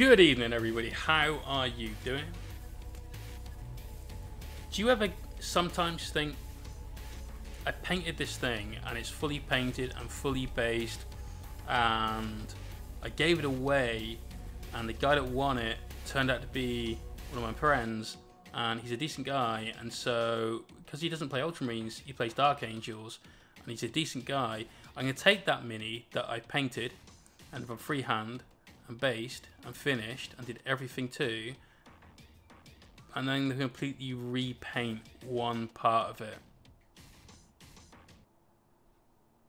Good evening, everybody. How are you doing? Do you ever sometimes think, I painted this thing and it's fully painted and fully based, and I gave it away, and the guy that won it turned out to be one of my friends, and he's a decent guy, and so because he doesn't play Ultramarines, he plays Dark Angels, and he's a decent guy. I'm gonna take that mini that I painted and from freehand and based and finished and did everything too, and then completely repaint one part of it.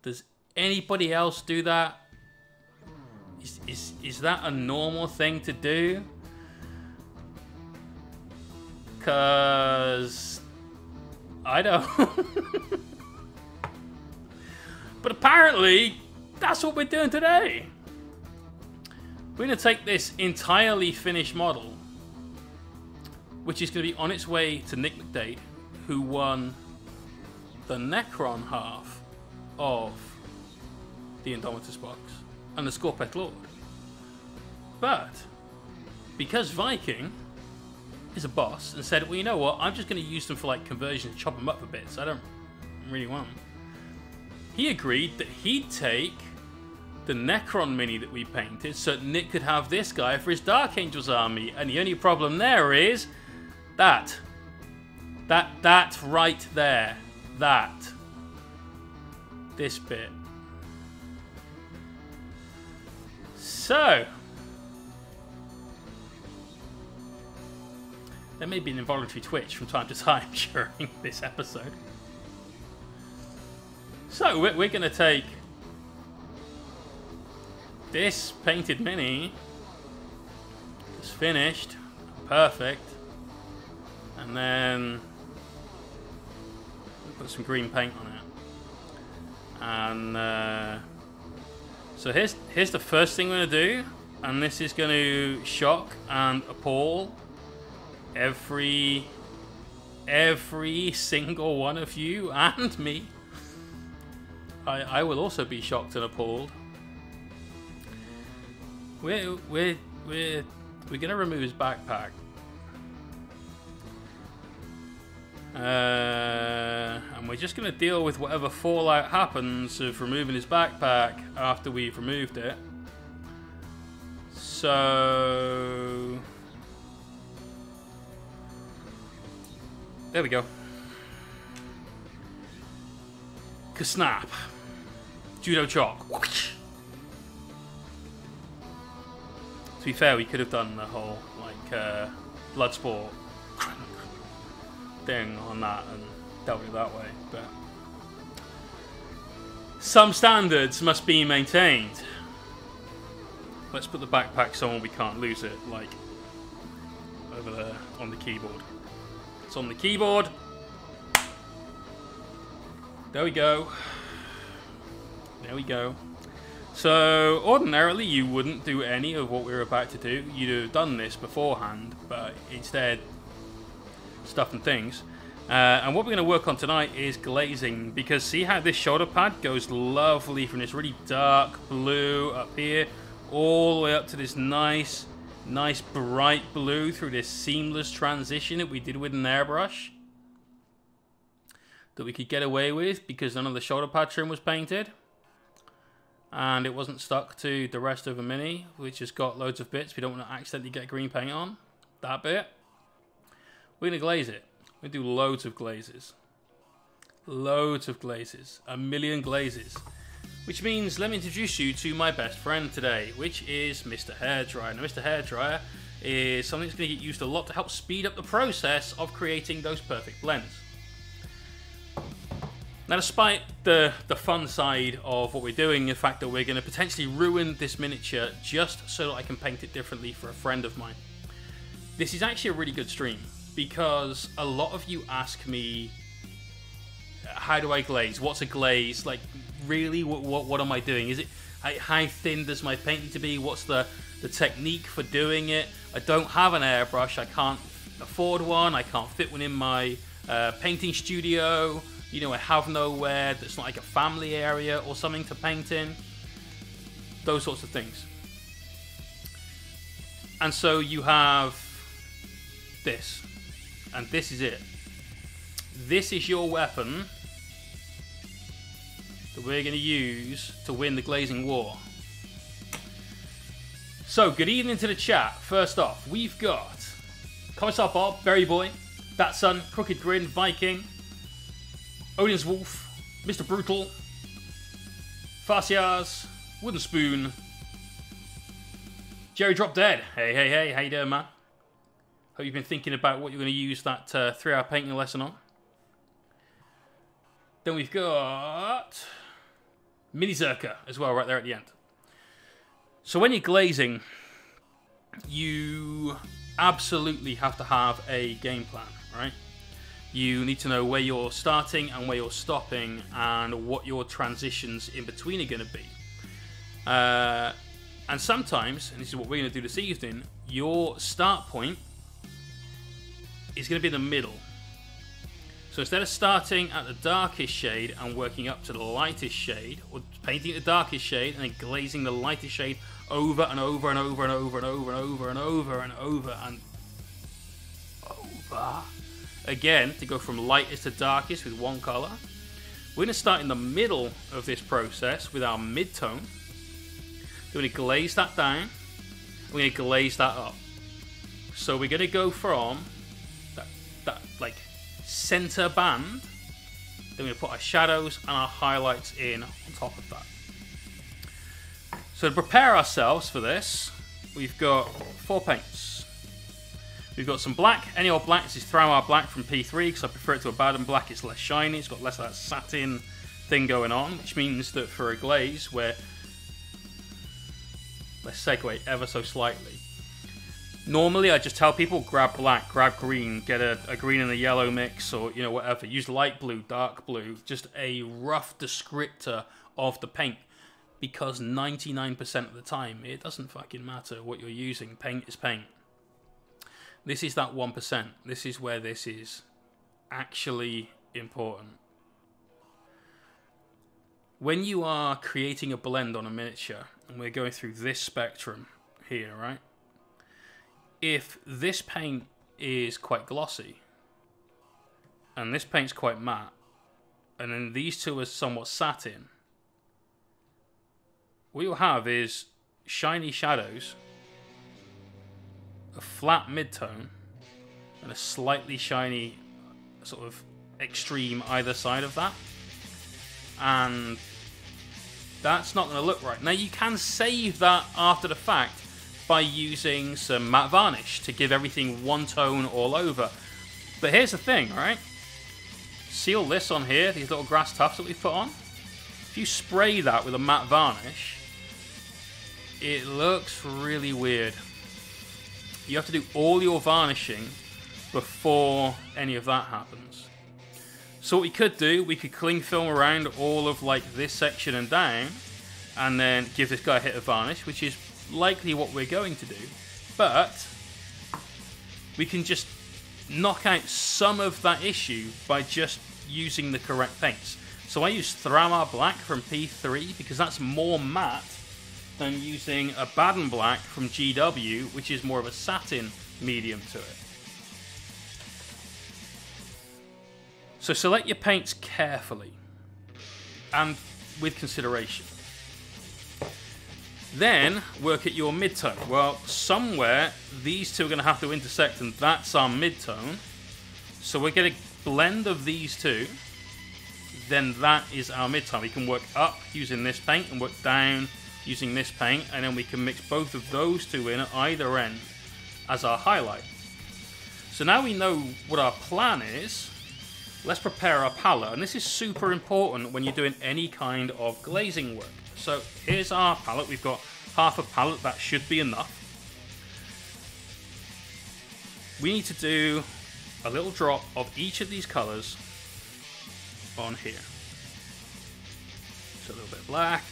Does anybody else do that? Is, is, is that a normal thing to do? Cause I don't. but apparently, that's what we're doing today. We're going to take this entirely finished model, which is going to be on its way to Nick McDade, who won the Necron half of the Indomitus box and the Skorpekh Lord. But because Viking is a boss and said, well, you know what, I'm just going to use them for like conversion and chop them up a bit, so I don't really want them. He agreed that he'd take the Necron mini that we painted so Nick could have this guy for his Dark Angels army. And the only problem there is that. That, that right there. That. This bit. So. There may be an involuntary twitch from time to time during this episode. So, we're, we're going to take this painted mini is finished, perfect, and then put some green paint on it. And uh, so here's here's the first thing we're gonna do, and this is going to shock and appall every every single one of you and me. I, I will also be shocked and appalled. We're we're we're we're gonna remove his backpack. Uh, and we're just gonna deal with whatever fallout happens of removing his backpack after we've removed it. So there we go. Kasnap. Judo chalk. To be fair, we could have done the whole like uh, Bloodsport thing on that and dealt with it that way, but some standards must be maintained. Let's put the backpack somewhere we can't lose it, like over there on the keyboard. It's on the keyboard. There we go. There we go. So, ordinarily you wouldn't do any of what we are about to do. You'd have done this beforehand, but instead, stuff and things. Uh, and what we're going to work on tonight is glazing, because see how this shoulder pad goes lovely from this really dark blue up here, all the way up to this nice, nice bright blue through this seamless transition that we did with an airbrush. That we could get away with because none of the shoulder pad trim was painted and it wasn't stuck to the rest of the mini, which has got loads of bits. We don't want to accidentally get green paint on that bit. We're going to glaze it. We do loads of glazes. Loads of glazes. A million glazes. Which means, let me introduce you to my best friend today, which is Mr. Hairdryer. Now, Mr. Hairdryer is something that's going to get used a lot to help speed up the process of creating those perfect blends. Now, despite the, the fun side of what we're doing, the fact that we're going to potentially ruin this miniature just so that I can paint it differently for a friend of mine, this is actually a really good stream because a lot of you ask me, how do I glaze? What's a glaze? Like, really, what, what, what am I doing? Is it how thin does my paint need to be? What's the, the technique for doing it? I don't have an airbrush. I can't afford one. I can't fit one in my uh, painting studio you know, I have nowhere that's not like a family area or something to paint in. Those sorts of things. And so you have this. And this is it. This is your weapon that we're going to use to win the Glazing War. So, good evening to the chat. First off, we've got Commissar Bob, Berry Boy, That Son, Crooked Grin, Viking, Odin's Wolf, Mr. Brutal, Farcias, Wooden Spoon, Jerry Drop Dead. Hey, hey, hey, how you doing, man? Hope you've been thinking about what you're going to use that uh, three-hour painting lesson on. Then we've got Mini Zerka as well, right there at the end. So when you're glazing, you absolutely have to have a game plan, right? You need to know where you're starting and where you're stopping and what your transitions in between are going to be. Uh, and sometimes, and this is what we're going to do this evening, your start point is going to be in the middle. So instead of starting at the darkest shade and working up to the lightest shade, or painting the darkest shade and then glazing the lightest shade over and over and over and over and over and over and over and over and over again to go from lightest to darkest with one color. We're going to start in the middle of this process with our mid-tone. We're going to glaze that down. We're going to glaze that up. So we're going to go from that, that like center band. Then we're going to put our shadows and our highlights in on top of that. So to prepare ourselves for this, we've got four paints. We've got some black. Any old black. This is Thamar Black from P3 because I prefer it to Abaddon Black. It's less shiny. It's got less of that satin thing going on, which means that for a glaze where let's segue ever so slightly. Normally, I just tell people grab black, grab green, get a, a, green and a yellow mix, or you know whatever. Use light blue, dark blue, just a rough descriptor of the paint, because 99% of the time it doesn't fucking matter what you're using. Paint is paint. This is that 1%. This is where this is actually important. When you are creating a blend on a miniature, and we're going through this spectrum here, right? If this paint is quite glossy, and this paint's quite matte, and then these two are somewhat satin, what you'll have is shiny shadows, a flat mid-tone, and a slightly shiny sort of extreme either side of that. And that's not going to look right. Now you can save that after the fact by using some matte varnish to give everything one tone all over. But here's the thing, right? Seal this on here, these little grass tufts that we put on? If you spray that with a matte varnish, it looks really weird. You have to do all your varnishing before any of that happens. So what we could do, we could cling film around all of like this section and down, and then give this guy a hit of varnish, which is likely what we're going to do. But we can just knock out some of that issue by just using the correct paints. So I use Thamar Black from P3 because that's more matte than using Abaddon Black from GW, which is more of a satin medium to it. So select your paints carefully and with consideration. Then work at your mid-tone. Well, somewhere these two are going to have to intersect and that's our mid-tone. So we're getting a blend of these two. Then that is our mid-tone. We can work up using this paint and work down using this paint. And then we can mix both of those two in at either end as our highlight. So now we know what our plan is let's prepare our palette. And this is super important when you're doing any kind of glazing work. So here's our palette. We've got half a palette. That should be enough. We need to do a little drop of each of these colors on here. So a little bit of black,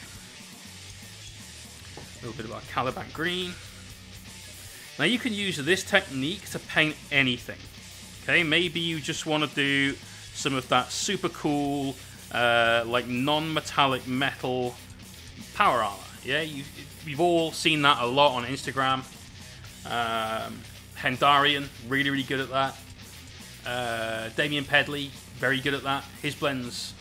a little bit of our Caliban green. Now you can use this technique to paint anything. Okay, maybe you just want to do some of that super cool, uh, like non-metallic metal power armor. Yeah, you, we've all seen that a lot on Instagram. Um, Hendarian, really, really good at that. Uh, Damien Pedley, very good at that. His blends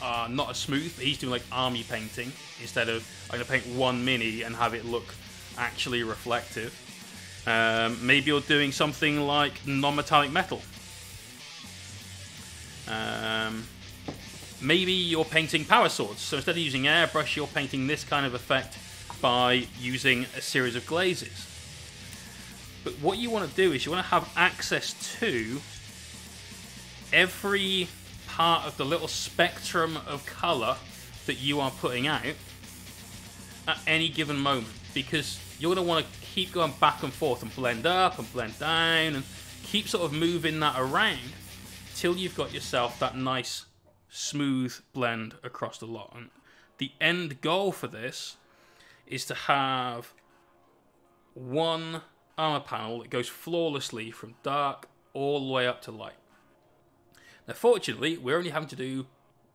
not as smooth. He's doing like army painting instead of I'm to paint one mini and have it look actually reflective. Um, maybe you're doing something like non-metallic metal. Um, maybe you're painting power swords. So instead of using airbrush, you're painting this kind of effect by using a series of glazes. But what you want to do is you want to have access to every part of the little spectrum of color that you are putting out at any given moment because you're going to want to keep going back and forth and blend up and blend down and keep sort of moving that around till you've got yourself that nice smooth blend across the lot. And the end goal for this is to have one armor panel that goes flawlessly from dark all the way up to light. Now, fortunately, we're only having to do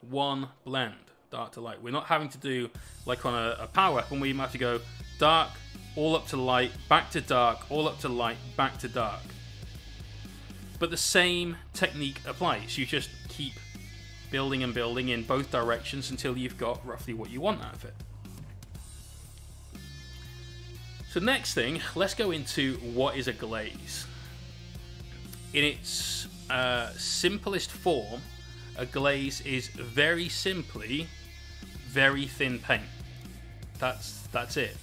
one blend, dark to light. We're not having to do, like on a, a power weapon, where you have to go dark, all up to light, back to dark, all up to light, back to dark. But the same technique applies. You just keep building and building in both directions until you've got roughly what you want out of it. So next thing, let's go into what is a glaze. In its uh, simplest form, a glaze is very simply very thin paint. That's that's it.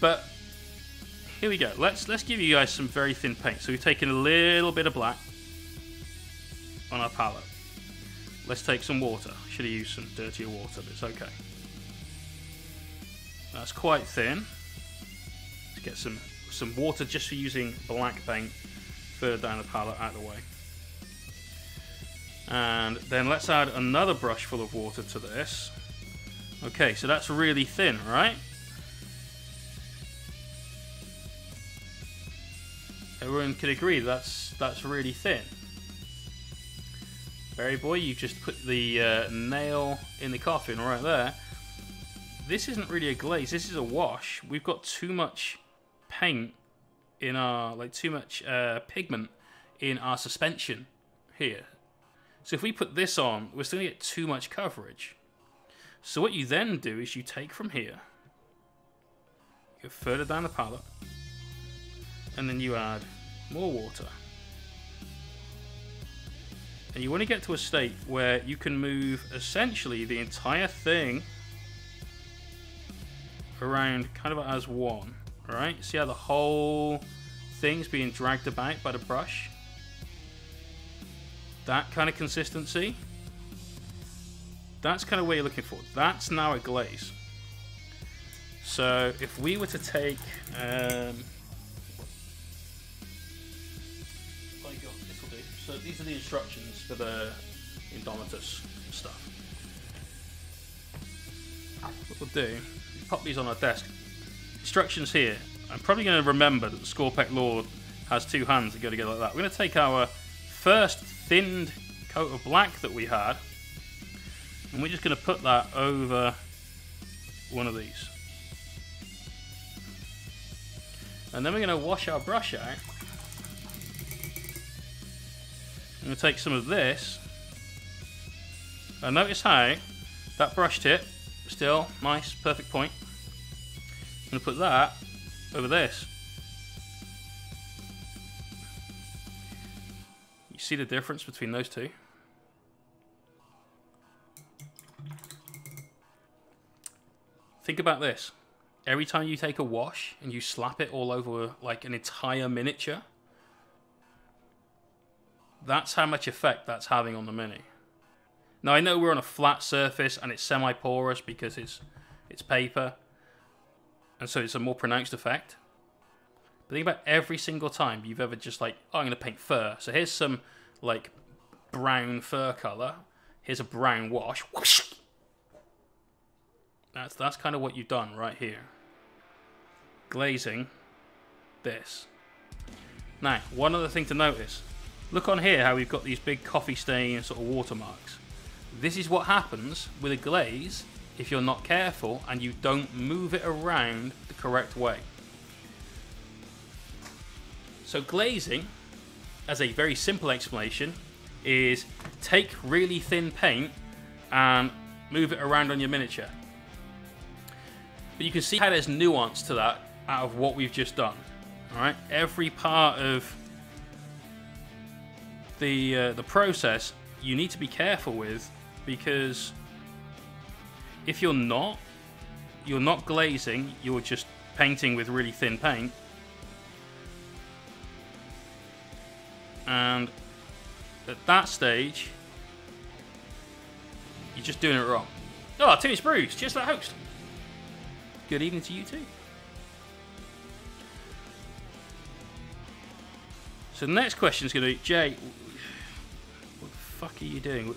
But here we go. Let's let's give you guys some very thin paint. So we've taken a little bit of black on our palette. Let's take some water. Should have used some dirtier water, but it's okay. That's quite thin. Let's get some some water just for using black paint further down the palette out of the way. And then let's add another brush full of water to this. Okay, so that's really thin, right? Everyone can agree that's that's really thin. Berry boy, you just put the uh, nail in the coffin right there. This isn't really a glaze, this is a wash. We've got too much paint in our, like too much uh, pigment in our suspension here. So if we put this on, we're still going to get too much coverage. So what you then do is you take from here, go further down the palette, and then you add more water. And you want to get to a state where you can move essentially the entire thing around kind of as one. Alright, see how the whole thing's being dragged about by the brush? That kind of consistency. That's kind of what you're looking for. That's now a glaze. So if we were to take um, So these are the instructions for the Indomitus stuff. What we'll do, pop these on our desk. Instructions here. I'm probably going to remember that the Skorpekh Lord has two hands that go together like that. We're going to take our first thinned coat of black that we had, and we're just going to put that over one of these. And then we're going to wash our brush out I'm going to take some of this. And notice how that brush tip, still nice, perfect point. I'm going to put that over this. You see the difference between those two? Think about this. Every time you take a wash and you slap it all over like an entire miniature, that's how much effect that's having on the Mini. Now I know we're on a flat surface and it's semi-porous because it's it's paper, and so it's a more pronounced effect. But think about every single time you've ever just like, oh, I'm going to paint fur. So here's some like brown fur color. Here's a brown wash. That's that's kind of what you've done right here. Glazing this. Now, one other thing to notice. Look on here how we've got these big coffee stain sort of watermarks. This is what happens with a glaze if you're not careful and you don't move it around the correct way. So glazing, as a very simple explanation, is take really thin paint and move it around on your miniature. But you can see how there's nuance to that out of what we've just done. All right, every part of the uh, the process you need to be careful with because if you're not, you're not glazing, you're just painting with really thin paint. And at that stage, you're just doing it wrong. Oh, Bruce, just that host. Good evening to you too. So the next question is going to be, Jay, what the fuck are you doing?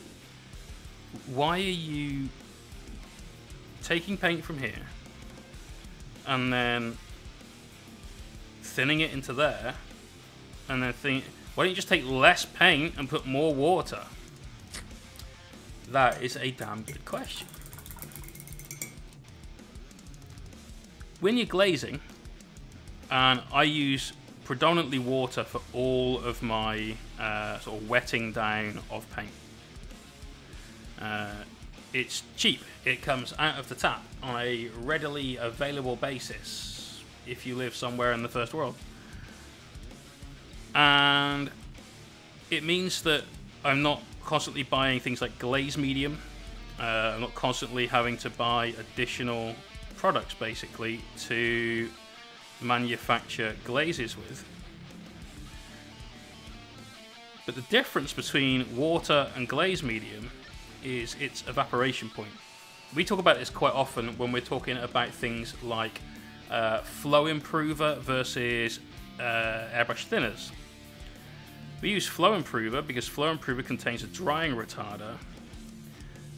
Why are you taking paint from here and then thinning it into there and then think why don't you just take less paint and put more water that is a damn good question when you're glazing and I use predominantly water for all of my uh, sort of wetting down of paint uh, it's cheap. It comes out of the tap on a readily available basis if you live somewhere in the first world. And it means that I'm not constantly buying things like glaze medium. Uh, I'm not constantly having to buy additional products basically to manufacture glazes with. But the difference between water and glaze medium is its evaporation point. We talk about this quite often when we're talking about things like uh, flow improver versus uh, airbrush thinners. We use flow improver because flow improver contains a drying retarder,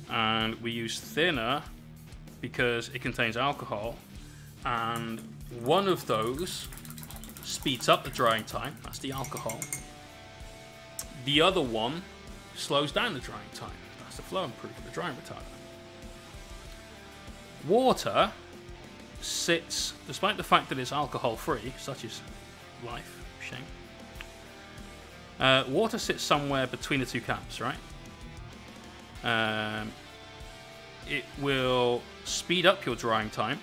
and we use thinner because it contains alcohol, and one of those speeds up the drying time, that's the alcohol. The other one slows down the drying time that's the flow improver, the drying retarder. Water sits, despite the fact that it's alcohol free, such as life, shame. Uh, water sits somewhere between the two camps, right? Um, it will speed up your drying time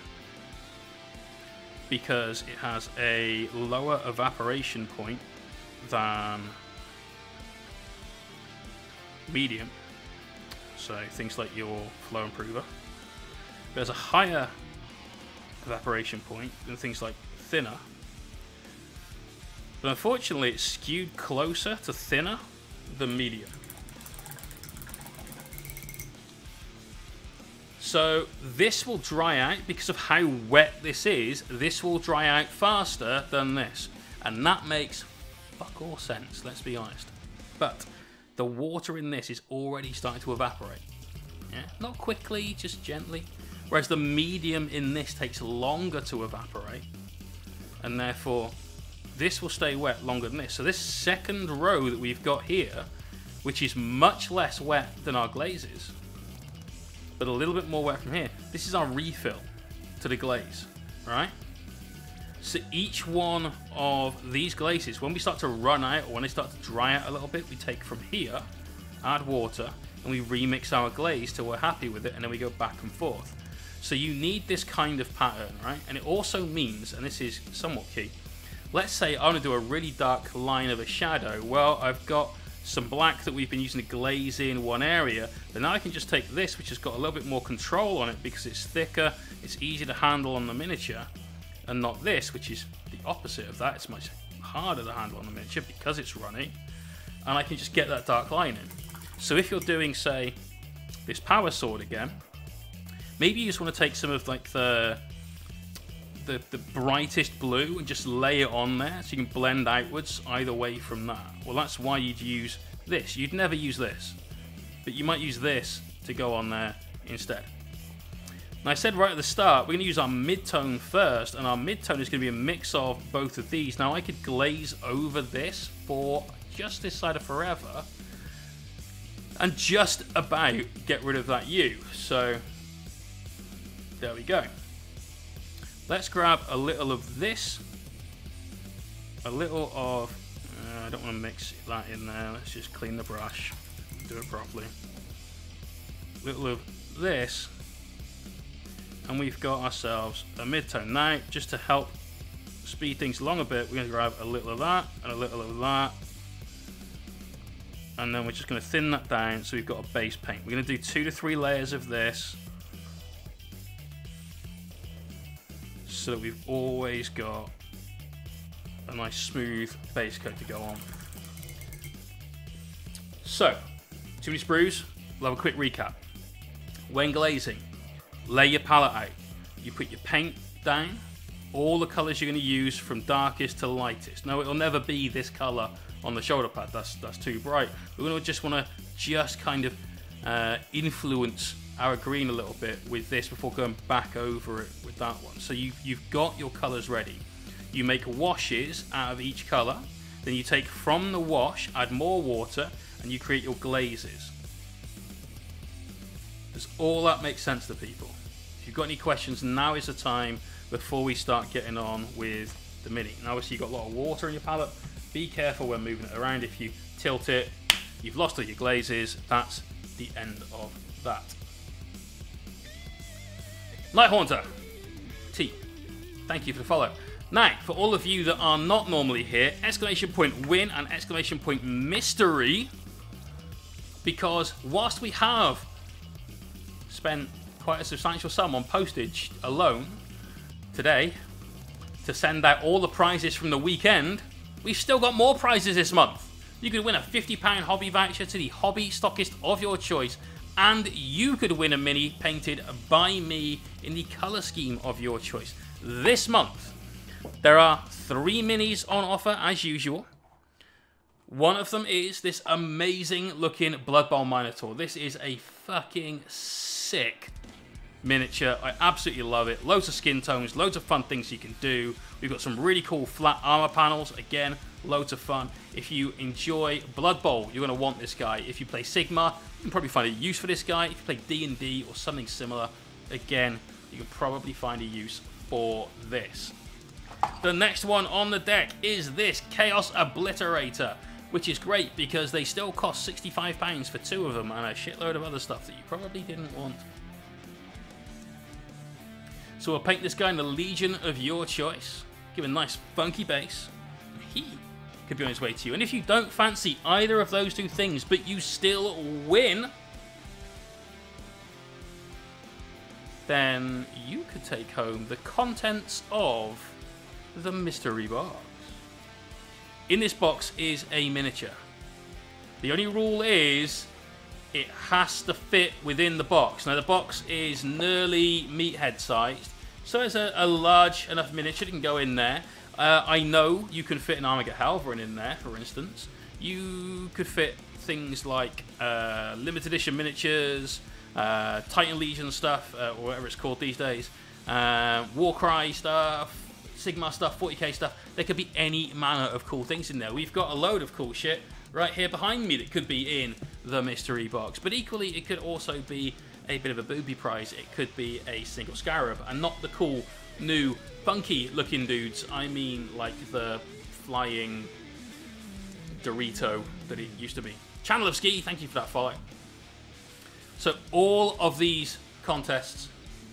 because it has a lower evaporation point than medium so things like your flow improver. There's a higher evaporation point than things like thinner. But unfortunately it's skewed closer to thinner than medium. So this will dry out because of how wet this is. This will dry out faster than this. And that makes fuck all sense, let's be honest. But the water in this is already starting to evaporate. Yeah? Not quickly, just gently. Whereas the medium in this takes longer to evaporate. And therefore, this will stay wet longer than this. So this second row that we've got here, which is much less wet than our glazes, but a little bit more wet from here, this is our refill to the glaze, right? So each one of these glazes, when we start to run out or when they start to dry out a little bit, we take from here, add water, and we remix our glaze till we're happy with it, and then we go back and forth. So you need this kind of pattern, right? And it also means, and this is somewhat key, let's say I want to do a really dark line of a shadow. Well, I've got some black that we've been using to glaze in one area, but now I can just take this, which has got a little bit more control on it because it's thicker, it's easier to handle on the miniature, and not this, which is the opposite of that. It's much harder to handle on the miniature because it's runny, and I can just get that dark line in. So if you're doing, say, this power sword again, maybe you just want to take some of like the the, the brightest blue and just lay it on there so you can blend outwards either way from that. Well, that's why you'd use this. You'd never use this, but you might use this to go on there instead. I said right at the start, we're going to use our mid-tone first, and our mid-tone is going to be a mix of both of these. Now, I could glaze over this for just this side of forever, and just about get rid of that U. So, There we go. Let's grab a little of this. A little of... Uh, I don't want to mix that in there. Let's just clean the brush. Do it properly. A little of this. And we've got ourselves a mid-tone. Now, just to help speed things along a bit, we're going to grab a little of that and a little of that. And then we're just going to thin that down so we've got a base paint. We're going to do two to three layers of this. So that we've always got a nice smooth base coat to go on. So, too many sprues, we'll have a quick recap. When glazing, lay your palette out. You put your paint down, all the colors you're going to use from darkest to lightest. No, it'll never be this color on the shoulder pad. That's that's too bright. We're going to just want to just kind of uh, influence our green a little bit with this before going back over it with that one. So you, you've got your colors ready. You make washes out of each color. Then you take from the wash, add more water, and you create your glazes. Does all that make sense to people? If you've got any questions, now is the time before we start getting on with the Mini. Now obviously you've got a lot of water in your palette. Be careful when moving it around. If you tilt it, you've lost all your glazes. That's the end of that. Night Haunter, T, thank you for the follow. Now, for all of you that are not normally here, exclamation point win and exclamation point mystery, because whilst we have spent quite a substantial sum on postage alone today to send out all the prizes from the weekend, we've still got more prizes this month. You could win a £50 hobby voucher to the hobby stockist of your choice and you could win a mini painted by me in the color scheme of your choice. This month, there are three minis on offer as usual. One of them is this amazing looking Blood Bowl Minotaur. This is a fucking sick miniature. I absolutely love it. Loads of skin tones, loads of fun things you can do. We've got some really cool flat armor panels. Again, loads of fun. If you enjoy Blood Bowl, you're going to want this guy. If you play Sigmar, you can probably find a use for this guy. If you play D&D or something similar, again, you can probably find a use for this. The next one on the deck is this Chaos Obliterator, which is great because they still cost £65 for two of them and a shitload of other stuff that you probably didn't want. So we'll paint this guy in the Legion of your choice. Give a nice funky base. He could be on his way to you. And if you don't fancy either of those two things, but you still win, then you could take home the contents of the mystery box. In this box is a miniature. The only rule is it has to fit within the box. Now the box is nearly meathead sized, so it's a, a large enough miniature that can go in there. Uh, I know you can fit an Armageddon Helverin in there, for instance. You could fit things like uh, limited edition miniatures, uh, Titan Legion stuff, uh, or whatever it's called these days, uh, Warcry stuff, Sigmar stuff, 40k stuff. There could be any manner of cool things in there. We've got a load of cool shit right here behind me that could be in the mystery box, but equally it could also be a bit of a booby prize. It could be a single Scarab, and not the cool new funky looking dudes. I mean like the flying Dorito that it used to be. Channel of Ski, thank you for that follow. So all of these contests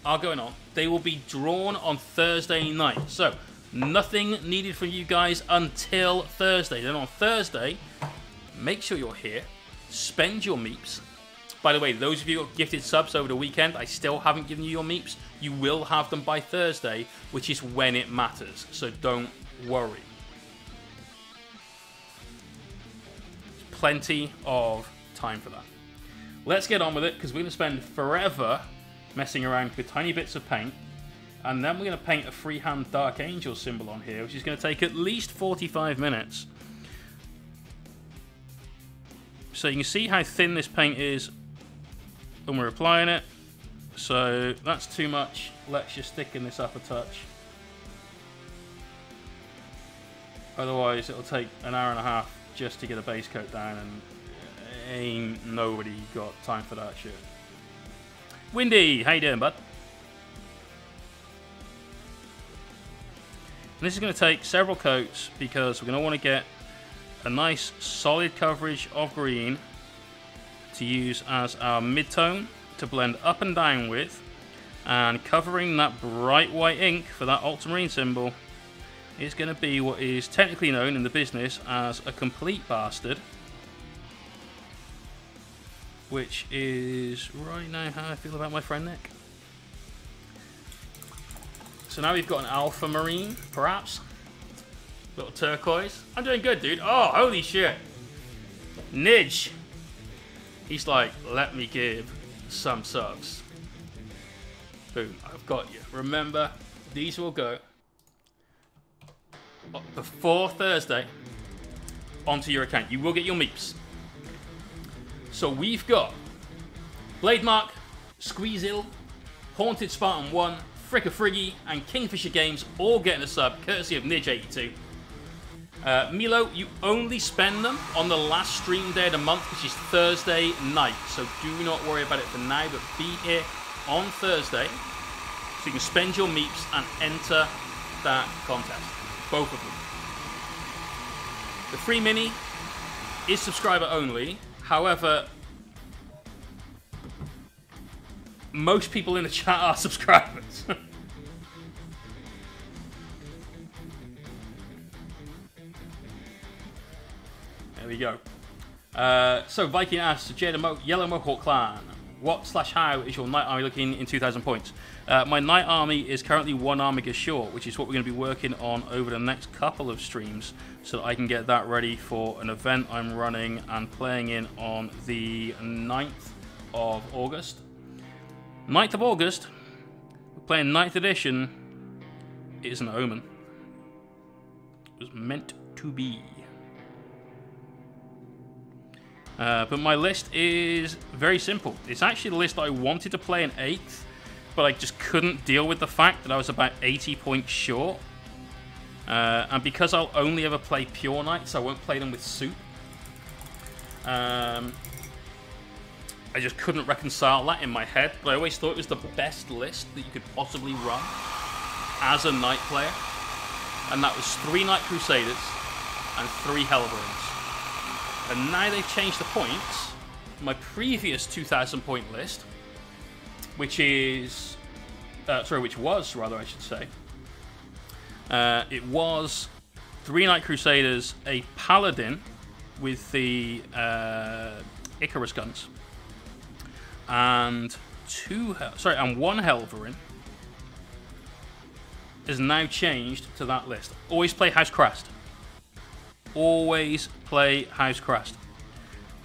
are going on. They will be drawn on Thursday night. So nothing needed from you guys until Thursday. Then on Thursday, make sure you're here. Spend your meeps. By the way, those of you who got gifted subs over the weekend, I still haven't given you your meeps. You will have them by Thursday, which is when it matters. So don't worry. Plenty of time for that. Let's get on with it because we're going to spend forever messing around with tiny bits of paint. And then we're going to paint a freehand Dark Angel symbol on here, which is going to take at least 45 minutes. So you can see how thin this paint is and we're applying it. So that's too much. Let's just thicken this up a touch. Otherwise it'll take an hour and a half just to get a base coat down and ain't nobody got time for that shit. Windy, how you doing, bud? And this is going to take several coats because we're going to want to get a nice solid coverage of green to use as our midtone to blend up and down with and covering that bright white ink for that ultramarine symbol is going to be what is technically known in the business as a complete bastard which is right now how I feel about my friend Nick. So now we've got an Alpha Marine, perhaps. Little turquoise. I'm doing good, dude. Oh, holy shit. Nidge. He's like, let me give some subs. Boom, I've got you. Remember, these will go before Thursday onto your account. You will get your meeps. So we've got Blade Mark, Squeeze Squeezil, Haunted Spartan 1, Fricka Friggy, and Kingfisher Games all getting a sub, courtesy of Nidge82. Uh, Milo, you only spend them on the last stream day of the month, which is Thursday night. So do not worry about it for now, but be here on Thursday so you can spend your meeps and enter that contest. Both of them. The free mini is subscriber only. However, most people in the chat are subscribers. we go. Uh, so Viking asks, Jada Mo Yellow Mohawk Clan, what slash how is your Knight Army looking in 2,000 points? Uh, my Knight Army is currently one Armiger short, which is what we're going to be working on over the next couple of streams, so that I can get that ready for an event I'm running and playing in on the 9th of August. 9th of August, we're playing 9th edition. It is an omen. It was meant to be. Uh, but my list is very simple. It's actually the list I wanted to play in 8th, but I just couldn't deal with the fact that I was about 80 points short. Uh, and because I'll only ever play Pure Knights, I won't play them with Soup. Um, I just couldn't reconcile that in my head, but I always thought it was the best list that you could possibly run as a Knight player. And that was three Knight Crusaders and three Helverins. And now they've changed the points. My previous 2,000 point list, which is... Uh, sorry, which was, rather, I should say. Uh, it was three Knight Crusaders, a Paladin with the uh, Icarus guns, and two, sorry, and one Helverin is now changed to that list. Always play House Crest. Always play House Krast.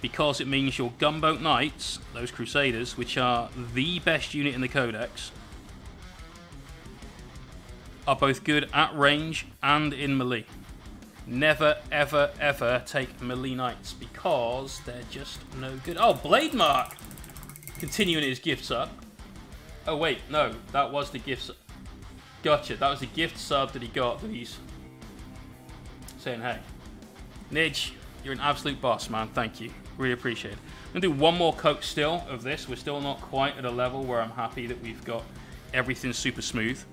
Because it means your Gunboat Knights, those Crusaders, which are the best unit in the Codex, are both good at range and in melee. Never, ever, ever take melee knights because they're just no good. Oh, Blade Mark! Continuing his gifts up. Oh, wait, no, that was the gift. Gotcha, that was the gift sub that he got that he's saying, hey. Nidge, you're an absolute boss, man. Thank you. Really appreciate it. I'm going to do one more coat still of this. We're still not quite at a level where I'm happy that we've got everything super smooth.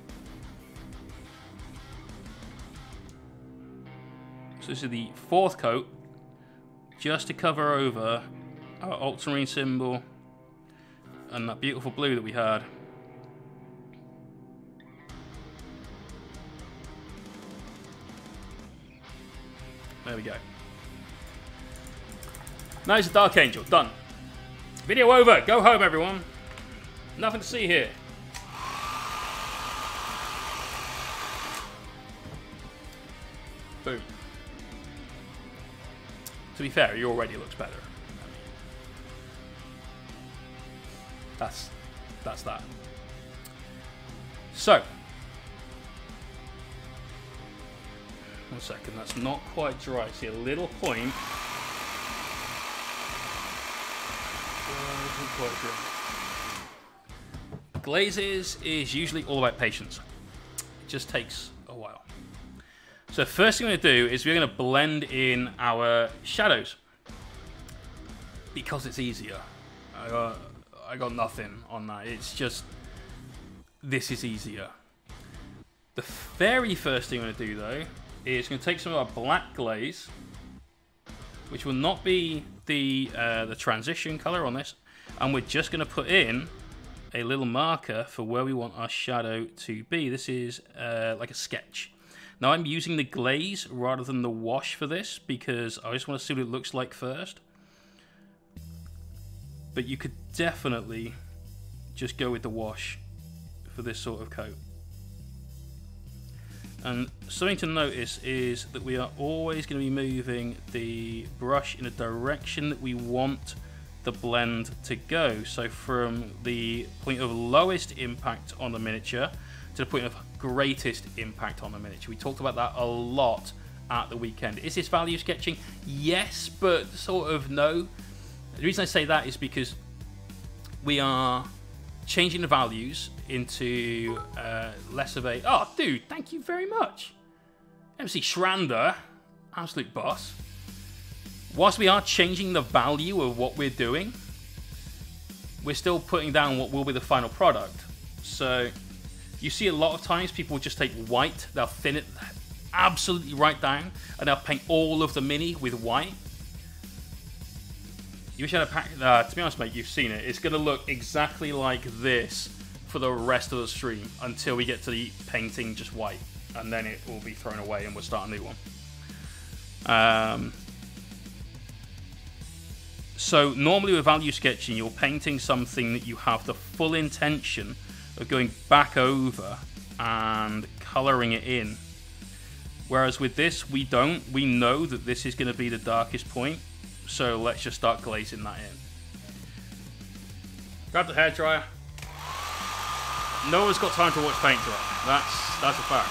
So this is the fourth coat, just to cover over our ultramarine symbol and that beautiful blue that we had. There we go. Now it's a Dark Angel. Done. Video over. Go home, everyone. Nothing to see here. Boom. To be fair, he already looks better. That's that's that. So, one second, that's not quite dry. See a little point. Glazes is usually all about patience. It just takes a while. So first thing we're going to do is we're going to blend in our shadows. Because it's easier. I got, I got nothing on that. It's just, this is easier. The very first thing I'm going to do, though, is going to take some of our black glaze, which will not be the uh, the transition color on this, and we're just going to put in a little marker for where we want our shadow to be. This is uh, like a sketch. Now I'm using the glaze rather than the wash for this because I just want to see what it looks like first. But you could definitely just go with the wash for this sort of coat. And something to notice is that we are always going to be moving the brush in a direction that we want the blend to go. So from the point of lowest impact on the miniature to the point of greatest impact on the miniature. We talked about that a lot at the weekend. Is this value sketching? Yes, but sort of no. The reason I say that is because we are changing the values into uh, less of a. Oh, dude, thank you very much. MC Schrander, absolute boss. Whilst we are changing the value of what we're doing, we're still putting down what will be the final product. So you see a lot of times people just take white, they'll thin it absolutely right down, and they'll paint all of the mini with white. You wish I had a pack. Uh, to be honest, mate, you've seen it. It's going to look exactly like this for the rest of the stream until we get to the painting just white, and then it will be thrown away and we'll start a new one. Um, so normally with value sketching, you're painting something that you have the full intention of going back over and colouring it in. Whereas with this, we don't. We know that this is going to be the darkest point, so let's just start glazing that in. Grab the hairdryer. No one's got time to watch paint dry. That's that's a fact.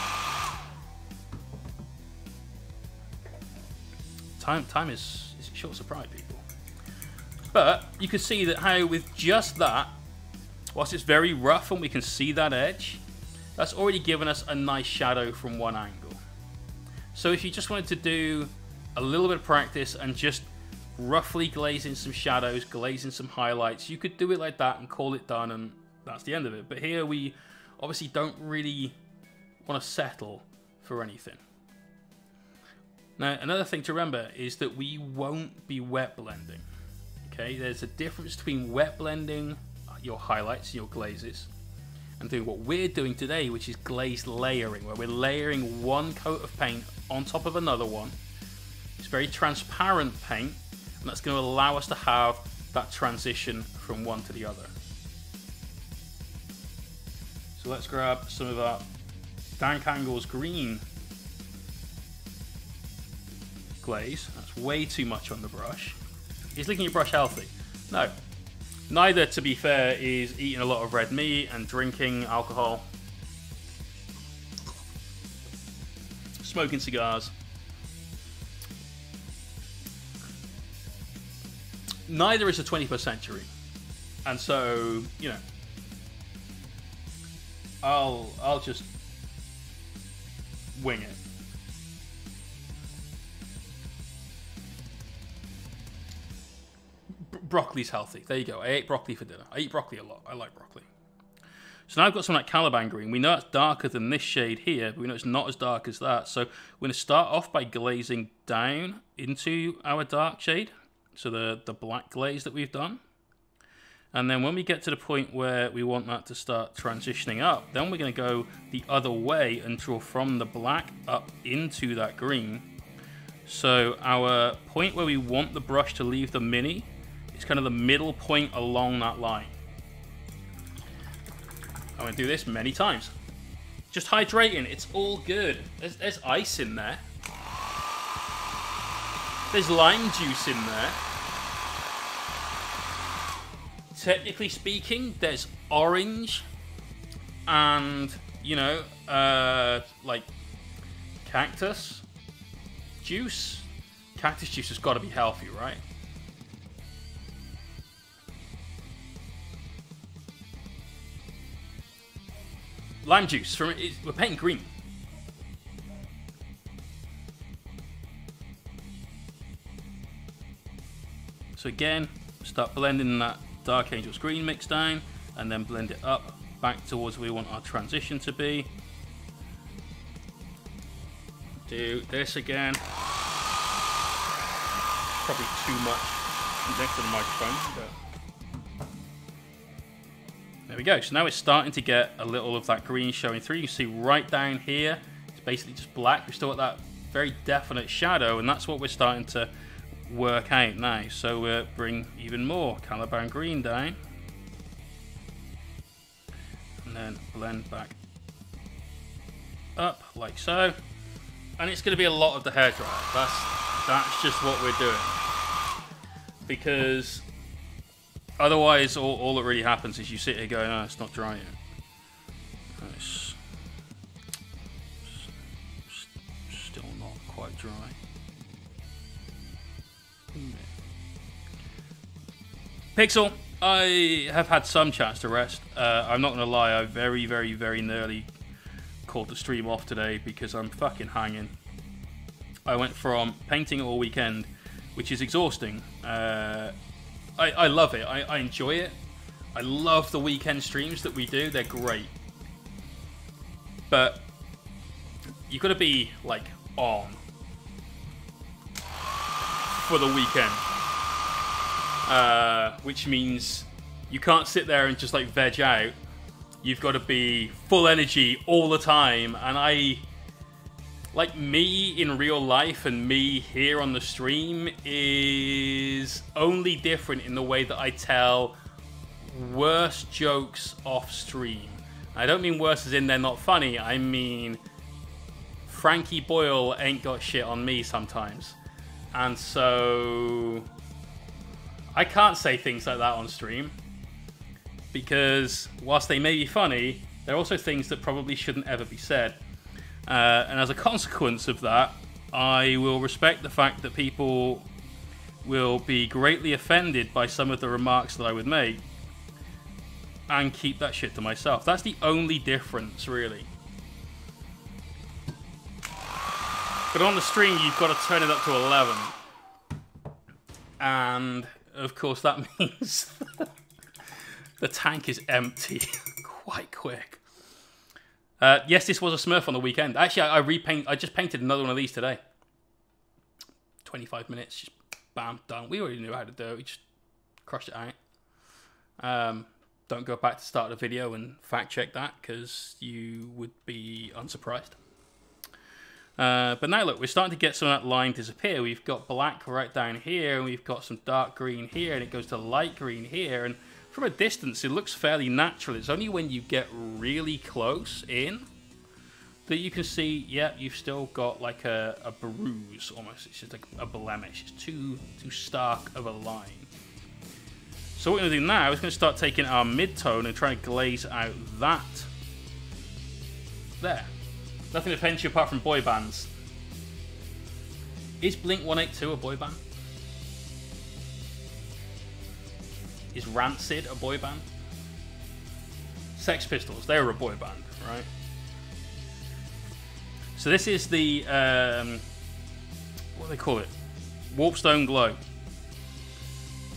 Time time is, is short supply, people. But you can see that how with just that, whilst it's very rough and we can see that edge, that's already given us a nice shadow from one angle. So if you just wanted to do a little bit of practice and just roughly glazing some shadows, glazing some highlights, you could do it like that and call it done and that's the end of it. But here we obviously don't really want to settle for anything. Now, another thing to remember is that we won't be wet blending. Okay, there's a difference between wet blending uh, your highlights, your glazes, and doing what we're doing today, which is glazed layering, where we're layering one coat of paint on top of another one. It's very transparent paint, and that's going to allow us to have that transition from one to the other. So let's grab some of that Dank Angles green glaze. That's way too much on the brush. Is licking your brush healthy? No. Neither, to be fair, is eating a lot of red meat and drinking alcohol. Smoking cigars. Neither is the 21st century. And so, you know, I'll I'll just wing it. broccoli's healthy. There you go. I ate broccoli for dinner. I eat broccoli a lot. I like broccoli. So now I've got some like Caliban green. We know it's darker than this shade here, but we know it's not as dark as that. So we're going to start off by glazing down into our dark shade. So the, the black glaze that we've done. And then when we get to the point where we want that to start transitioning up, then we're going to go the other way and draw from the black up into that green. So our point where we want the brush to leave the mini it's kind of the middle point along that line. I'm going to do this many times. Just hydrating. It's all good. There's, there's ice in there. There's lime juice in there. Technically speaking, there's orange and, you know, uh, like cactus juice. Cactus juice has got to be healthy, right? Lime juice. From We're painting green. So again, start blending that Dark Angels green mix down and then blend it up back towards where we want our transition to be. do this again. Probably too much next to the microphone, there we go. So now it's starting to get a little of that green showing through. You can see right down here, it's basically just black. We've still got that very definite shadow, and that's what we're starting to work out now. So we'll bring even more Caliban green down. And then blend back up like so. And it's going to be a lot of the hair dryer. That's, that's just what we're doing. Because otherwise all, all that really happens is you sit here going, oh, it's not dry yet. It's still not quite dry. Pixel, I have had some chance to rest. Uh, I'm not going to lie, I very, very, very nearly called the stream off today because I'm fucking hanging. I went from painting all weekend, which is exhausting. Uh, I, I love it. I, I enjoy it. I love the weekend streams that we do. They're great. But you've got to be like on for the weekend. Uh, which means you can't sit there and just like veg out. You've got to be full energy all the time. And I, like me in real life and me here on the stream, is only different in the way that I tell worse jokes off stream. I don't mean worse as in they're not funny. I mean Frankie Boyle ain't got shit on me sometimes. And so I can't say things like that on stream because whilst they may be funny, they're also things that probably shouldn't ever be said. Uh, and as a consequence of that, I will respect the fact that people will be greatly offended by some of the remarks that I would make and keep that shit to myself. That's the only difference, really. But on the stream, you've got to turn it up to 11. And of course, that means the tank is empty quite quick. Uh, yes, this was a Smurf on the weekend. Actually, I, I repaint. I just painted another one of these today. Twenty-five minutes, just bam, done. We already knew how to do it. We just crushed it out. Um, don't go back to start the video and fact check that because you would be unsurprised. Uh, but now look, we're starting to get some of that line disappear. We've got black right down here, and we've got some dark green here, and it goes to light green here. And from a distance, it looks fairly natural. It's only when you get really close in that you can see, yeah, you've still got like a, a bruise almost. It's just like a blemish. It's too, too stark of a line. So what we're going to do now is going to start taking our mid-tone and trying to glaze out that there. Nothing pinch you apart from boy bands. Is Blink 182 a boy band? Is Rancid a boy band? Sex Pistols, they're a boy band, right? So this is the, um, what do they call it? Warpstone Glow.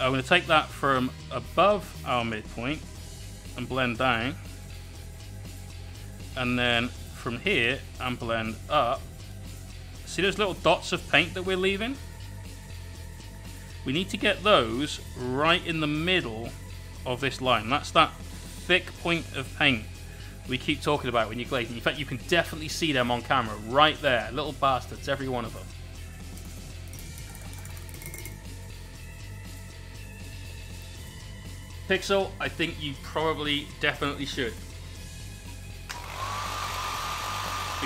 I'm going to take that from above our midpoint and blend down. And then from here and blend up. See those little dots of paint that we're leaving? We need to get those right in the middle of this line. That's that thick point of paint we keep talking about when you're glazing. In fact, you can definitely see them on camera right there. Little bastards, every one of them. Pixel, I think you probably definitely should.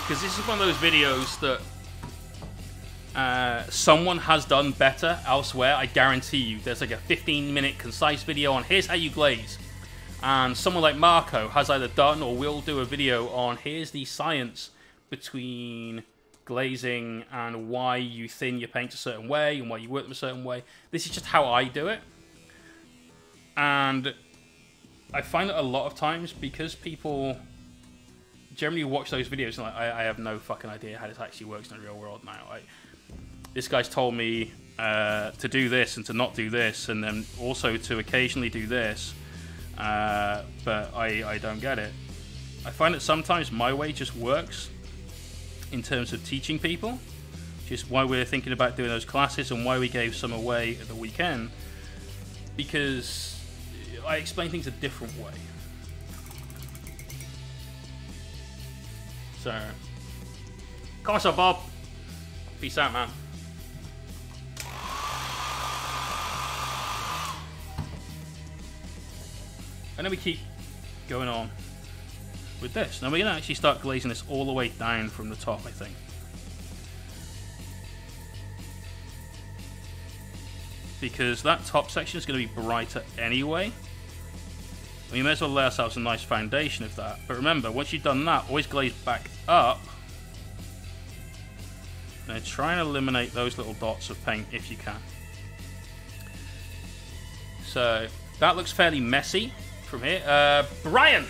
Because this is one of those videos that uh, someone has done better elsewhere. I guarantee you. There's like a 15 minute concise video on here's how you glaze. And someone like Marco has either done or will do a video on here's the science between glazing and why you thin your paint a certain way and why you work them a certain way. This is just how I do it. And I find that a lot of times because people generally watch those videos and like, I, I, have no fucking idea how this actually works in the real world now. I, this guy's told me uh, to do this and to not do this, and then also to occasionally do this, uh, but I, I don't get it. I find that sometimes my way just works, in terms of teaching people. Just why we're thinking about doing those classes and why we gave some away at the weekend. Because I explain things a different way. So, on, Bob. Peace out, man. And then we keep going on with this. Now we're going to actually start glazing this all the way down from the top, I think. Because that top section is going to be brighter anyway. We may as well lay ourselves a nice foundation of that. But remember, once you've done that, always glaze back up. And try and eliminate those little dots of paint if you can. So, that looks fairly messy from here. Uh, Brian,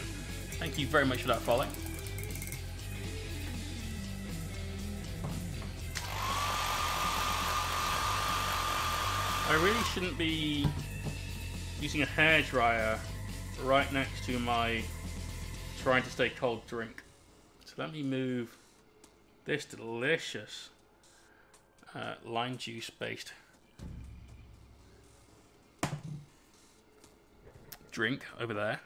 thank you very much for that follow. I really shouldn't be using a hairdryer right next to my trying to stay cold drink. So let me move this delicious uh, lime juice based drink over there.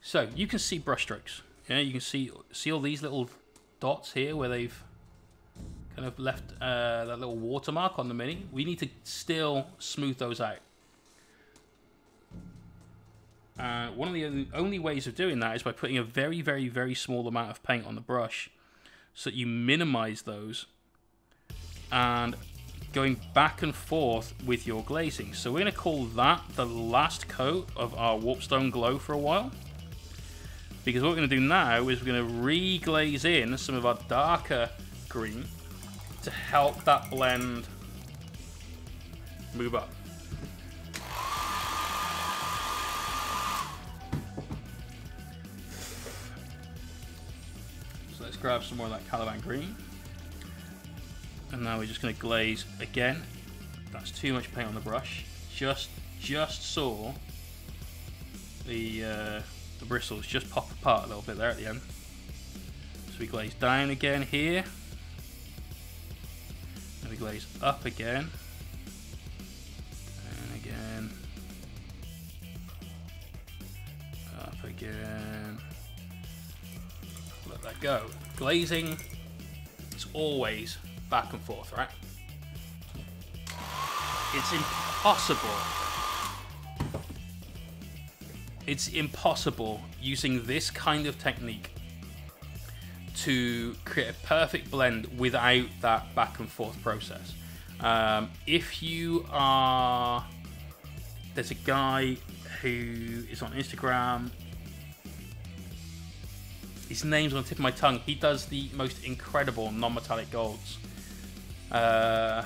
So you can see brushstrokes. Yeah, you can see see all these little dots here where they've kind of left uh, that little watermark on the mini. We need to still smooth those out. Uh, one of the only ways of doing that is by putting a very, very, very small amount of paint on the brush so that you minimize those and going back and forth with your glazing. So we're going to call that the last coat of our Warpstone Glow for a while. Because what we're going to do now is we're going to re-glaze in some of our darker green to help that blend move up. Grab some more of that Caliban green. And now we're just going to glaze again. That's too much paint on the brush. Just, just saw the uh, the bristles just pop apart a little bit there at the end. So we glaze down again here. And we glaze up again. And again. Up again. Let that go. Glazing is always back and forth, right? It's impossible. It's impossible using this kind of technique to create a perfect blend without that back and forth process. Um, if you are, there's a guy who is on Instagram. His name's on the tip of my tongue. He does the most incredible non-metallic golds. Uh,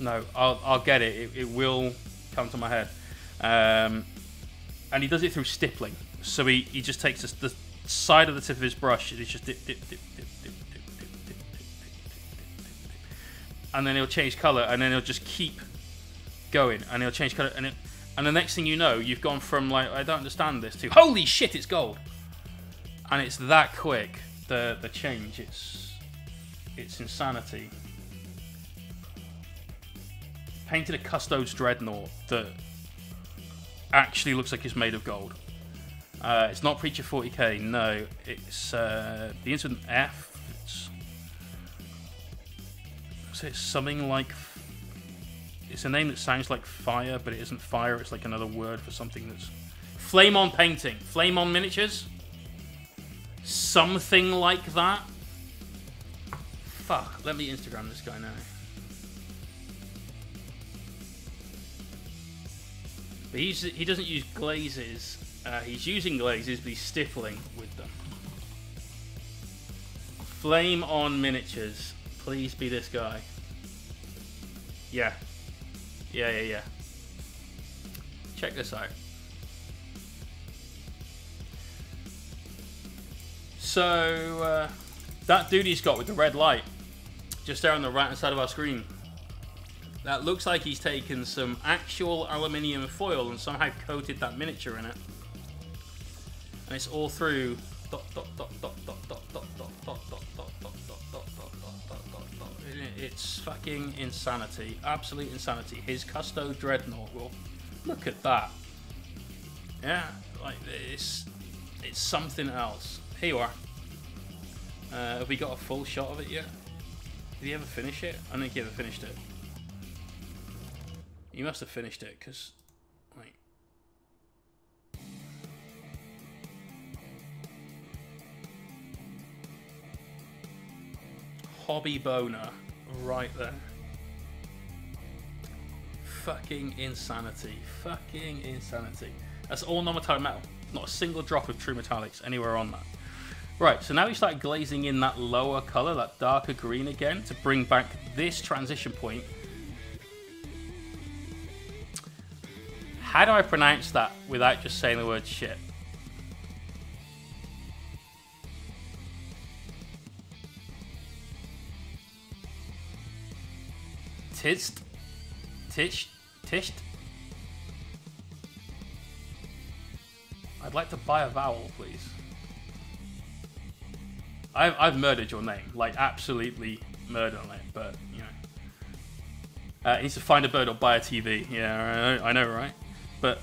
no, I'll, I'll get it. it. it. will come to my head. Um, and he does it through stippling. So he, he just takes the, the side of the tip of his brush and he's just dip, dip, dip, dip, dip, and then he'll change color and then he'll just keep going and it'll change color and it, and the next thing you know, you've gone from like I don't understand this to holy shit, it's gold! And it's that quick the the change it's it's insanity. Painted a custodes dreadnought that actually looks like it's made of gold. Uh, it's not preacher 40k no it's uh, the incident f it's, so it's something like it's a name that sounds like fire but it isn't fire it's like another word for something that's flame on painting flame on miniatures Something like that. Fuck, let me Instagram this guy now. But he's, he doesn't use glazes. Uh, he's using glazes, but he's stippling with them. Flame on miniatures. Please be this guy. Yeah. Yeah, yeah, yeah. Check this out. So, uh, that dude he's got with the red light, just there on the right hand side of our screen, That looks like he's taken some actual aluminium foil and somehow coated that miniature in it. And it's all through dot dot dot dot dot dot dot dot dot It's fucking insanity. Absolute insanity. His Custo Dreadnought will look at that. Yeah, like this it's something else. Here you are. Uh, have we got a full shot of it yet? Did he ever finish it? I don't think he ever finished it. He must have finished it, because... Like... Hobby boner. Right there. Fucking insanity. Fucking insanity. That's all non-metallic metal. Not a single drop of true metallics anywhere on that. Right, so now we start glazing in that lower color, that darker green again, to bring back this transition point. How do I pronounce that without just saying the word shit? Tist? Tish? Tisht? I'd like to buy a vowel, please. I've, I've murdered your name, like absolutely murdered it, but you know. Uh, needs to find a bird or buy a TV. Yeah, I know, I know, right? But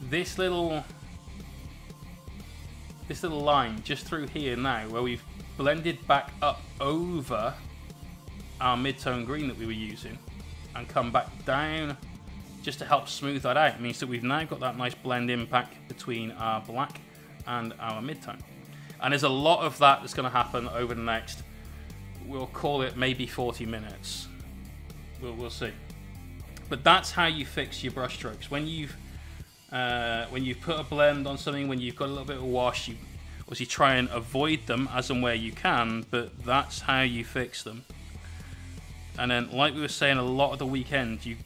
this little, this little line just through here now, where we've blended back up over our mid-tone green that we were using, and come back down just to help smooth that out means that we've now got that nice blend impact between our black and our mid-tone. And there's a lot of that that's going to happen over the next, we'll call it maybe 40 minutes. We'll, we'll see. But that's how you fix your brush strokes. When you've uh, when you've put a blend on something, when you've got a little bit of wash, you obviously try and avoid them as and where you can, but that's how you fix them. And then, like we were saying a lot of the weekend, you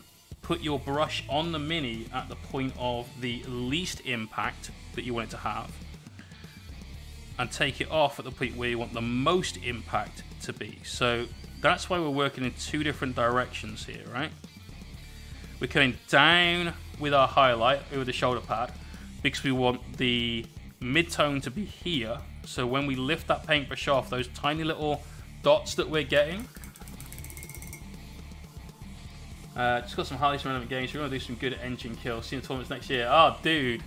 put your brush on the Mini at the point of the least impact that you want it to have and take it off at the point where you want the most impact to be. So that's why we're working in two different directions here, right? We're coming down with our highlight over the shoulder pad because we want the mid-tone to be here. So when we lift that paintbrush off, those tiny little dots that we're getting uh, just got some highly relevant games. We're going to do some good engine kills. See the tournaments next year. Oh, dude.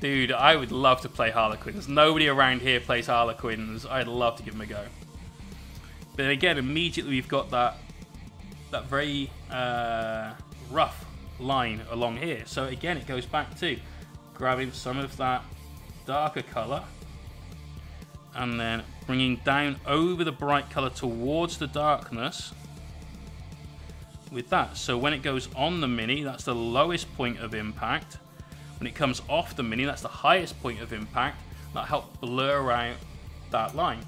Dude, I would love to play Harlequins. Nobody around here plays Harlequins. I'd love to give them a go. But again, immediately we've got that that very uh, rough line along here. So again, it goes back to grabbing some of that darker color and then bringing down over the bright color towards the darkness with that. So when it goes on the Mini, that's the lowest point of impact. When it comes off the Mini, that's the highest point of impact. That helps blur out that line.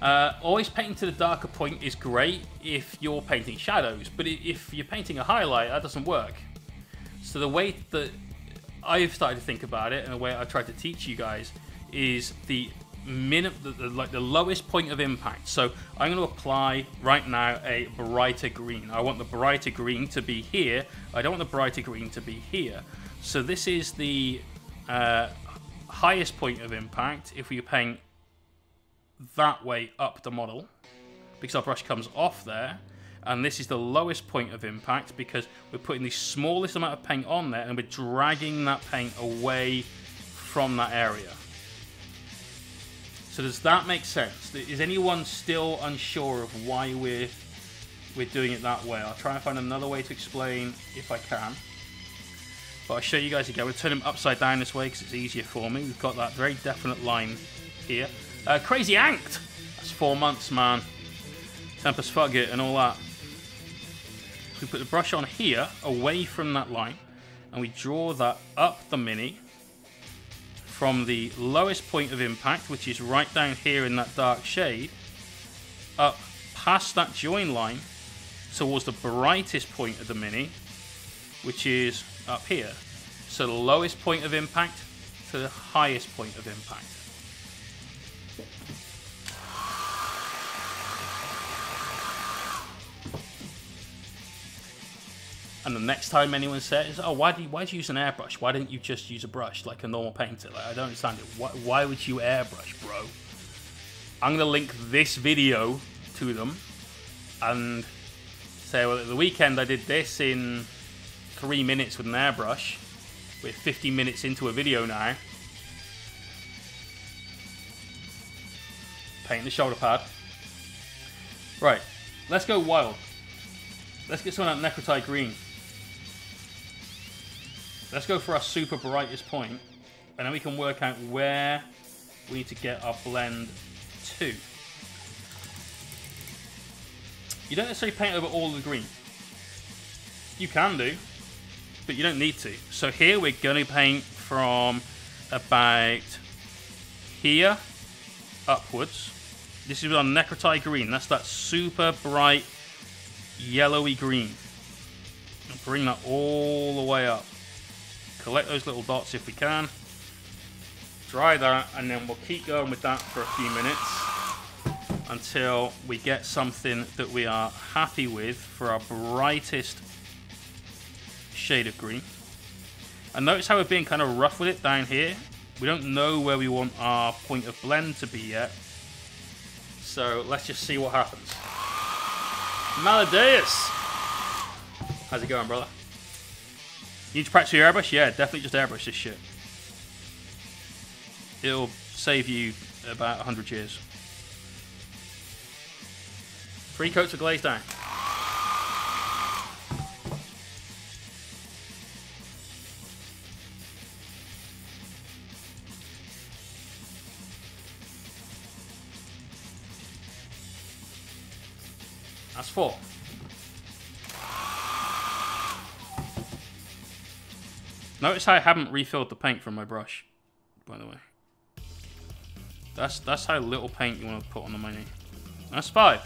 Uh, always painting to the darker point is great if you're painting shadows, but if you're painting a highlight, that doesn't work. So the way that I've started to think about it, and the way I try to teach you guys, is the minim the, the, like the lowest point of impact. So I'm going to apply right now a brighter green. I want the brighter green to be here. I don't want the brighter green to be here. So this is the uh, highest point of impact if we paint that way up the model because our brush comes off there and this is the lowest point of impact because we're putting the smallest amount of paint on there and we're dragging that paint away from that area. So does that make sense? Is anyone still unsure of why we're we're doing it that way? I'll try and find another way to explain if I can. But I'll show you guys again. We'll turn him upside down this way because it's easier for me. We've got that very definite line here. Uh, crazy Anked! That's four months, man. Tempus fugit and all that. We put the brush on here, away from that line, and we draw that up the Mini from the lowest point of impact, which is right down here in that dark shade, up past that join line towards the brightest point of the Mini, which is up here. So the lowest point of impact to the highest point of impact. And the next time anyone says, "Oh, why do you, why did you use an airbrush? Why didn't you just use a brush like a normal painter?" Like, I don't understand it. Why, why would you airbrush, bro? I'm gonna link this video to them and say, "Well, at the weekend I did this in three minutes with an airbrush. We're 50 minutes into a video now. Paint the shoulder pad. Right, let's go wild. Let's get some of that Necrotite green. Let's go for our super brightest point, and then we can work out where we need to get our blend to. You don't necessarily paint over all the green. You can do, but you don't need to. So here we're going to paint from about here upwards. This is our Necrotite green. That's that super bright yellowy green. Bring that all the way up. Collect those little dots if we can. Dry that, and then we'll keep going with that for a few minutes until we get something that we are happy with for our brightest shade of green. And notice how we're being kind of rough with it down here. We don't know where we want our point of blend to be yet. So let's just see what happens. Maladeus! How's it going, brother? You need to practice your airbrush? Yeah, definitely just airbrush this shit. It'll save you about 100 years. Three coats of glaze down. Notice how I haven't refilled the paint from my brush, by the way. That's that's how little paint you want to put on the menu. That's five.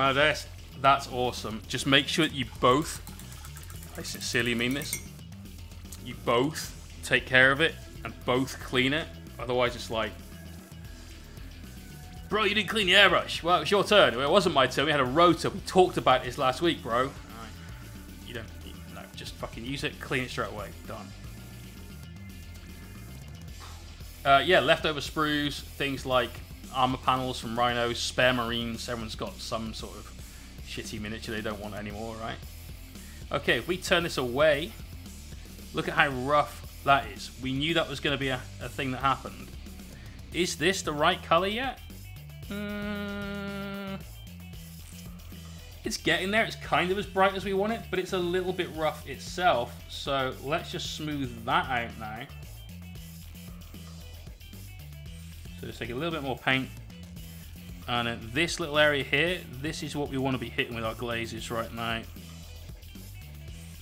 That's, that's awesome. Just make sure that you both, I sincerely mean this, you both take care of it and both clean it. Otherwise it's like, Bro, you didn't clean the airbrush. Well, it was your turn. It wasn't my turn. We had a rotor. We talked about this last week, bro. Right. You don't. You, no, just fucking use it. Clean it straight away. Done. Uh, yeah, leftover sprues, things like armor panels from rhinos, spare marines. Everyone's got some sort of shitty miniature they don't want anymore, right? Okay, if we turn this away, look at how rough that is. We knew that was going to be a, a thing that happened. Is this the right color yet? Mm, it's getting there. It's kind of as bright as we want it, but it's a little bit rough itself. So let's just smooth that out now. So just take a little bit more paint. And this little area here, this is what we want to be hitting with our glazes right now.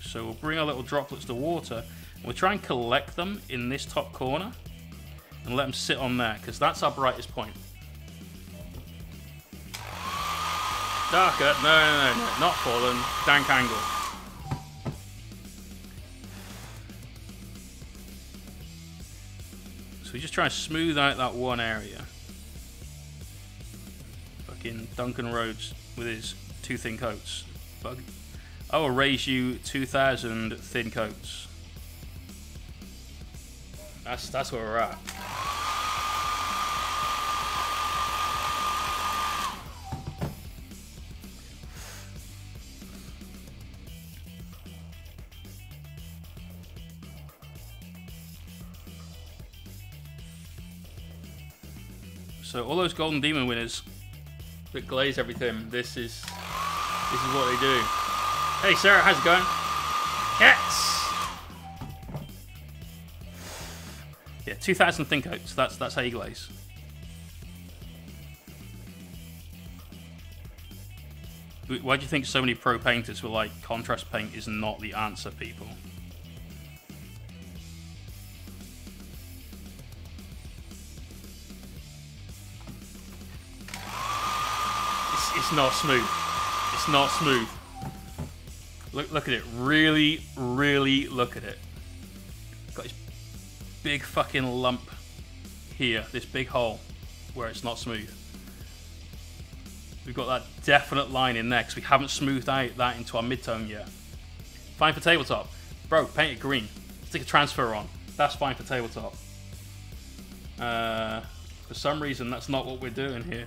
So we'll bring our little droplets to water. We'll try and collect them in this top corner. And let them sit on there, because that's our brightest point. Darker. No, no, no, no. Not fallen. Dank angle. So we just try and smooth out that one area. Fucking Duncan Rhodes with his two thin coats. Bug. I will raise you 2,000 thin coats. That's that's where we're at. So all those Golden Demon winners that glaze everything, this is this is what they do. Hey Sarah, how's it going? Cats! Yeah, 2,000 thin coats. That's that's how you glaze. Why do you think so many pro painters were like, contrast paint is not the answer, people? It's not smooth. It's not smooth. Look, look at it. Really, really look at it. Got this big fucking lump here. This big hole where it's not smooth. We've got that definite line in there because we haven't smoothed out that into our midtone yet. Fine for tabletop. Bro, paint it green. Stick a transfer on. That's fine for tabletop. Uh, for some reason, that's not what we're doing here.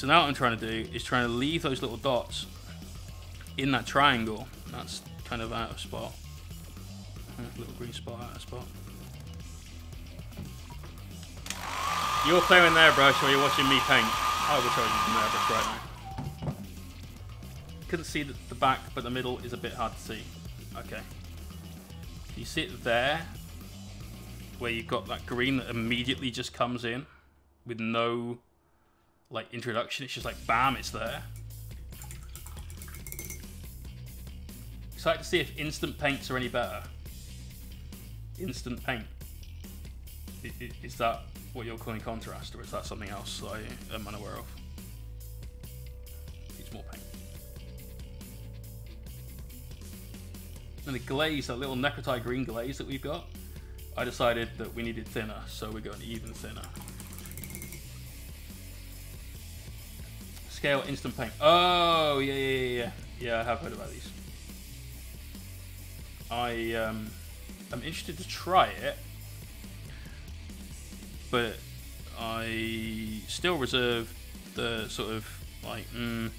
So now what I'm trying to do is trying to leave those little dots in that triangle. That's kind of out of spot. Uh, little green spot out of spot. You're playing there, brush, or you're watching me paint. I wish I was using there, brush right now. Couldn't see the back, but the middle is a bit hard to see. Okay. You see it there, where you've got that green that immediately just comes in with no like introduction. It's just like bam, it's there. Excited to see if instant paints are any better. Instant paint. Is that what you're calling contrast, or is that something else I am unaware of? It's more paint. And the glaze, that little Necrotide green glaze that we've got, I decided that we needed thinner, so we're going even thinner. Scale instant paint. Oh, yeah, yeah, yeah, yeah. I have heard about these. I um, am interested to try it, but I still reserve the sort of like mm,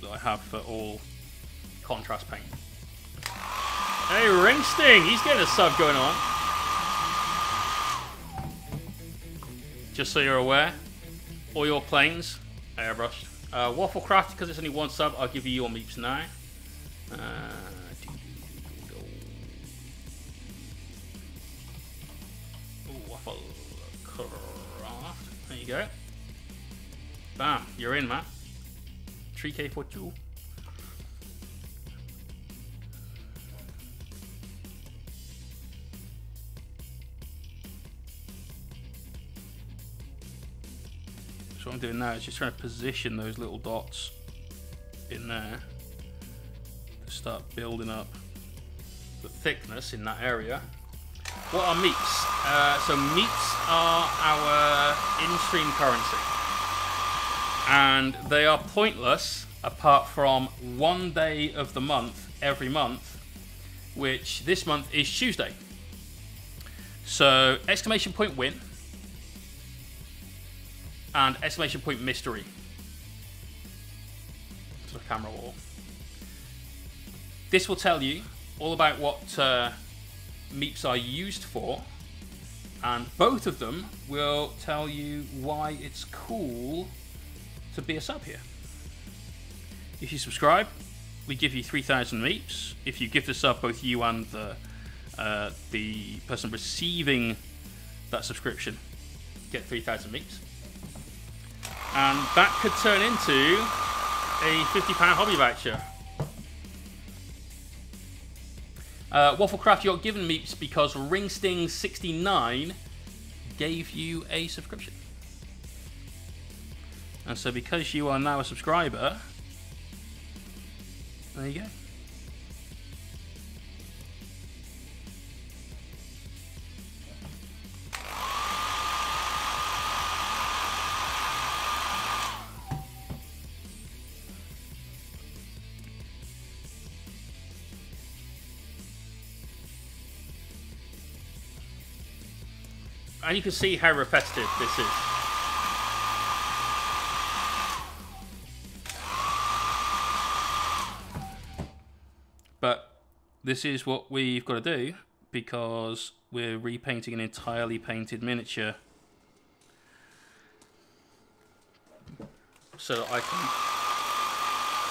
that I have for all contrast paint. Hey, Ringsting! He's getting a sub going on. Just so you're aware, all your planes airbrushed. Uh, Wafflecraft, because it's only one sub, I'll give you your meeps now. Uh, Wafflecraft. There you go. Bam, you're in, man. 3k for two. What I'm doing now is just trying to position those little dots in there to start building up the thickness in that area. What are meeps? Uh, so meeps are our in-stream currency. And they are pointless apart from one day of the month every month, which this month is Tuesday. So exclamation point win and exclamation point mystery to the camera wall. This will tell you all about what uh, meeps are used for, and both of them will tell you why it's cool to be a sub here. If you subscribe, we give you 3,000 meeps. If you give the sub, both you and the uh, the person receiving that subscription get 3,000 meeps. And that could turn into a £50 hobby voucher. Uh, Wafflecraft, you're given meeps because Ringsting69 gave you a subscription. And so because you are now a subscriber, there you go. And you can see how repetitive this is. But this is what we've got to do because we're repainting an entirely painted miniature so I can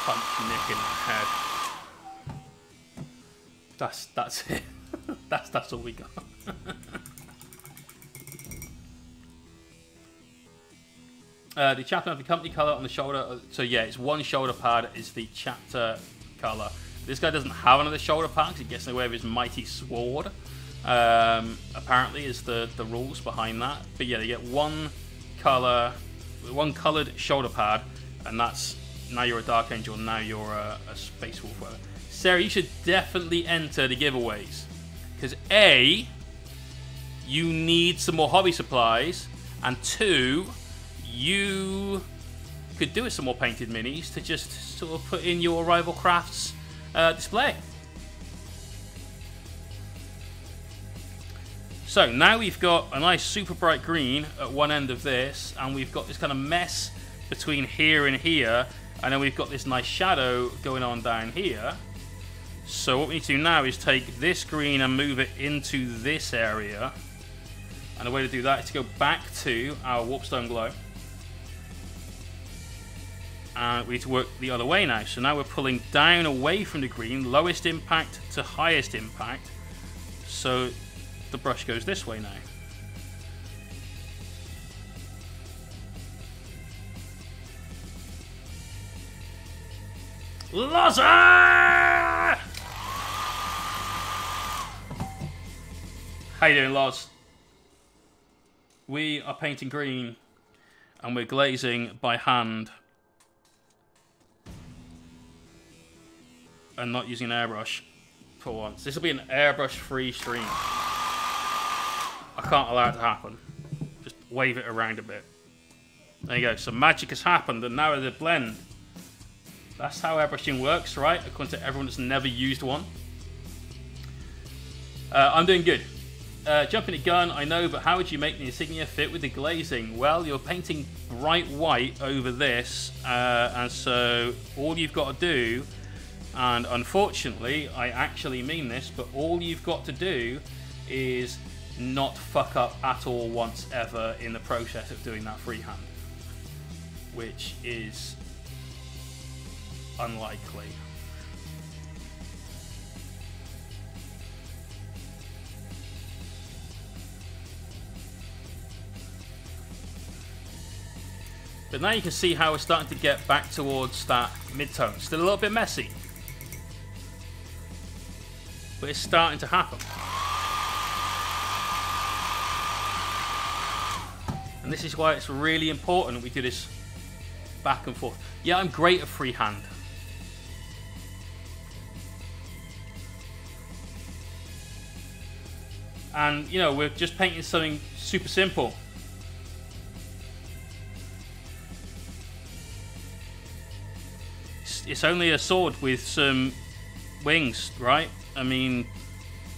punch Nick in the head. That's that's it. that's that's all we got. Uh, the chapter of the company color on the shoulder. Uh, so yeah, it's one shoulder pad is the chapter color. This guy doesn't have another shoulder pad because he gets in the way of his mighty sword. Um, apparently, is the the rules behind that. But yeah, they get one color, one colored shoulder pad, and that's now you're a Dark Angel. Now you're a, a Space Wolf. Sarah, you should definitely enter the giveaways because a you need some more hobby supplies, and two, you could do with some more painted minis to just sort of put in your rival crafts uh, display. So now we've got a nice super bright green at one end of this, and we've got this kind of mess between here and here, and then we've got this nice shadow going on down here. So what we need to do now is take this green and move it into this area. And the way to do that is to go back to our Warpstone Glow. And we need to work the other way now. So now we're pulling down away from the green, lowest impact to highest impact. So the brush goes this way now. Loza! How you doing, Loz? We are painting green and we're glazing by hand and not using an airbrush for once. This will be an airbrush-free stream. I can't allow it to happen. Just wave it around a bit. There you go. So magic has happened and now the blend. That's how airbrushing works, right? According to everyone that's never used one. Uh, I'm doing good. Uh, jumping the gun, I know, but how would you make the insignia fit with the glazing? Well, you're painting bright white over this, uh, and so all you've got to do, and unfortunately, I actually mean this, but all you've got to do is not fuck up at all once ever in the process of doing that freehand, which is unlikely. But now you can see how we're starting to get back towards that mid-tone. Still a little bit messy. But it's starting to happen. And this is why it's really important we do this back and forth. Yeah, I'm great at freehand. And, you know, we're just painting something super simple. it's only a sword with some wings, right? I mean,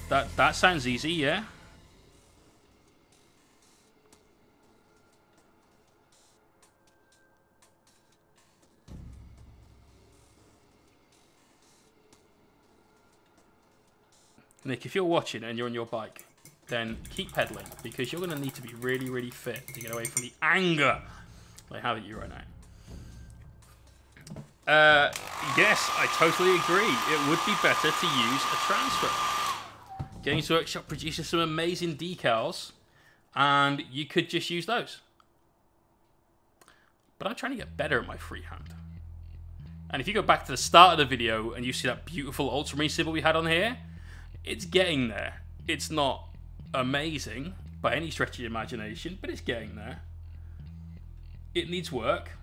that that sounds easy, yeah. Nick, if you're watching and you're on your bike, then keep pedaling because you're going to need to be really, really fit to get away from the anger I have at you right now. Uh, yes, I totally agree. It would be better to use a transfer. Games Workshop produces some amazing decals, and you could just use those. But I'm trying to get better at my freehand. And if you go back to the start of the video and you see that beautiful ultramarine symbol we had on here, it's getting there. It's not amazing by any stretch of imagination, but it's getting there. It needs work.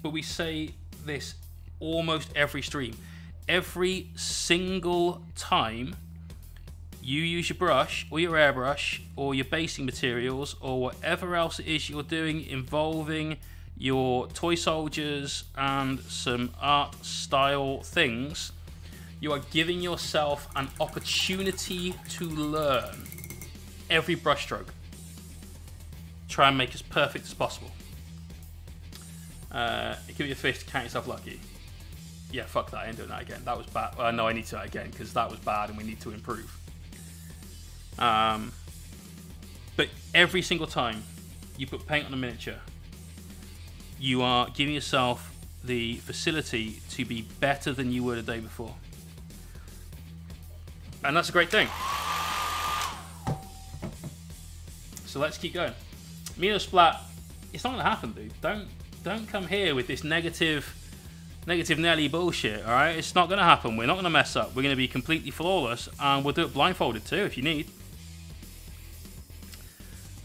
But we say this almost every stream. Every single time you use your brush or your airbrush or your basing materials or whatever else it is you're doing involving your toy soldiers and some art style things, you are giving yourself an opportunity to learn every brushstroke. Try and make as perfect as possible. Uh, give you a fish to count yourself lucky. Yeah, fuck that. I ain't doing that again. That was bad. Uh, no, I need to that again because that was bad and we need to improve. Um, but every single time you put paint on a miniature, you are giving yourself the facility to be better than you were the day before. And that's a great thing. So let's keep going. Mino Splat, it's not to happen, dude. Don't don't come here with this negative, negative Nelly bullshit. All right, it's not going to happen. We're not going to mess up. We're going to be completely flawless, and we'll do it blindfolded too if you need.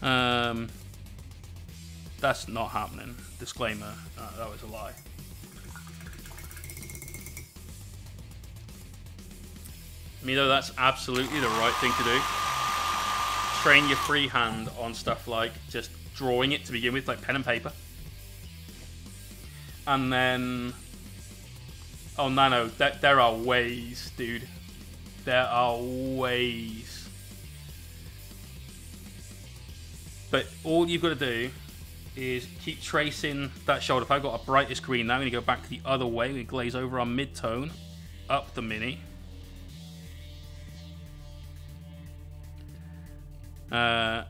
Um, that's not happening. Disclaimer: uh, that was a lie. Milo, that's absolutely the right thing to do. train your freehand on stuff like just drawing it to begin with, like pen and paper. And then... Oh, no, no, there, there are ways, dude. There are ways. But all you've got to do is keep tracing that shoulder If I've got a brightest green now. I'm going to go back the other way. We glaze over our mid-tone, up the mini. Uh,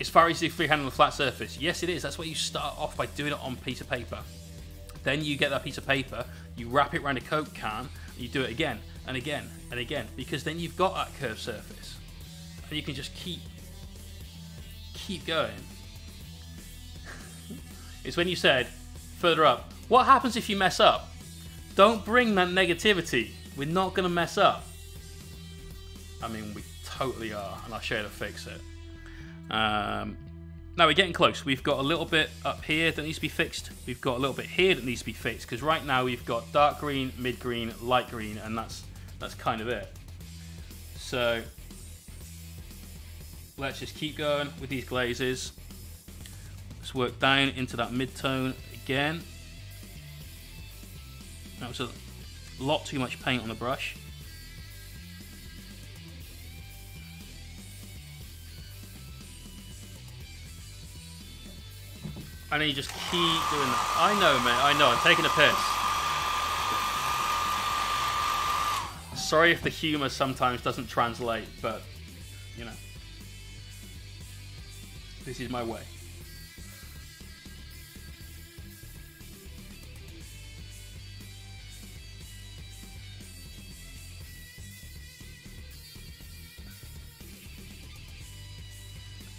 as far as the freehand on a flat surface, yes, it is. That's why you start off by doing it on a piece of paper. Then you get that piece of paper, you wrap it around a Coke can, and you do it again and again and again because then you've got that curved surface, and you can just keep keep going. it's when you said further up. What happens if you mess up? Don't bring that negativity we're not going to mess up. I mean, we totally are, and I'll show you how to fix it. Um, now we're getting close. We've got a little bit up here that needs to be fixed. We've got a little bit here that needs to be fixed because right now we've got dark green, mid green, light green, and that's that's kind of it. So let's just keep going with these glazes. Let's work down into that mid-tone again. That was a lot too much paint on the brush. And then you just keep doing that. I know, mate. I know. I'm taking a piss. Sorry if the humour sometimes doesn't translate, but, you know. This is my way.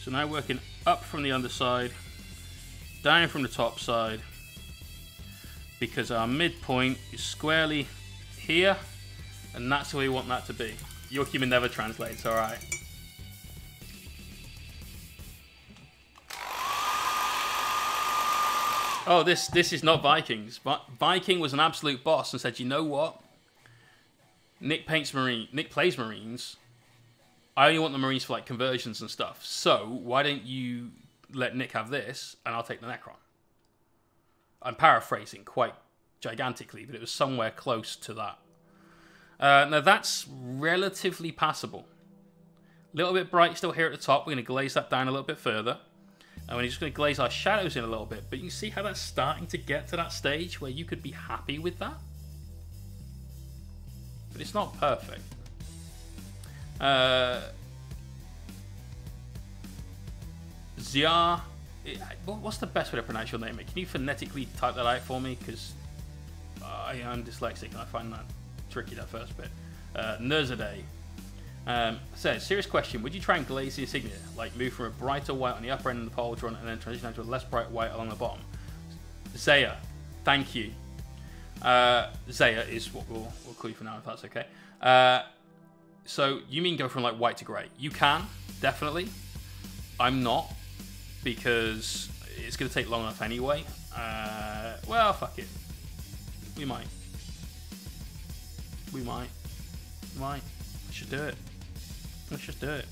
So now working up from the underside, down from the top side, because our midpoint is squarely here, and that's where we want that to be. Your human never translates, alright. Oh, this this is not Vikings. But Viking was an absolute boss and said, you know what? Nick paints marine. Nick plays Marines. I only want the Marines for like conversions and stuff. So why don't you let Nick have this and I'll take the Necron? I'm paraphrasing quite gigantically, but it was somewhere close to that. Uh, now that's relatively passable. A little bit bright still here at the top. We're going to glaze that down a little bit further. And we're just going to glaze our shadows in a little bit. But you see how that's starting to get to that stage where you could be happy with that. But it's not perfect. Uh, Zia, what's the best way to pronounce your name? Can you phonetically type that out for me? Because I am dyslexic and I find that tricky, that first bit. Uh, Nurzadeh um, says, serious question, would you try and glaze the insignia? Like move from a brighter white on the upper end of the pauldron and then transition to a less bright white along the bottom? Zaya, thank you. Uh, Zaya is what we'll, we'll call you for now, if that's okay. Uh, so you mean go from like white to grey? You can definitely. I'm not because it's going to take long enough anyway. Uh, well, fuck it. We might. We might. We might. Let's just do it. Let's just do it.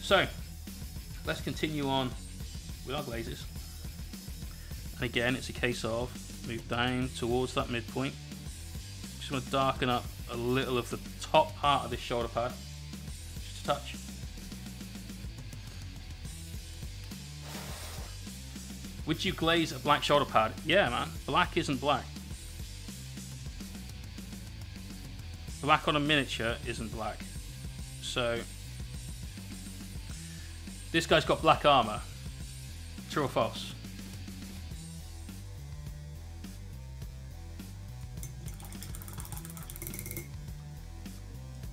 So, let's continue on with our glazes. And again, it's a case of move down towards that midpoint. Just want to darken up a little of the top part of this shoulder pad. Just a touch. Would you glaze a black shoulder pad? Yeah, man. Black isn't black. Black on a miniature isn't black. So, this guy's got black armor. True or false?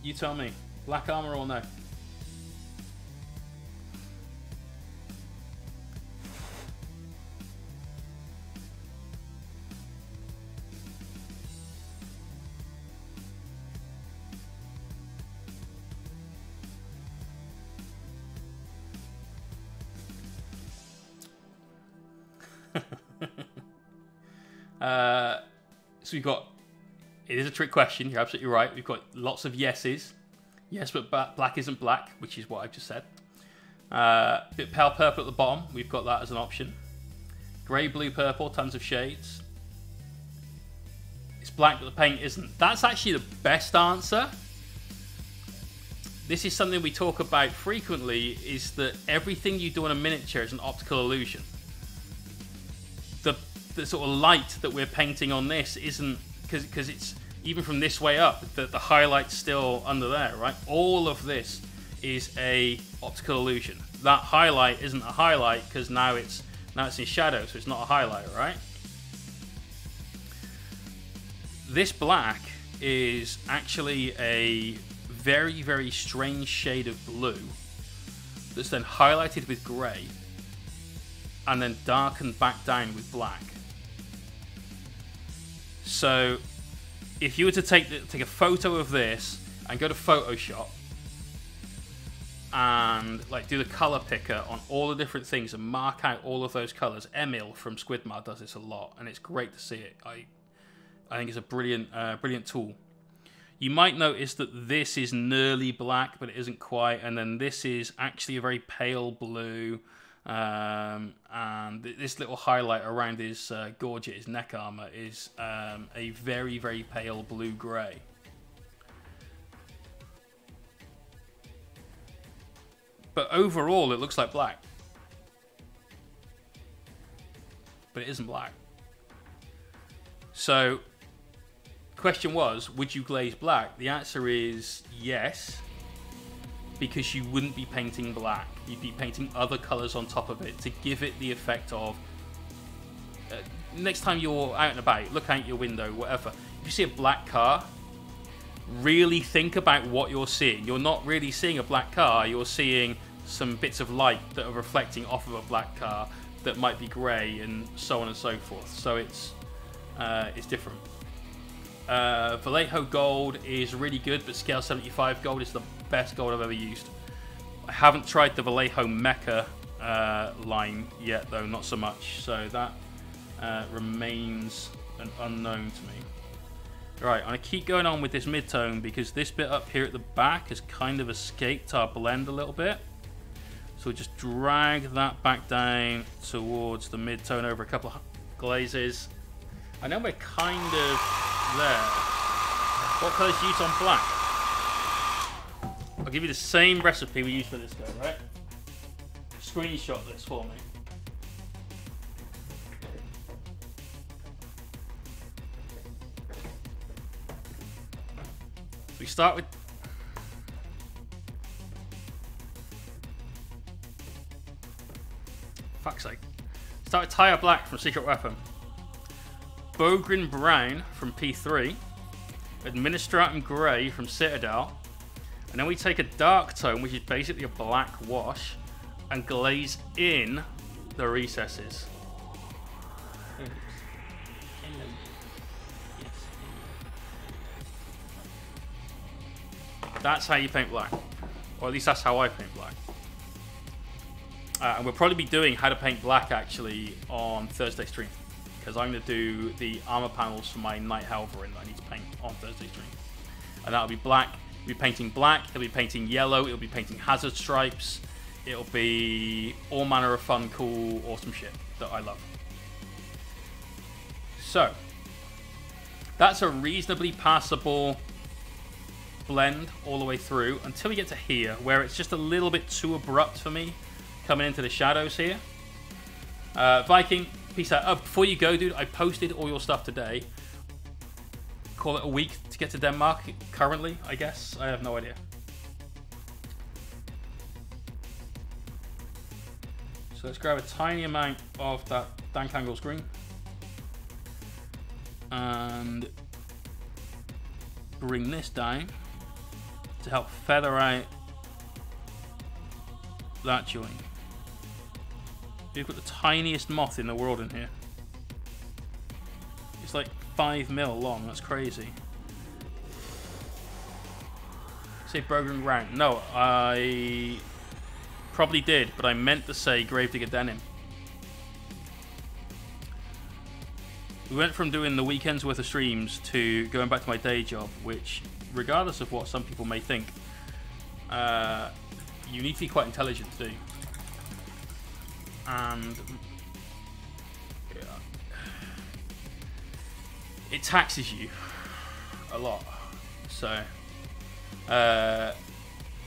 You tell me. Black armor or no? Uh, so we've got It is a trick question. You're absolutely right. We've got lots of yeses. Yes, but black isn't black, which is what I've just said. Uh, bit pale purple at the bottom. We've got that as an option. Grey, blue, purple, tons of shades. It's black, but the paint isn't. That's actually the best answer. This is something we talk about frequently, is that everything you do on a miniature is an optical illusion. The, the sort of light that we're painting on this isn't, because because it's, even from this way up, the, the highlight's still under there, right? All of this is a optical illusion. That highlight isn't a highlight because now it's now it's in shadow, so it's not a highlight, right? This black is actually a very, very strange shade of blue that's then highlighted with grey and then darkened back down with black. So if you were to take the, take a photo of this and go to Photoshop and like do the color picker on all the different things and mark out all of those colors. Emil from Squidmar does this a lot, and it's great to see it. I I think it's a brilliant uh, brilliant tool. You might notice that this is nearly black, but it isn't quite, and then this is actually a very pale blue. Um, and this little highlight around his uh, his neck armor, is um, a very, very pale blue grey. But overall, it looks like black. But it isn't black. So, question was, would you glaze black? The answer is yes, because you wouldn't be painting black. You'd be painting other colors on top of it to give it the effect of. Uh, next time you're out and about, look out your window, whatever. If you see a black car, really think about what you're seeing. You're not really seeing a black car, you're seeing some bits of light that are reflecting off of a black car that might be grey and so on and so forth. So it's uh, it's different. Uh, Vallejo Gold is really good, but Scale 75 Gold is the best gold I've ever used. I haven't tried the Vallejo Mecca uh, line yet, though, not so much. So that uh, remains an unknown to me. Right, I'm going to keep going on with this mid-tone because this bit up here at the back has kind of escaped our blend a little bit. So we just drag that back down towards the mid-tone over a couple of glazes. I know we're kind of there. What colours do you use on black? I'll give you the same recipe we used for this guy, right? Screenshot this for me. We start with Fuck's sake. Start with Tyre Black from Secret Weapon. Bogrin Brown from P3. Administratum Grey from Citadel. And then we take a dark tone, which is basically a black wash, and glaze in the recesses. That's how you paint black. Or at least that's how I paint black. Uh, and we'll probably be doing how to paint black actually on Thursday stream because I'm going to do the armor panels for my Knight Helverin that I need to paint on Thursday stream. And that'll be black. We'll be painting black, it'll be painting yellow, it'll be painting hazard stripes, it'll be all manner of fun, cool, awesome shit that I love. So, that's a reasonably passable blend all the way through until we get to here, where it's just a little bit too abrupt for me coming into the shadows here. Uh, Viking, peace out. Oh, before you go, dude, I posted all your stuff today. Call it a week to get to Denmark currently, I guess. I have no idea. So let's grab a tiny amount of that Dark Angels Green. And bring this down to help feather out that joint. We've got the tiniest moth in the world in here. It's like 5 mil long, that's crazy. Say Brogan Rank. No, I probably did, but I meant to say Gravedigger Denim. we went from doing the weekends worth of streams to going back to my day job, which, regardless of what some people may think, uh, you need to be quite intelligent to do. And it taxes you a lot. So uh,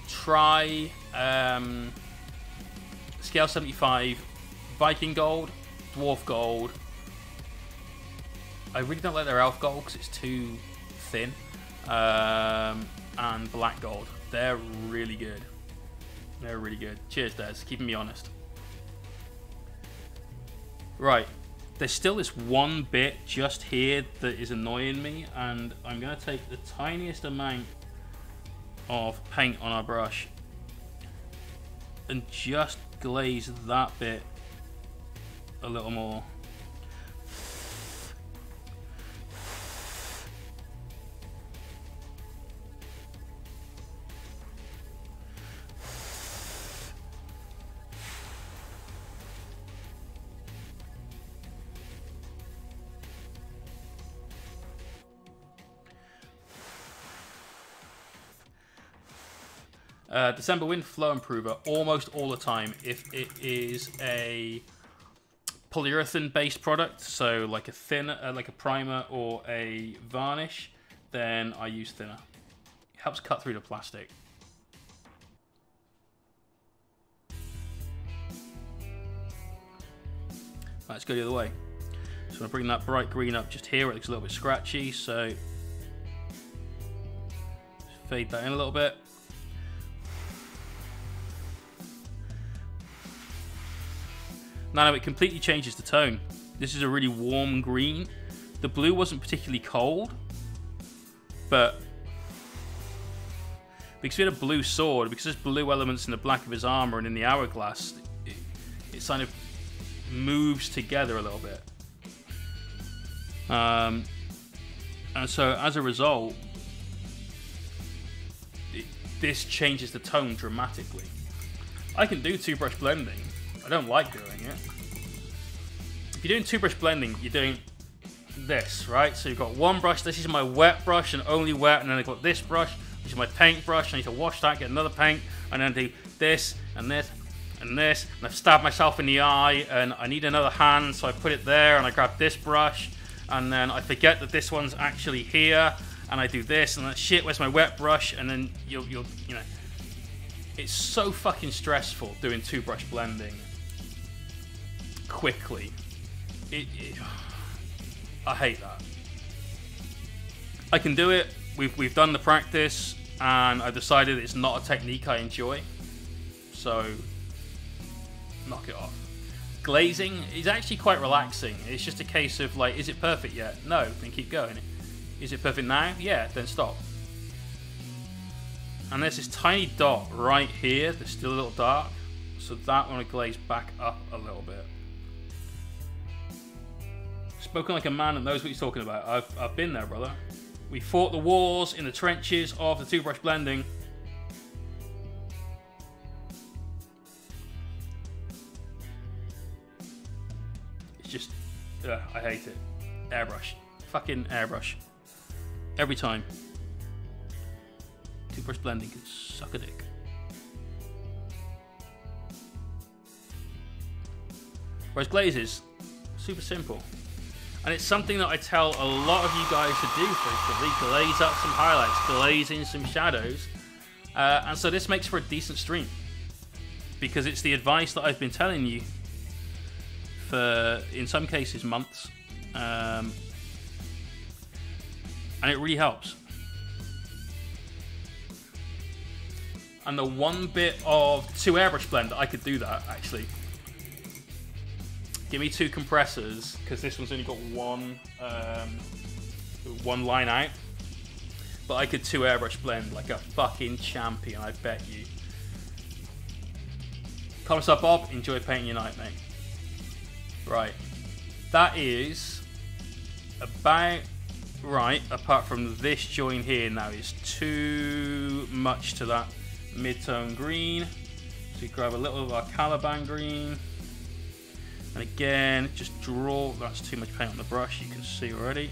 try um, scale 75, Viking gold, dwarf gold. I really don't like their elf gold because it's too thin. Um, and black gold. They're really good. They're really good. Cheers, Des. Keeping me honest. Right. There's still this one bit just here that is annoying me, and I'm going to take the tiniest amount of paint on our brush and just glaze that bit a little more. Uh, December Wind Flow Improver almost all the time if it is a polyurethane based product, so like a thinner, uh, like a primer or a varnish, then I use thinner. It helps cut through the plastic. Let's go the other way. So I'm bring that bright green up just here. It looks a little bit scratchy, so fade that in a little bit. No, no, it completely changes the tone. This is a really warm green. The blue wasn't particularly cold, but because we had a blue sword, because there's blue elements in the black of his armor and in the hourglass, it, it kind of moves together a little bit. Um, and so as a result, it, this changes the tone dramatically. I can do two brush blending, I don't like doing it. If you're doing two brush blending, you're doing this, right? So you've got one brush, this is my wet brush and only wet, and then I've got this brush, which is my paint brush. I need to wash that, get another paint, and then do this and this and this. And I've stabbed myself in the eye, and I need another hand, so I put it there, and I grab this brush, and then I forget that this one's actually here, and I do this, and that shit, where's my wet brush? And then you'll, you'll, you know, it's so fucking stressful doing two brush blending quickly. It, it, I hate that. I can do it. We've, we've done the practice, and I decided it's not a technique I enjoy. So, knock it off. Glazing is actually quite relaxing. It's just a case of like, is it perfect yet? No, then keep going. Is it perfect now? Yeah, then stop. And there's this tiny dot right here that's still a little dark. So that one to glaze back up a little bit. Spoken like a man and knows what he's talking about. I've, I've been there, brother. We fought the wars in the trenches of the two brush blending. It's just, uh, I hate it. Airbrush. Fucking airbrush. Every time. Two brush blending can suck a dick. Whereas glazes, super simple. And it's something that I tell a lot of you guys to do frequently. Glaze up some highlights, glaze in some shadows. Uh, and so this makes for a decent stream. Because it's the advice that I've been telling you for, in some cases, months. Um, and it really helps. And the one bit of two airbrush blend, that I could do that, actually. Give me two compressors, because this one's only got one um, one line out. But I could two airbrush blend like a fucking champion, I bet you. Comments up, Bob. Enjoy painting your Knight, mate. Right. That is about right, apart from this join here now is too much to that mid-tone green. So we grab a little of our Caliban green And again, just draw, that's too much paint on the brush, you can see already.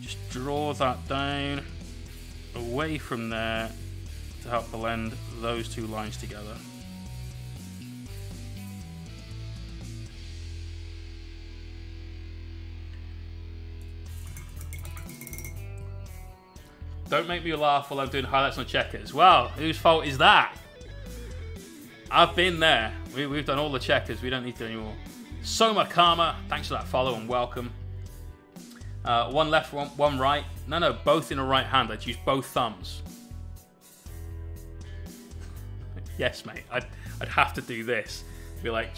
Just draw that down away from there to help blend those two lines together. Don't make me laugh while I'm doing highlights on checkers. Well, whose fault is that? I've been there. We, have done all the checkers. We don't need to anymore. Soma Karma, thanks for that follow and welcome. Uh, one left, one, one right. No, no, both in a right hand. I'd use both thumbs. yes, mate. I'd, I'd have to do this. Be like...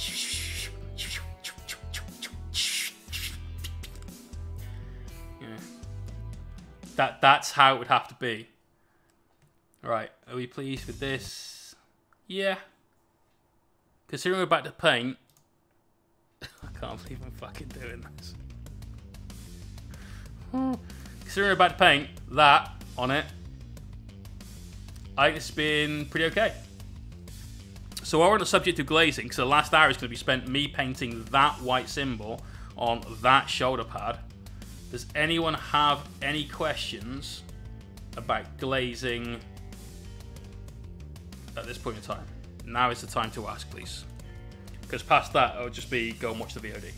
That that's how it would have to be. Right, are we pleased with this? Yeah. Considering we're about to paint, I can't believe I'm fucking doing this. Hmm. Considering we're about to paint that on it, I think it's been pretty okay. So while we're on the subject of glazing, because the last hour is going to be spent me painting that white symbol on that shoulder pad, does anyone have any questions about glazing at this point in time? Now is the time to ask, please. Because past that, it would just be go and watch the VOD.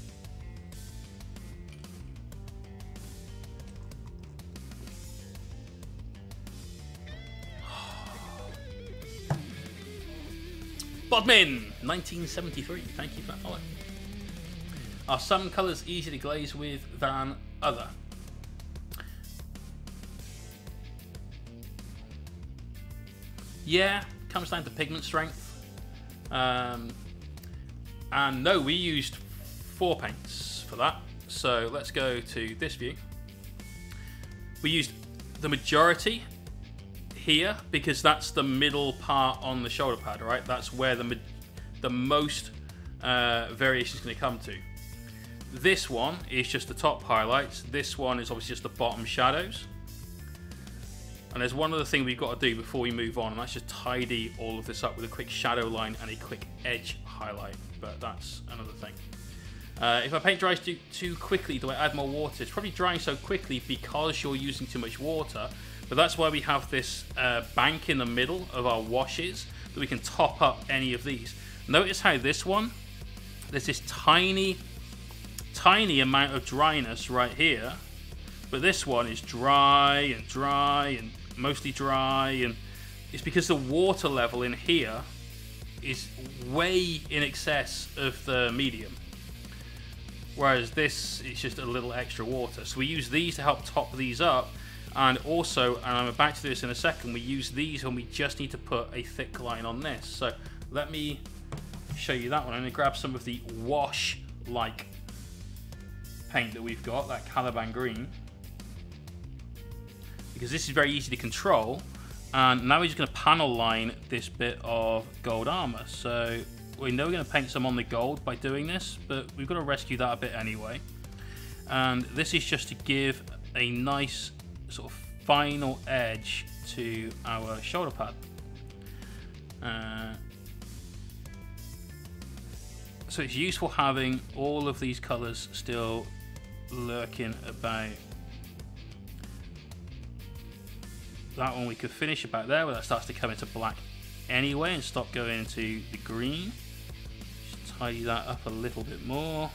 Bodmin, 1973. Thank you for that follow. Are some colours easier to glaze with than other. Yeah, comes down to pigment strength. Um, and no, we used four paints for that. So let's go to this view. We used the majority here because that's the middle part on the shoulder pad, right? That's where the the most uh, variation is going to come to. This one is just the top highlights. This one is obviously just the bottom shadows. And there's one other thing we've got to do before we move on, and that's just tidy all of this up with a quick shadow line and a quick edge highlight. But that's another thing. Uh, if my paint dries too, too quickly, do I add more water? It's probably drying so quickly because you're using too much water. But that's why we have this uh, bank in the middle of our washes that we can top up any of these. Notice how this one, there's this tiny tiny amount of dryness right here, but this one is dry and dry and mostly dry, and it's because the water level in here is way in excess of the medium. Whereas this is just a little extra water. So we use these to help top these up. And also, and I'm about to do this in a second, we use these when we just need to put a thick line on this. So let me show you that one. I'm to grab some of the wash-like paint that we've got, that Caliban green. Because this is very easy to control. And now we're just going to panel line this bit of gold armor. So we know we're going to paint some on the gold by doing this, but we've got to rescue that a bit anyway. And this is just to give a nice sort of final edge to our shoulder pad. Uh, so it's useful having all of these colors still lurking about. That one we could finish about there where that starts to come into black anyway and stop going into the green. Just tidy that up a little bit more.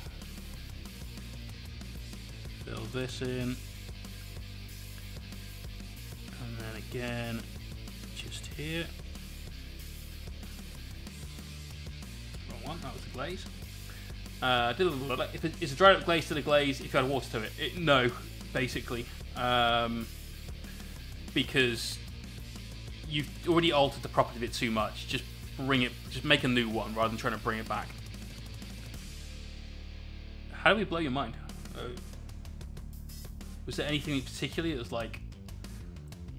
Fill this in. And then again, just here. Wrong one, that was the glaze. Uh, if it's a dried up glaze to the glaze, if you add water to it, it no, basically, um, because you've already altered the property of it too much. Just bring it, just make a new one rather than trying to bring it back. How do we blow your mind? Uh, was there anything in particular that was like,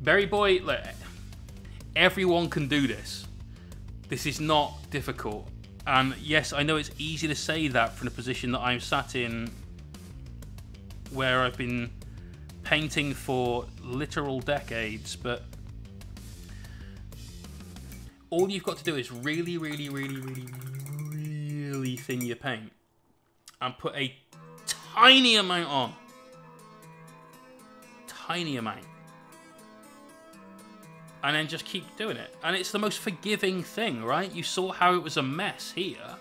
Berry Boy? Like, everyone can do this. This is not difficult. And yes, I know it's easy to say that from the position that I'm sat in, where I've been painting for literal decades, but all you've got to do is really, really, really, really, really thin your paint. and put a tiny amount on. Tiny amount. And then just keep doing it. And it's the most forgiving thing, right? You saw how it was a mess here.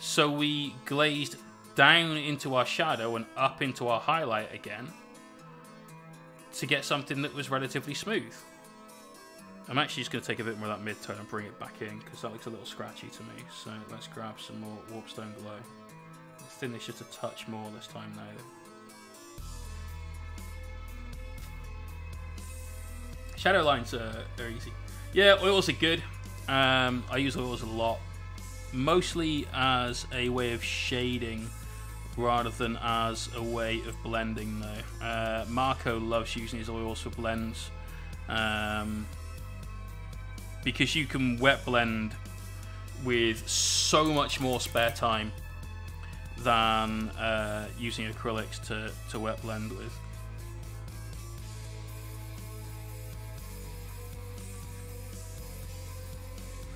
So we glazed down into our shadow and up into our highlight again to get something that was relatively smooth. I'm actually just going to take a bit more of that mid-tone and bring it back in because that looks a little scratchy to me. So let's grab some more Warpstone Glow. This just a touch more this time now. Shadow lines are, are easy. Yeah, oils are good. Um, I use oils a lot, mostly as a way of shading rather than as a way of blending though. Uh, Marco loves using his oils for blends um, because you can wet blend with so much more spare time than uh, using acrylics to, to wet blend with.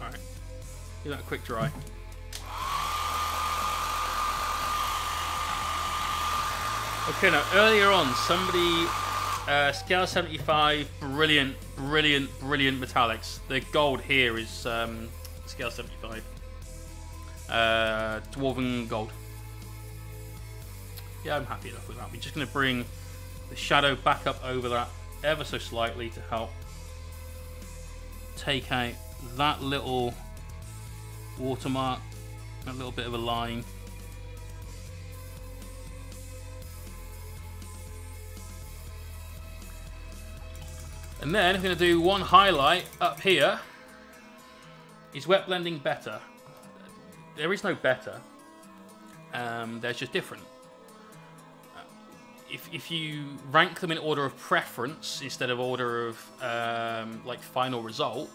Alright, give that a quick dry. Okay, now earlier on, somebody uh, scale 75, brilliant, brilliant, brilliant metallics. The gold here is um, scale 75. Uh, dwarven gold. Yeah, I'm happy enough with that. We're just going to bring the shadow back up over that ever so slightly to help take out that little watermark, a little bit of a line. And then I'm going to do one highlight up here. Is wet blending better? There is no better. Um, there's just different. If, if you rank them in order of preference instead of order of um, like final result,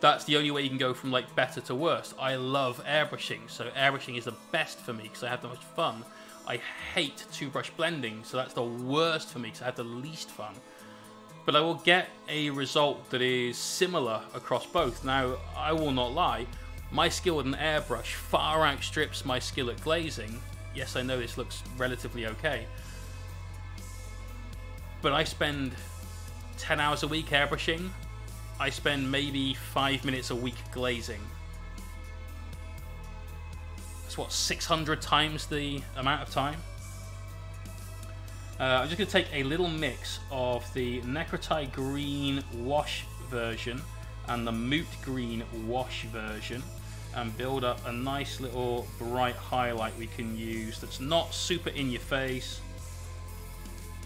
that's the only way you can go from like better to worst. I love airbrushing, so airbrushing is the best for me because I have the most fun. I hate two brush blending, so that's the worst for me because I have the least fun but I will get a result that is similar across both. Now, I will not lie, my skill with an airbrush far outstrips my skill at glazing. Yes, I know this looks relatively okay, but I spend 10 hours a week airbrushing. I spend maybe 5 minutes a week glazing. That's what, 600 times the amount of time? Uh, I'm just going to take a little mix of the Necrotite Green wash version and the Moot Green wash version and build up a nice little bright highlight we can use that's not super in your face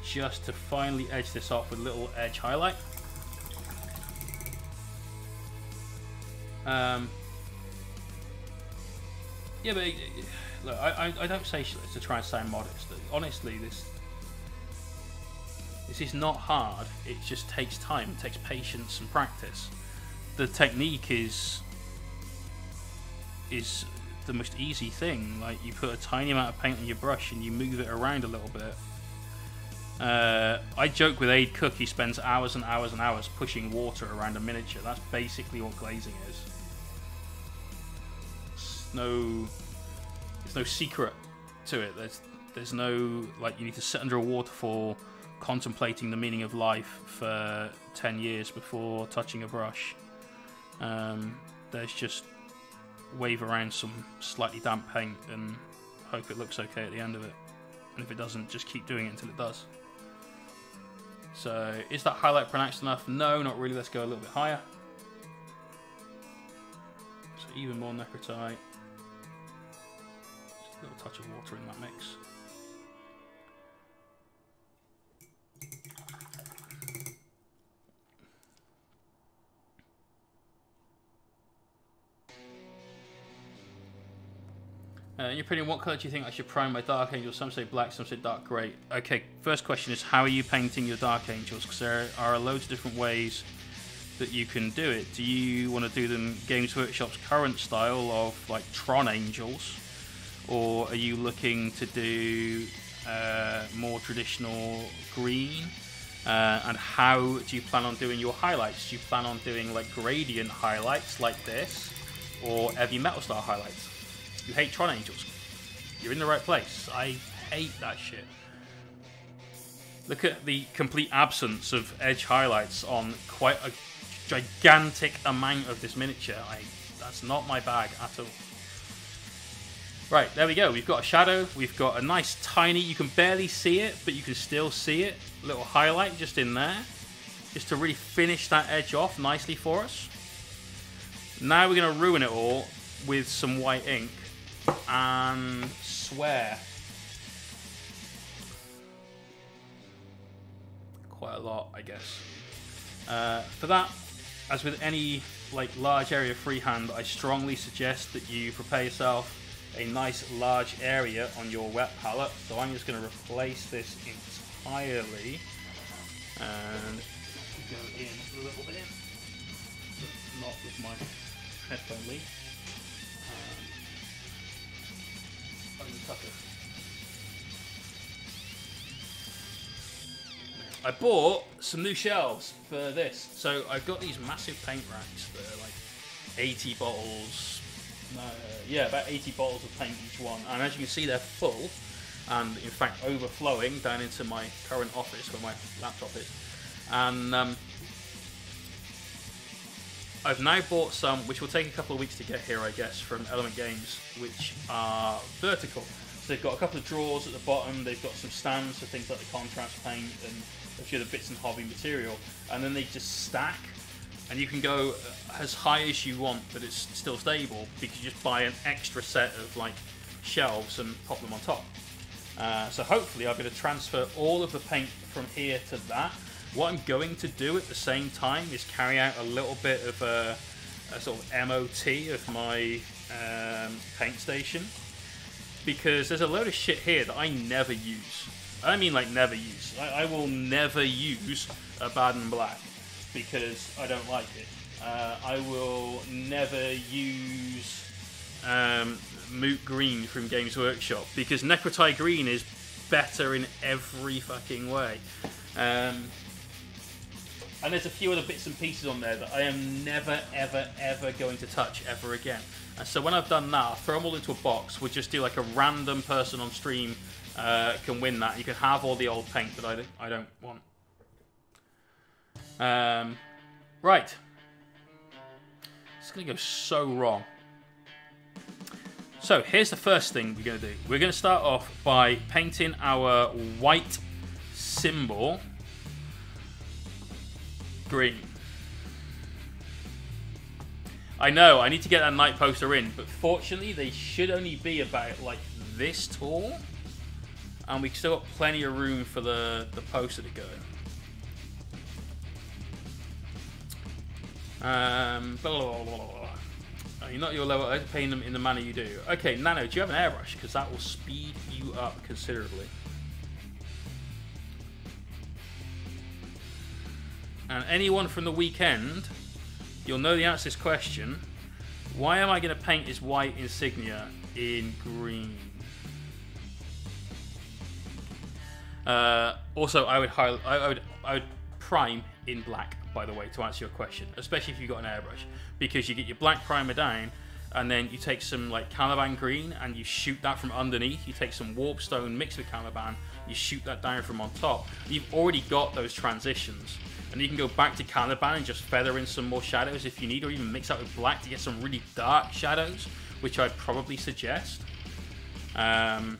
just to finally edge this off with a little edge highlight. Um, yeah, but look, I, I, don't say to try and sound modest. Honestly, this this is not hard, it just takes time, it takes patience and practice. The technique is is the most easy thing. Like you put a tiny amount of paint on your brush and you move it around a little bit. Uh, I joke with Aid Cook, he spends hours and hours and hours pushing water around a miniature. That's basically what glazing is. It's no, there's no secret to it. There's, there's no like you need to sit under a waterfall contemplating the meaning of life for 10 years before touching a brush. Um, there's just wave around some slightly damp paint and hope it looks okay at the end of it. And if it doesn't, just keep doing it until it does. So, is that highlight pronounced enough? No, not really. Let's go a little bit higher. So, even more necrotite. Just a little touch of water in that mix. Uh, you're putting what color do you think I should prime my Dark Angels? Some say black, some say dark grey. Okay, first question is how are you painting your Dark Angels? Because there are loads of different ways that you can do it. Do you want to do them Games Workshop's current style of like Tron Angels? Or are you looking to do uh, more traditional green? Uh, and how do you plan on doing your highlights? Do you plan on doing like gradient highlights like this? Or heavy metal style highlights? You hate Tron Angels. You're in the right place. I hate that shit. Look at the complete absence of edge highlights on quite a gigantic amount of this miniature. I, that's not my bag at all. Right, there we go. We've got a shadow. We've got a nice tiny, you can barely see it, but you can still see it. Little highlight just in there. Just to really finish that edge off nicely for us. Now we're going to ruin it all with some white ink and swear. Quite a lot, I guess. Uh, for that, as with any like large area freehand, I strongly suggest that you prepare yourself a nice large area on your wet palette. So I'm just going to replace this entirely and go in a little bit, but not with my headphone lead. I bought some new shelves for this. So I've got these massive paint racks that are like 80 bottles. Uh, yeah, about 80 bottles of paint each one. And as you can see, they're full and in fact overflowing down into my current office where my laptop is. And um, I've now bought some, which will take a couple of weeks to get here, I guess, from Element Games, which are vertical. So they've got a couple of drawers at the bottom, they've got some stands for things like the contrast paint and a few other bits and hobby material, and then they just stack. And you can go as high as you want, but it's still stable because you just buy an extra set of like shelves and pop them on top. Uh, so hopefully I'll be able to transfer all of the paint from here to that. What I'm going to do at the same time is carry out a little bit of a, a sort of MOT of my um, paint station because there's a load of shit here that I never use. I mean like never use. I, I will never use Abaddon Black because I don't like it. Uh, I will never use um, Moot Green from Games Workshop because Necrotide Green is better in every fucking way. Um, and there's a few other bits and pieces on there that I am never, ever, ever going to touch ever again. And so when I've done that, I'll throw them all into a box. We'll just do like a random person on stream uh, can win that. You can have all the old paint that I, I don't want. Um, right. It's going to go so wrong. So here's the first thing we're going to do. We're going to start off by painting our white symbol green. I know, I need to get that night poster in, but fortunately they should only be about like this tall. And we still got plenty of room for the, the poster to go. Um, blah, blah, blah, you're not your level, I paint them in the manner you do. Okay, Nano, do you have an airbrush? Because that will speed you up considerably. And anyone from the weekend You'll know the answer to this question. Why am I going to paint his white insignia in green? Uh, also, I would, I, I would I would prime in black, by the way, to answer your question, especially if you've got an airbrush, because you get your black primer down, and then you take some like Caliban green and you shoot that from underneath. You take some warpstone mixed with Caliban, you shoot that down from on top. You've already got those transitions. And you can go back to Caliban and just feather in some more shadows if you need, or even mix that with black to get some really dark shadows, which I'd probably suggest. Um,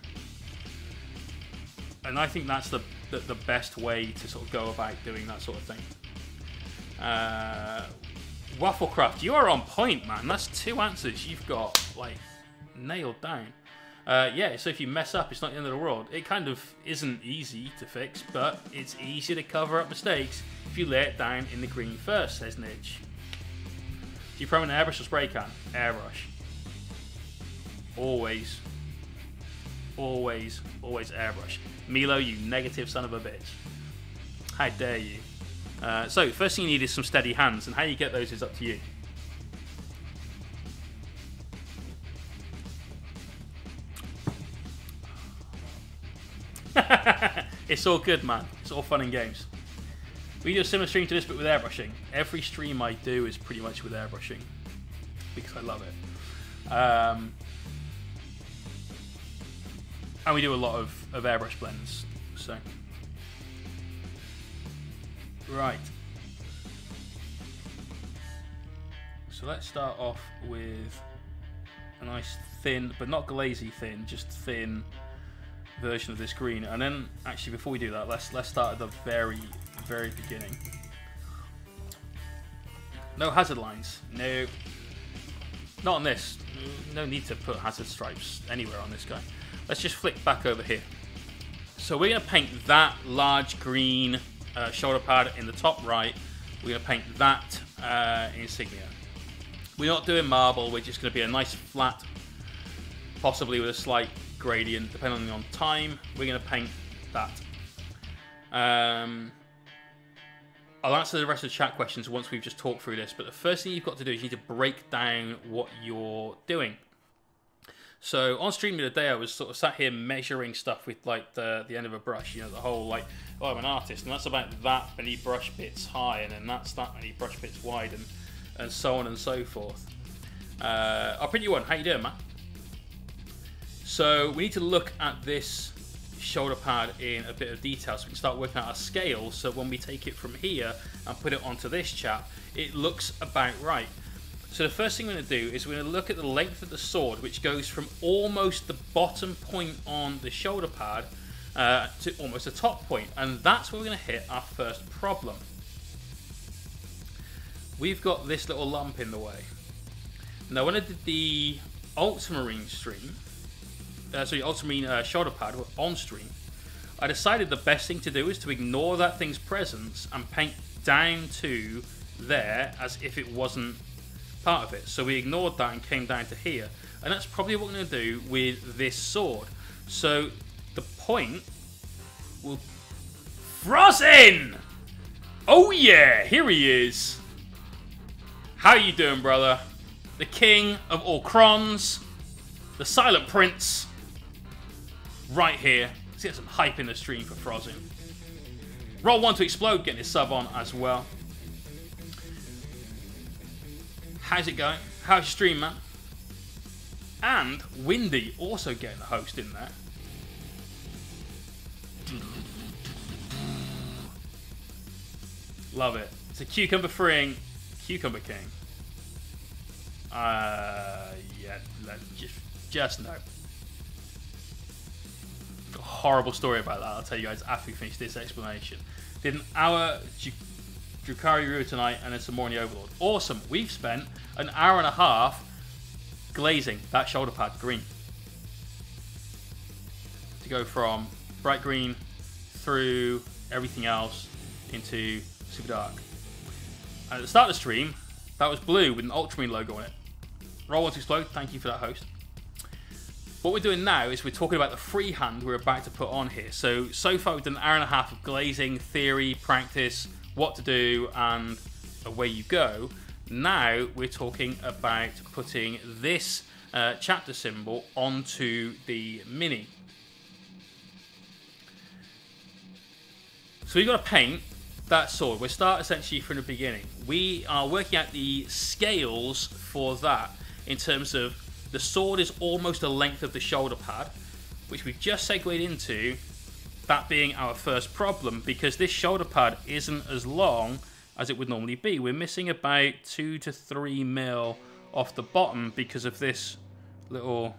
and I think that's the, the, the best way to sort of go about doing that sort of thing. Uh, Wafflecraft, you are on point, man. That's two answers you've got like nailed down. Uh, yeah, so if you mess up, it's not the end of the world. It kind of isn't easy to fix, but it's easier to cover up mistakes if you lay it down in the green first, says Nidge. Do you prime an airbrush or spray can? Airbrush. Always. Always, always airbrush. Milo, you negative son of a bitch. How dare you? Uh, so, first thing you need is some steady hands, and how you get those is up to you. it's all good, man. It's all fun and games. We do a similar stream to this, but with airbrushing. Every stream I do is pretty much with airbrushing because I love it. Um, and we do a lot of, of airbrush blends. So, right. So let's start off with a nice thin, but not glazy thin, just thin version of this green. And then, actually, before we do that, let's let's start at the very, very beginning. No hazard lines. No. Not on this. No need to put hazard stripes anywhere on this guy. Let's just flick back over here. So we're going to paint that large green uh, shoulder pad in the top right. We're going to paint that uh, insignia. We're not doing marble. We're just going to be a nice flat, possibly with a slight gradient, depending on time. We're going to paint that. Um, I'll answer the rest of the chat questions once we've just talked through this, but the first thing you've got to do is you need to break down what you're doing. So on stream the other day, I was sort of sat here measuring stuff with like the the end of a brush, you know, the whole like, oh, I'm an artist, and that's about that many brush bits high, and then that's that many brush bits wide, and and so on and so forth. Uh, I'll print you one. How you doing, Matt? So we need to look at this shoulder pad in a bit of detail so we can start working out our scale. So when we take it from here and put it onto this chap it looks about right. So the first thing we're going to do is we're going to look at the length of the sword which goes from almost the bottom point on the shoulder pad uh, to almost the top point and that's where we're going to hit our first problem. We've got this little lump in the way. Now when I did the ultramarine stream uh, sorry, Ultramarine uh, shoulder pad on stream, I decided the best thing to do is to ignore that thing's presence and paint down to there as if it wasn't part of it. So we ignored that and came down to here. And that's probably what we're going to do with this sword. So the point will... Frozen! Oh yeah, here he is. How you doing, brother? The king of all crons, the silent prince, right here. Let's get some hype in the stream for Frozen. Roll one to explode, getting his sub on as well. How's it going? How's your stream, man? And Windy also getting the host in there. Love it. It's a cucumber freeing cucumber king. Uh, yeah, just, just no horrible story about that. I'll tell you guys after we finish this explanation. Did an hour Drukhari Rua tonight and then some more in the Overlord. Awesome. We've spent an hour and a half glazing that shoulder pad green. To go from bright green through everything else into super dark. And at the start of the stream, that was blue with an Ultramarine logo on it. Roll once explode. Thank you for that host. What we're doing now is we're talking about the freehand we're about to put on here. So, so far we've done an hour and a half of glazing, theory, practice, what to do, and away you go. Now we're talking about putting this uh, chapter symbol onto the mini. So we've got to paint that sword. We'll start essentially from the beginning. We are working out the scales for that in terms of the sword is almost the length of the shoulder pad, which we've just segued into, that being our first problem, because this shoulder pad isn't as long as it would normally be. We're missing about two to three mil off the bottom because of this little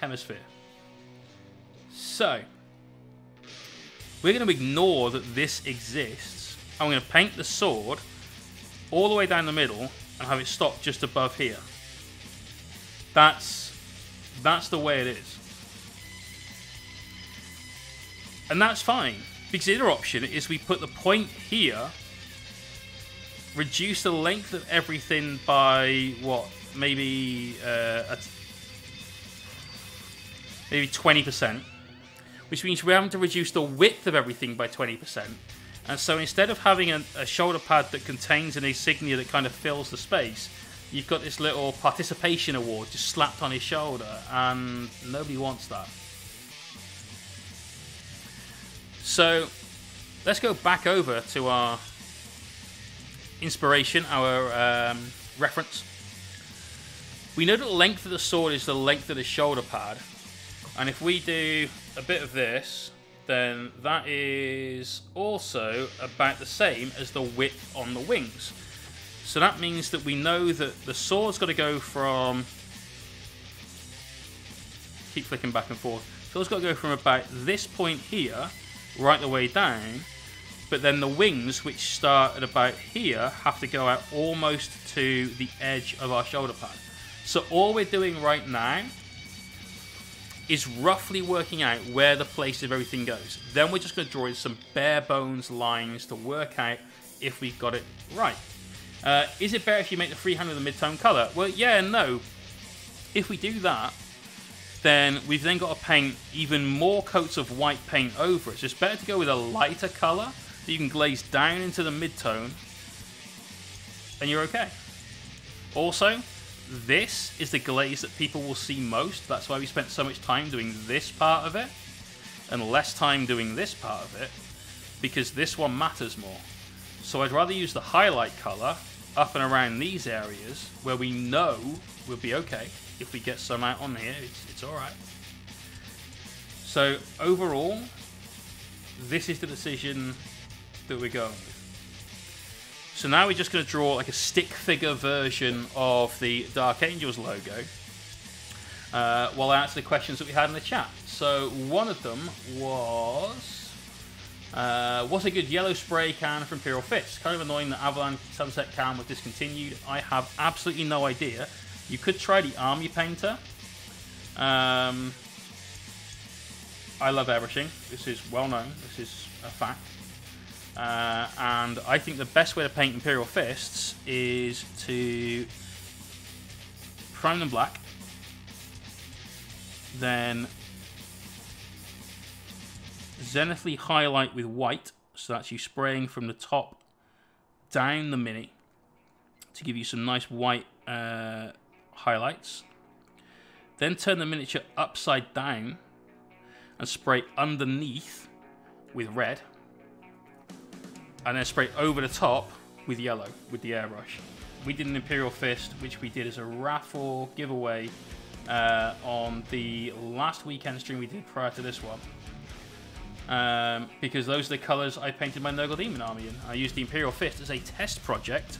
hemisphere. So, we're going to ignore that this exists. I'm going to paint the sword all the way down the middle and have it stop just above here. That's that's the way it is. And that's fine. Because the other option is we put the point here, reduce the length of everything by what? Maybe uh, maybe 20%, which means we're having to reduce the width of everything by 20%. And so instead of having a, a shoulder pad that contains an insignia that kind of fills the space, you've got this little participation award just slapped on his shoulder, and nobody wants that. So let's go back over to our inspiration, our um, reference. We know that the length of the sword is the length of the shoulder pad, And if we do a bit of this, then that is also about the same as the width on the wings. So that means that we know that the sword's got to go from. Keep flicking back and forth. So it's got to go from about this point here, right the way down. But then the wings, which start at about here, have to go out almost to the edge of our shoulder pad. So all we're doing right now is roughly working out where the place of everything goes. Then we're just going to draw in some bare bones lines to work out if we've got it right. Uh, is it better if you make the freehand with a mid-tone colour? Well, yeah and no. If we do that, then we've then got to paint even more coats of white paint over it. So it's better to go with a lighter colour that you can glaze down into the mid-tone, and you're okay. Also, this is the glaze that people will see most. That's why we spent so much time doing this part of it and less time doing this part of it because this one matters more. So I'd rather use the highlight color up and around these areas where we know we'll be okay. If we get some out on here, it's, it's alright. So overall, this is the decision that we're going with. So now we're just going to draw like a stick figure version of the Dark Angels logo uh, while I answer the questions that we had in the chat. So one of them was, uh, what's a good yellow spray can for Imperial Fist? Kind of annoying that Avalanche Sunset can was discontinued. I have absolutely no idea. You could try the Army Painter. Um, I love airbrushing. This is well known. This is a fact. Uh, and I think the best way to paint Imperial Fists is to prime them black, then zenithly highlight with white, so that's you spraying from the top down the mini to give you some nice white uh, highlights. Then turn the miniature upside down and spray underneath with red and then spray over the top with yellow with the airbrush. We did an Imperial Fist, which we did as a raffle giveaway uh, on the last weekend stream we did prior to this one. Um, because those are the colours I painted my Nurgle Demon army in. I used the Imperial Fist as a test project,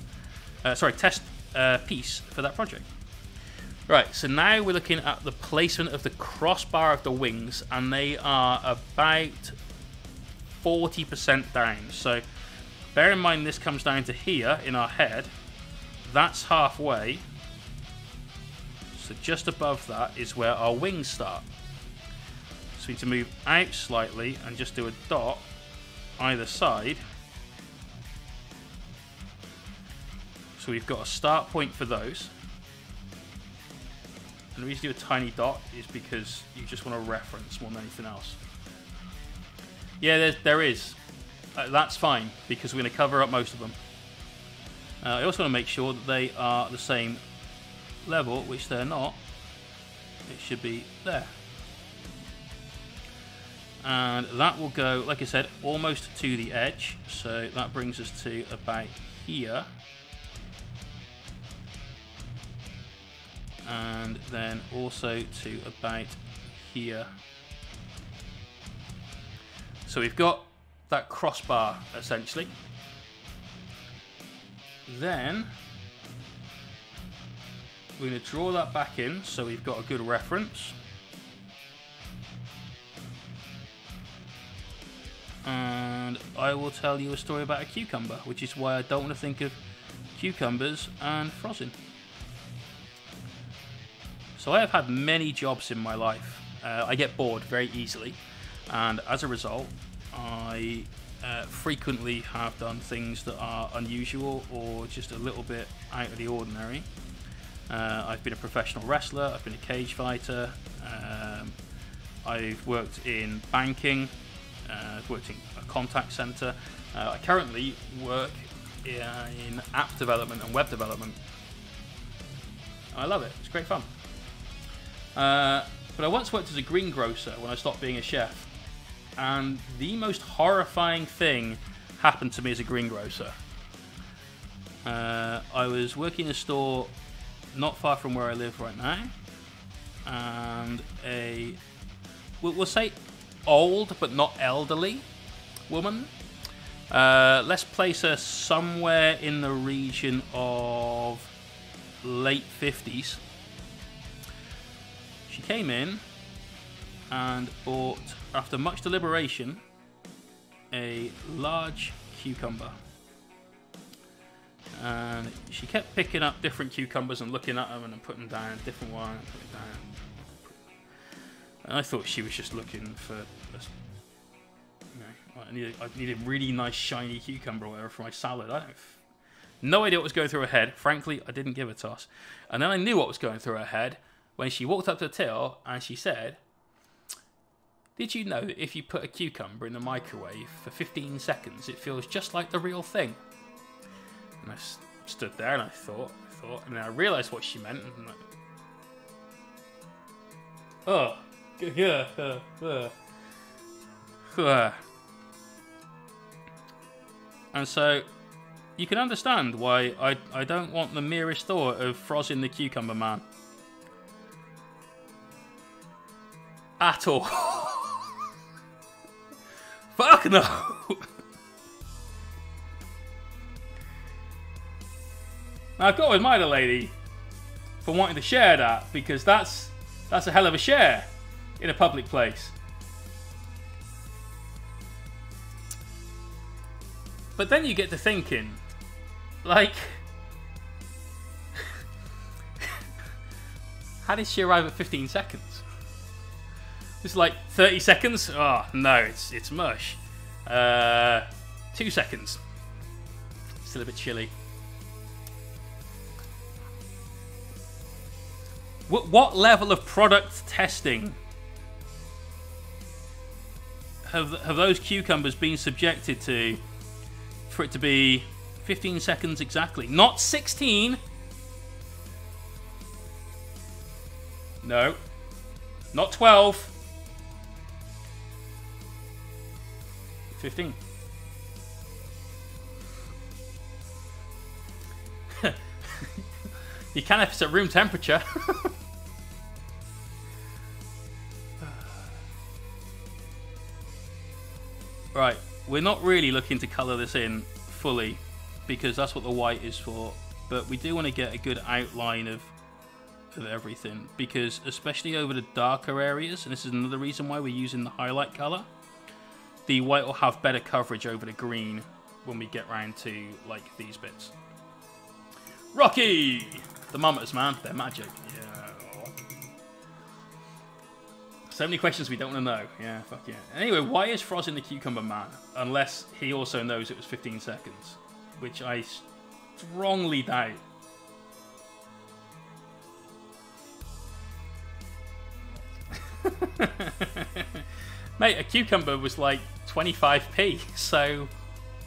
uh, sorry, test uh, piece for that project. Right, so now we're looking at the placement of the crossbar of the wings, and they are about 40% down. So Bear in mind this comes down to here in our head. That's halfway. So just above that is where our wings start. So to move out slightly and just do a dot either side. So we've got a start point for those. And the reason you do a tiny dot is because you just want to reference more than anything else. Yeah, there, there is. Uh, that's fine, because we're going to cover up most of them. Uh, I also want to make sure that they are the same level, which they're not. It should be there. And that will go, like I said, almost to the edge. So that brings us to about here. And then also to about here. So we've got that crossbar essentially. Then we're going to draw that back in so we've got a good reference. And I will tell you a story about a cucumber, which is why I don't want to think of cucumbers and frozen. So I have had many jobs in my life. Uh, I get bored very easily, and as a result, I uh, frequently have done things that are unusual or just a little bit out of the ordinary. Uh, I've been a professional wrestler, I've been a cage fighter, um, I've worked in banking, uh, I've worked in a contact center. Uh, I currently work in app development and web development. I love it, it's great fun. Uh, but I once worked as a greengrocer when I stopped being a chef and the most horrifying thing happened to me as a greengrocer. Uh, I was working in a store not far from where I live right now, and a we'll, we'll say old but not elderly woman. Uh, let's place her somewhere in the region of late 50s. She came in and bought, after much deliberation, a large cucumber. And she kept picking up different cucumbers and looking at them and putting down a different one, and putting down. And I thought she was just looking for, know, I need, need a really nice shiny cucumber or whatever for my salad. I don't, no idea what was going through her head. Frankly, I didn't give a toss. And then I knew what was going through her head when she walked up to till and she said, did you know that if you put a cucumber in the microwave for 15 seconds, it feels just like the real thing? And I stood there and I thought, I thought, and then I realised what she meant. And I, oh, yeah, uh, uh, uh. And so you can understand why I, I don't want the merest thought of frozing the cucumber man. At all. Fuck no! I've got to admire the lady for wanting to share that because that's that's a hell of a share in a public place. But then you get to thinking, like, how did she arrive at 15 seconds? It's like 30 seconds. Oh, no, it's it's mush. Uh, two seconds. Still a bit chilly. What, what level of product testing have, have those cucumbers been subjected to for it to be 15 seconds exactly? Not 16. No. Not 12. 15. you can if it's at room temperature. right, we're not really looking to colour this in fully because that's what the white is for. But we do want to get a good outline of of everything because especially over the darker areas, and this is another reason why we're using the highlight colour the white will have better coverage over the green when we get round to like these bits. Rocky! The mummers, man. They're magic. Yeah. So many questions we don't want to know. Yeah, fuck yeah. Anyway, why is Froz in the Cucumber Man? Unless he also knows it was 15 seconds. Which I strongly doubt. Mate, a cucumber was like 25p. So,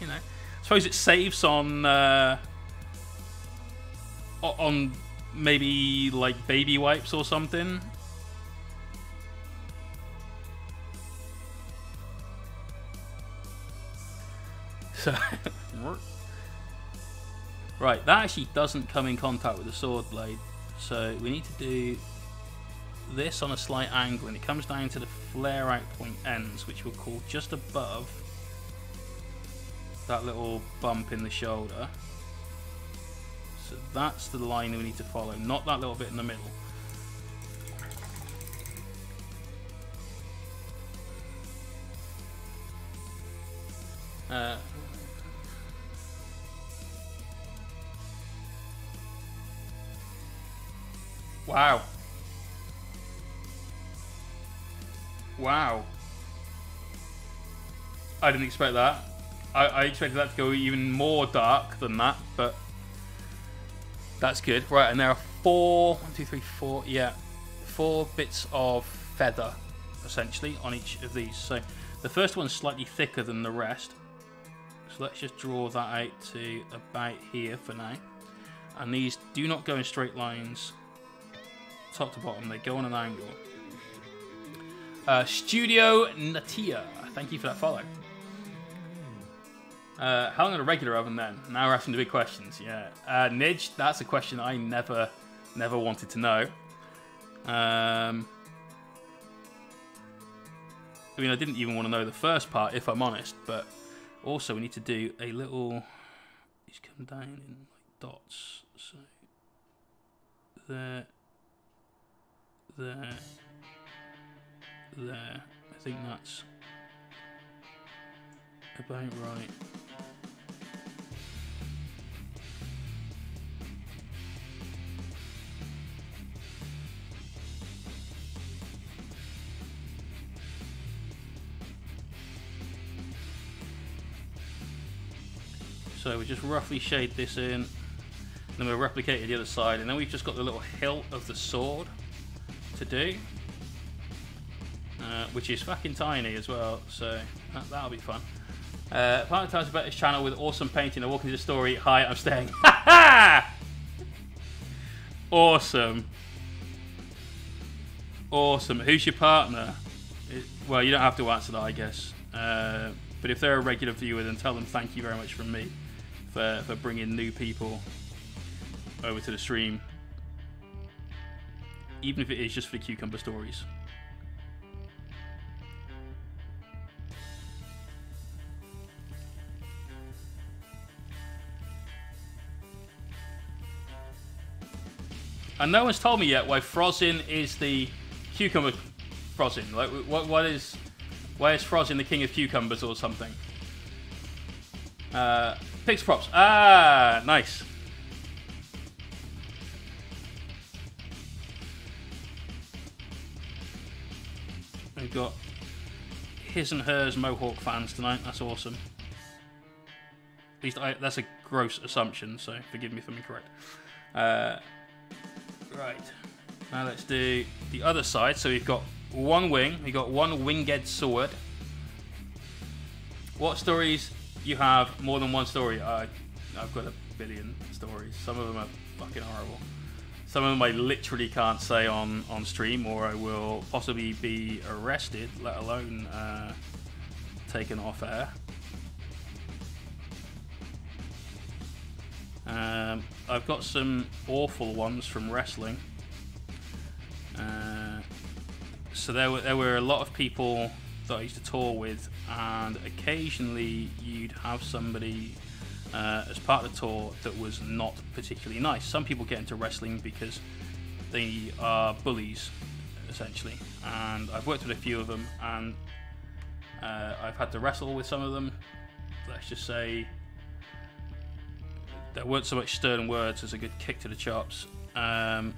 you know, I suppose it saves on uh, on maybe like baby wipes or something. So, right, that actually doesn't come in contact with the sword blade. So we need to do this on a slight angle and it comes down to the flare out point ends which we'll call just above that little bump in the shoulder so that's the line that we need to follow not that little bit in the middle uh, wow Wow. I didn't expect that. I, I expected that to go even more dark than that, but that's good. Right, and there are four, one, two, three, four, yeah, four bits of feather, essentially, on each of these. So the first one's slightly thicker than the rest. So let's just draw that out to about here for now. And these do not go in straight lines top to bottom, they go on an angle. Uh, Studio Natia, thank you for that follow. Uh, how long in a regular oven then? Now we're asking the big questions. Yeah, uh, Nidge, that's a question I never, never wanted to know. Um, I mean, I didn't even want to know the first part, if I'm honest, but also we need to do a little. He's come down in like dots, so there, there, there. I think that's about right. So we just roughly shade this in, then we'll replicate the other side, and then we've just got the little hilt of the sword to do, uh, which is fucking tiny as well, so that, that'll be fun. Uh, Partner times about this channel with awesome painting. I walk into the story. Hi, I'm staying. Ha ha! Awesome. Awesome. Who's your partner? It, well, you don't have to answer that, I guess. Uh, but if they're a regular viewer, then tell them thank you very much from me for, for bringing new people over to the stream. Even if it is just for the cucumber stories. And no one's told me yet why Frozin is the cucumber Frozin. Like, what, what is, why is Frozin the king of cucumbers or something? Uh, Pigs props. Ah, nice. We've got his and hers Mohawk fans tonight. That's awesome. At least I, that's a gross assumption, so forgive me if I'm incorrect. Uh, right. Now let's do the other side. So we've got one wing. We've got one winged sword. What stories you have more than one story? I, I've got a billion stories. Some of them are fucking horrible. Some of them I literally can't say on, on stream, or I will possibly be arrested, let alone uh, taken off air. Um, I've got some awful ones from wrestling. Uh, so there were there were a lot of people that I used to tour with, and occasionally you'd have somebody uh, as part of the tour that was not particularly nice. Some people get into wrestling because they are bullies, essentially, and I've worked with a few of them, and uh, I've had to wrestle with some of them. Let's just say there weren't so much stern words as a good kick to the chops. Um,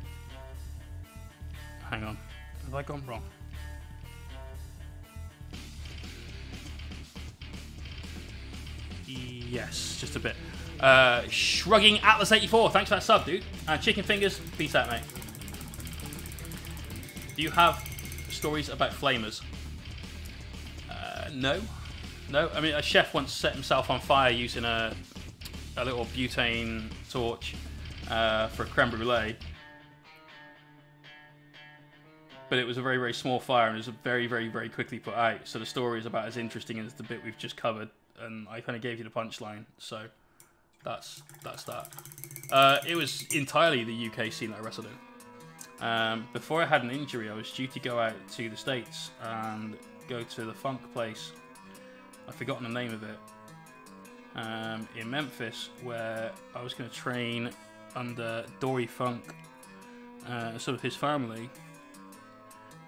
hang on, have I gone wrong? Yes, just a bit. Uh, shrugging Atlas 84, thanks for that sub, dude. And Chicken Fingers, peace out, mate. Do you have stories about flamers? Uh, no. No, I mean, a chef once set himself on fire using a, a little butane torch uh, for a creme brulee. But it was a very, very small fire and it was very, very, very quickly put out. So the story is about as interesting as the bit we've just covered and I kind of gave you the punchline. So that's that's that. Uh, it was entirely the UK scene that I wrestled in. Um, before I had an injury, I was due to go out to the States and go to the funk place. I've forgotten the name of it. Um, in Memphis, where I was going to train under Dory Funk, uh, sort of his family,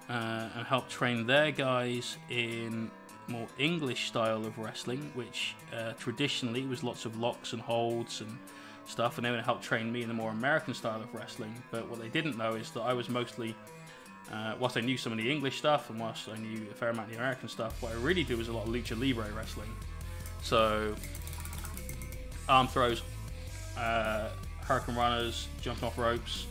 uh, and help train their guys in more English style of wrestling, which uh, traditionally was lots of locks and holds and stuff, and they would help train me in the more American style of wrestling. But what they didn't know is that I was mostly, uh, whilst I knew some of the English stuff and whilst I knew a fair amount of the American stuff, what I really did was a lot of lucha libre wrestling. So, arm throws, uh, runners, jumping off ropes.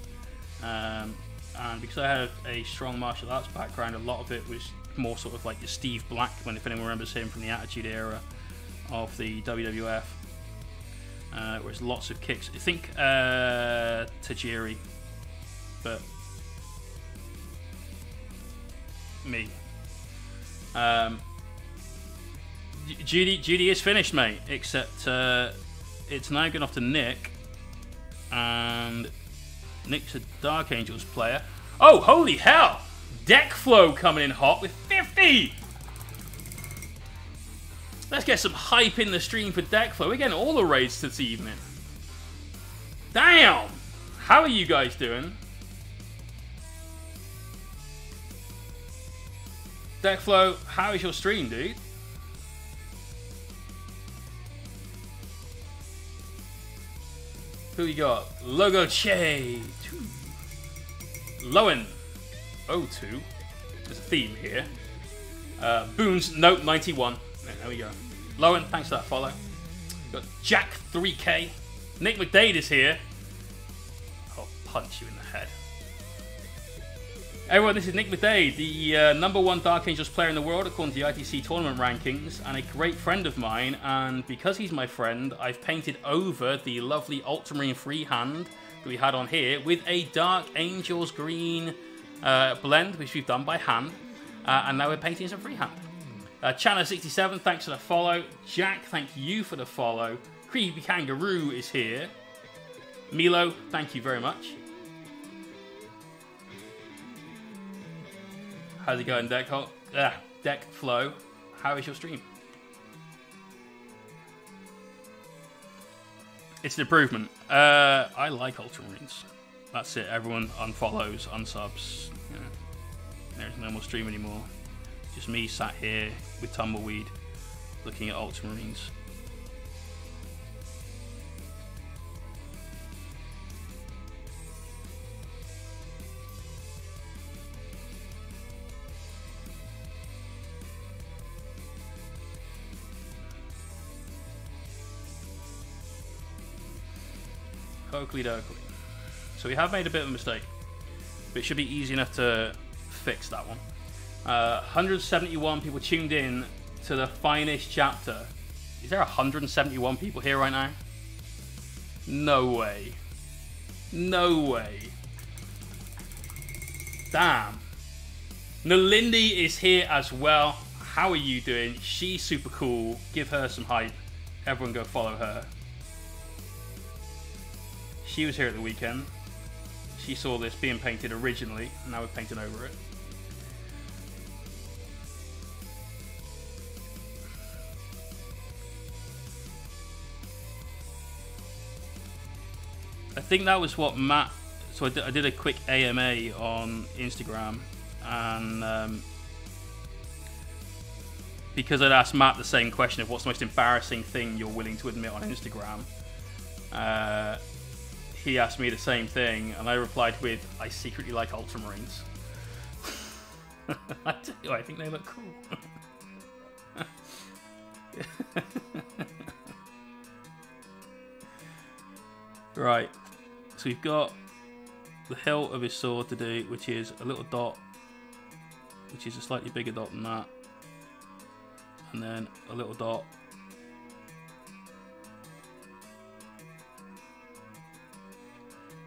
Um, and because I had a strong martial arts background, a lot of it was more sort of like your Steve Blackman, if anyone remembers him from the Attitude Era of the WWF. Uh, it's lots of kicks. I think uh, Tajiri, but me. Um, Judy, Judy is finished, mate. Except uh, it's now going off to Nick, and Nick's a Dark Angels player. Oh, holy hell! Deck Flow coming in hot with 50! Let's get some hype in the stream for Deckflow. We're getting all the raids this evening. Damn! How are you guys doing? Deckflow, how is your stream, dude? Who you got? Logo Che. Lowen. O2. There's a theme here. Uh, Boons Note 91. There we go. Lowen, thanks for that follow. Got Jack 3K. Nick McDade is here. I'll punch you in the head. Everyone, this is Nick McDade, the uh, number one Dark Angels player in the world according to the ITC tournament rankings, and a great friend of mine. And because he's my friend, I've painted over the lovely Ultramarine freehand that we had on here with a Dark Angels green uh, blend, which we've done by hand. Uh, and now we're painting some freehand. Uh, Chana67, thanks for the follow. Jack, thank you for the follow. Creepy Kangaroo is here. Milo, thank you very much. How's it going, Deck? Ah, Deck Flow. How is your stream? It's an improvement. Uh, I like Ultramarines. That's it. Everyone unfollows, unsubs. Yeah. There's no more stream anymore. Just me sat here with Tumbleweed looking at Ultramarines. Oakley Doakley. So we have made a bit of a mistake. But it should be easy enough to fix that one. Uh, 171 people tuned in to the finest chapter. Is there 171 people here right now? No way. No way. Damn. Nalindi is here as well. How are you doing? She's super cool. Give her some hype. Everyone go follow her. She was here at the weekend. She saw this being painted originally, and now we're painting over it. I think that was what Matt. So I did, I did a quick AMA on Instagram, and um, because I'd asked Matt the same question of what's the most embarrassing thing you're willing to admit on Instagram, uh, he asked me the same thing, and I replied with, "I secretly like Ultramarines." I do. I think they look cool. right. So we've got the hilt of his sword to do, which is a little dot, which is a slightly bigger dot than that, and then a little dot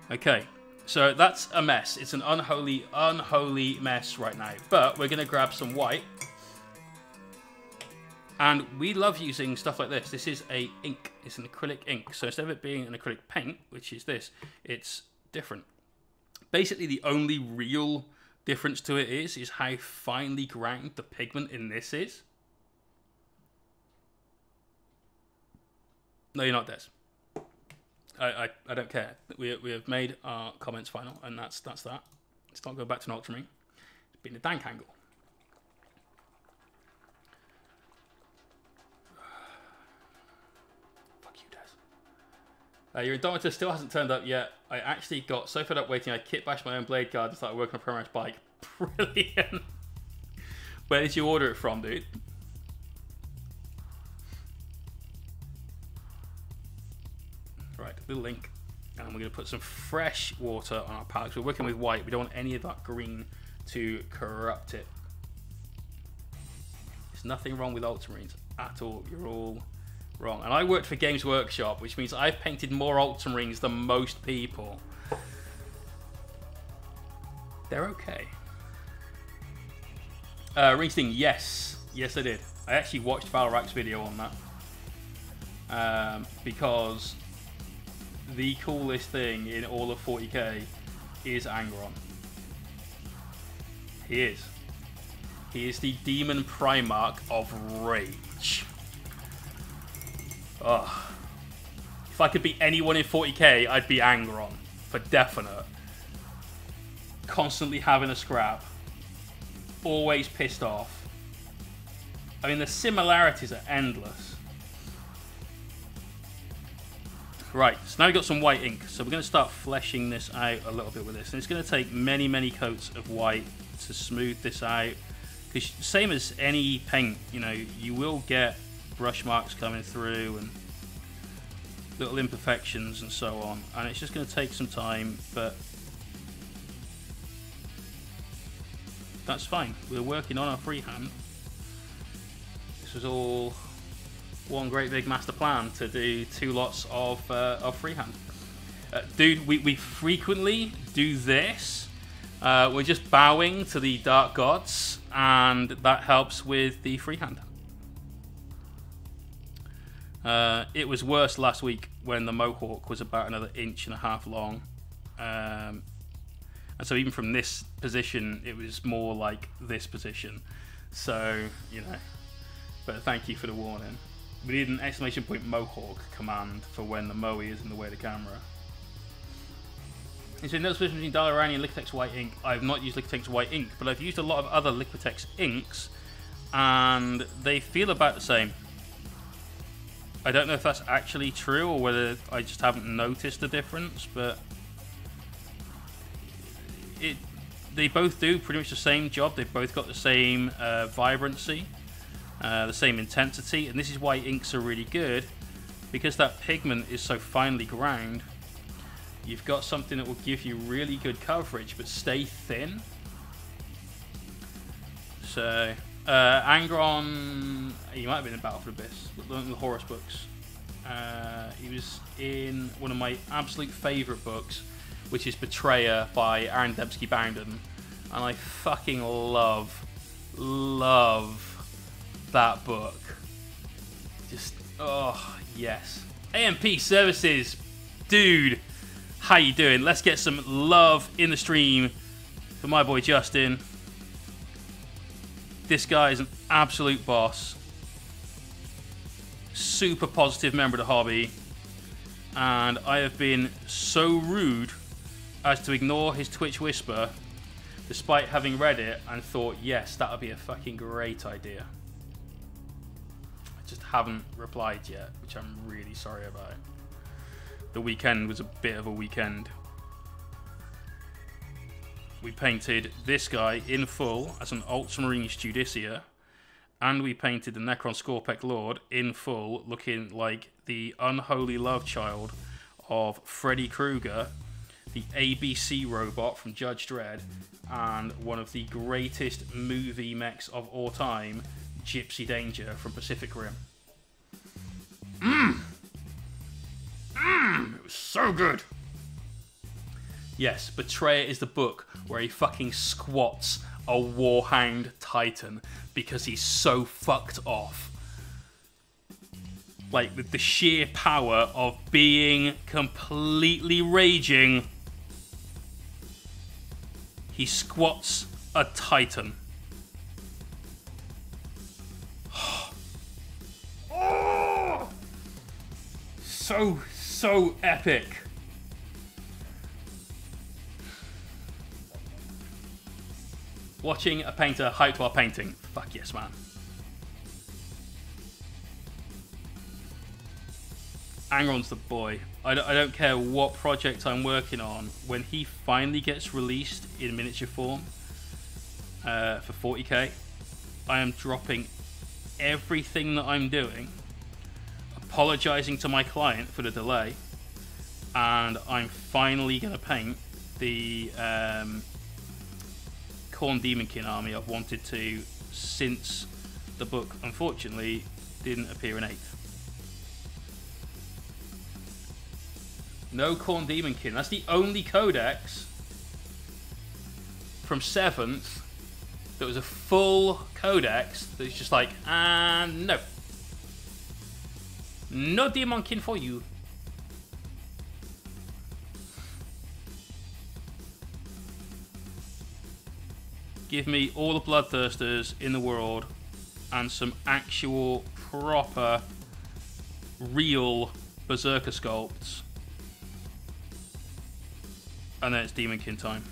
Okay, so that's a mess. It's an unholy, unholy mess right now. But we're going to grab some white. And we love using stuff like this. This is a ink. It's an acrylic ink. So instead of it being an acrylic paint, which is this, it's different. Basically, the only real difference to it is, is how finely ground the pigment in this is. No, you're not, Des. I, I, I don't care. We, we have made our comments final, and that's that's that. Let's not go back to an Ultramarine. It's been a dank angle. Fuck you, Des. Uh, your Indomitus still hasn't turned up yet. I actually got so fed up waiting, I kit bashed my own blade guard and started working on a Pro bike. Brilliant. Where did you order it from, dude? Little link. And we're going to put some fresh water on our palette. We're working with white. We don't want any of that green to corrupt it. There's nothing wrong with Ultramarines at all. You're all wrong. And I worked for Games Workshop, which means I've painted more Ultramarines than most people. They're okay. Uh, Riesling, yes. Yes, I did. I actually watched Valrak's video on that. Um, because the coolest thing in all of 40k is Angron. He is. He is the Demon Primarch of Rage. Oh. If I could be anyone in 40k, I'd be Angron. For definite. Constantly having a scrap. Always pissed off. I mean, the similarities are endless. Right, so now we've got some white ink. So we're going to start fleshing this out a little bit with this. And it's going to take many, many coats of white to smooth this out. Because same as any paint, you know, you will get brush marks coming through and little imperfections and so on. And it's just going to take some time, but that's fine. We're working on our freehand. This is all one great big master plan to do two lots of, uh, of freehand. Uh, dude, we, we frequently do this. Uh, we're just bowing to the dark gods, and that helps with the freehand. Uh, it was worse last week when the mohawk was about another inch and a half long. Um, and so even from this position, it was more like this position. So, you know, but thank you for the warning. We need an exclamation point mohawk command for when the moe is in the way of the camera. Is there no difference between Daler-Rowney and Liquitex White Ink? I've not used Liquitex White Ink, but I've used a lot of other Liquitex inks, and they feel about the same. I don't know if that's actually true or whether I just haven't noticed the difference, but it they both do pretty much the same job. They've both got the same uh, vibrancy, uh, the same intensity, and this is why inks are really good because that pigment is so finely ground. You've got something that will give you really good coverage but stay thin. So uh, Angron, he might have been in Battle for Abyss, the, the Horus books. Uh, he was in one of my absolute favourite books, which is Betrayer by Aaron Dembski Bowden. And I fucking love, love that book. Just, oh, yes. AMP Services, dude, how you doing? Let's get some love in the stream for my boy Justin. This guy is an absolute boss. Super positive member of the hobby. And I have been so rude as to ignore his Twitch whisper despite having read it and thought, yes, that would be a fucking great idea. Just haven't replied yet, which I'm really sorry about. The weekend was a bit of a weekend we painted this guy in full as an Ultramarine Judiciar, and we painted the Necron Skorpekh Lord in full, looking like the unholy love child of Freddy Krueger, the ABC robot from Judge Dredd, and one of the greatest movie mechs of all time, Gipsy Danger from Pacific Rim. Mmm! Mmm! It was so good! Yes, Betrayer is the book where he fucking squats a warhound titan because he's so fucked off. Like, with the sheer power of being completely raging, he squats a titan. So, so epic. Watching a painter hyped while painting. Fuck yes, man. Angron's the boy. I don't, I don't care what project I'm working on. When he finally gets released in miniature form uh, for 40k, I am dropping everything that I'm doing, apologizing to my client for the delay, and I'm finally going to paint the um, Khorne Daemonkin army I've wanted to since the book, unfortunately, didn't appear in 8th. No Khorne Daemonkin. That's the only codex from 7th that was a full codex that's just like, ah, uh, no. No Daemonkin for you. Give me all the bloodthirsters in the world and some actual proper real Berserker sculpts. And then it's Daemonkin time.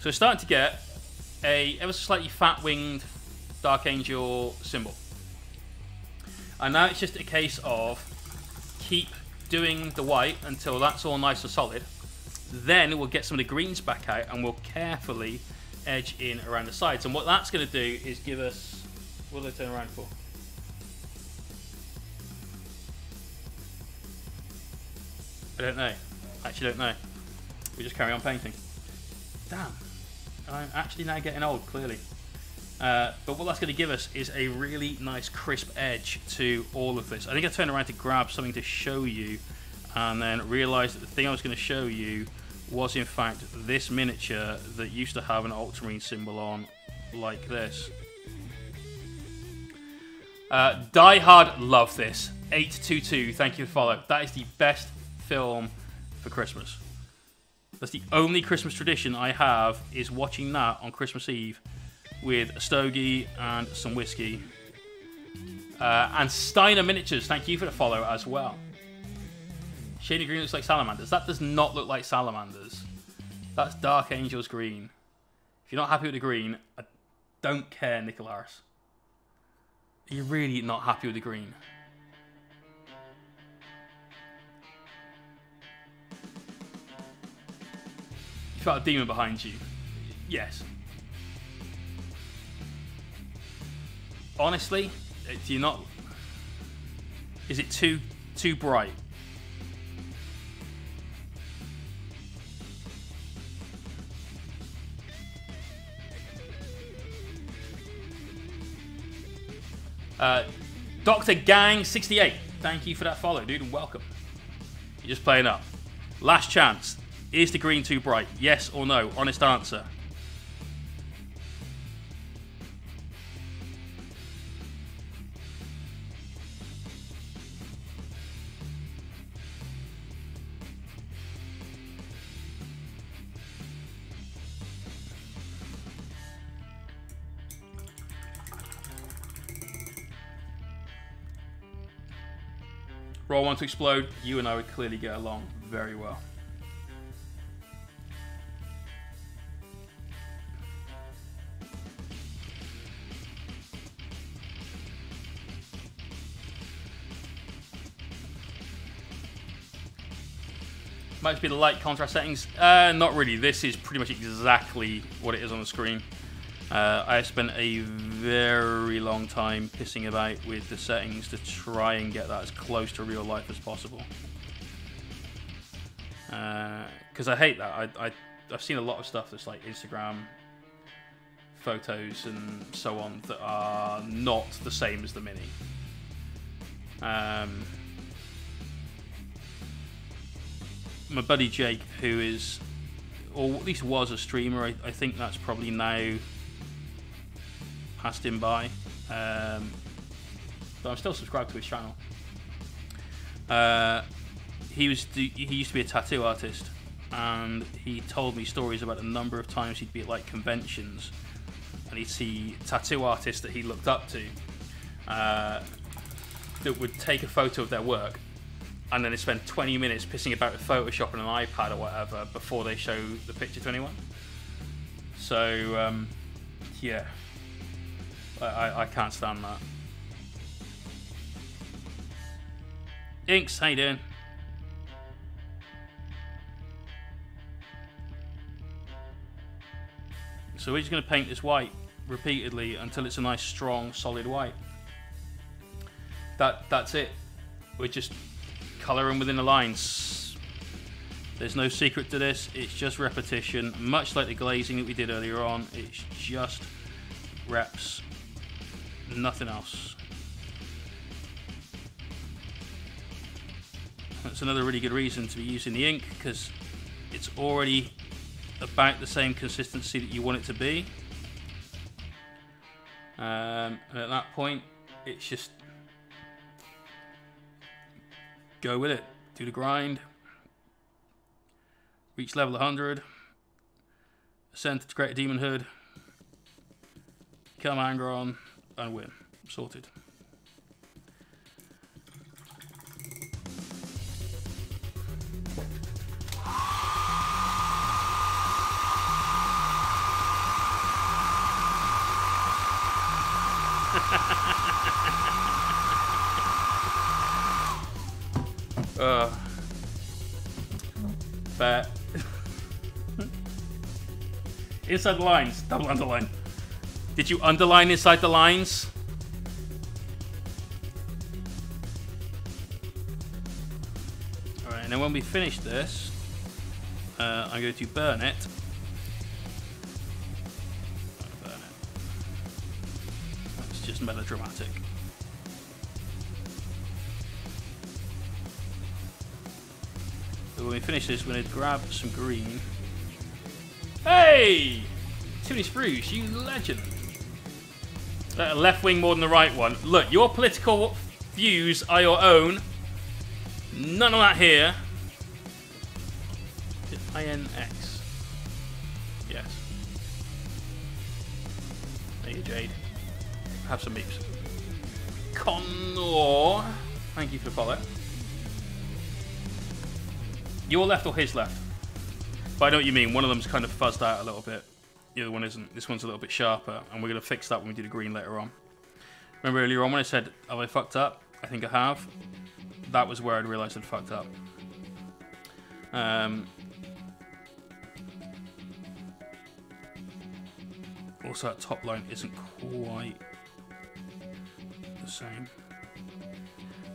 So starting to get a ever so slightly fat-winged Dark Angel symbol. And now it's just a case of keep doing the white until that's all nice and solid. Then we'll get some of the greens back out and we'll carefully edge in around the sides. And what that's going to do is give us... What do they turn around for? I don't know. I actually don't know. We just carry on painting. Damn. I'm actually now getting old, clearly. Uh, but what that's going to give us is a really nice crisp edge to all of this. I think I turned around to grab something to show you and then realised that the thing I was going to show you was in fact this miniature that used to have an ultramarine symbol on like this. Uh, Die Hard, love this. 822, thank you for follow. That is the best film for Christmas. That's the only Christmas tradition I have is watching that on Christmas Eve with a stogie and some whiskey. Uh, and Steiner Miniatures, thank you for the follow as well. Shady green looks like salamanders. That does not look like salamanders. That's Dark Angels green. If you're not happy with the green, I don't care, Nicolaris. You're really not happy with the green. Felt a demon behind you. Yes. honestly, do you not? Is it too too bright? Uh, Dr. Gang 68, thank you for that follow, dude, and welcome. You're just playing up. Last chance. Is the green too bright? Yes or no? Honest answer. Roll one to explode. You and I would clearly get along very well. Might be the light contrast settings. Uh, not really. This is pretty much exactly what it is on the screen. Uh, I spent a very long time pissing about with the settings to try and get that as close to real life as possible. Because uh, I hate that. I, I, I've seen a lot of stuff that's like Instagram photos and so on that are not the same as the Mini. Um, my buddy Jake, who is, or at least was a streamer, I, I think that's probably now passed him by. Um, but I'm still subscribed to his channel. Uh, he was he used to be a tattoo artist, and he told me stories about a number of times he'd be at like conventions, and he'd see tattoo artists that he looked up to uh, that would take a photo of their work, and then they spend 20 minutes pissing about with Photoshop and an iPad or whatever before they show the picture to anyone. So um, yeah. I, I can't stand that. Inks, how you doing? So we're just going to paint this white repeatedly until it's a nice, strong, solid white. That That's it. We're just colouring within the lines. There's no secret to this. It's just repetition. Much like the glazing that we did earlier on. It's just reps nothing else. That's another really good reason to be using the ink because it's already about the same consistency that you want it to be. Um, and at that point, it's just go with it. Do the grind. Reach level 100. Ascend to create a demonhood. Kill Mangron and win. Sorted. Uh, but inside the lines, double underline. Did you underline inside the lines? Alright, and then when we finish this, uh, I'm going to burn it. Burn it. That's just melodramatic. We finish this, we're going to grab some green. Hey! Tony Spruce, you legend. Uh, left wing more than the right one. Look, your political views are your own. None of that here. INX. Yes. There you Jade. Have some meeps. Connor. Thank you for the follow. Your left or his left? But I know what you mean. One of them's kind of fuzzed out a little bit. The other one isn't. This one's a little bit sharper, and we're going to fix that when we do the green later on. Remember earlier on when I said, have I fucked up? I think I have. That was where I'd realised I'd fucked up. Um, also, that top line isn't quite the same.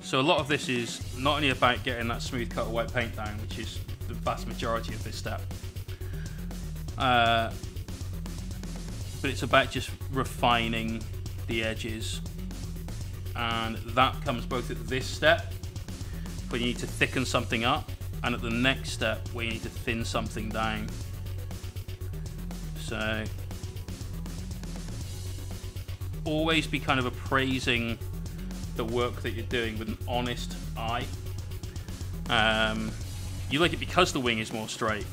So a lot of this is not only about getting that smooth cut of white paint down, which is the vast majority of this step, uh, but it's about just refining the edges. And that comes both at this step, where you need to thicken something up, and at the next step, where you need to thin something down. So, always be kind of appraising the work that you're doing with an honest eye. Um, you like it because the wing is more straight.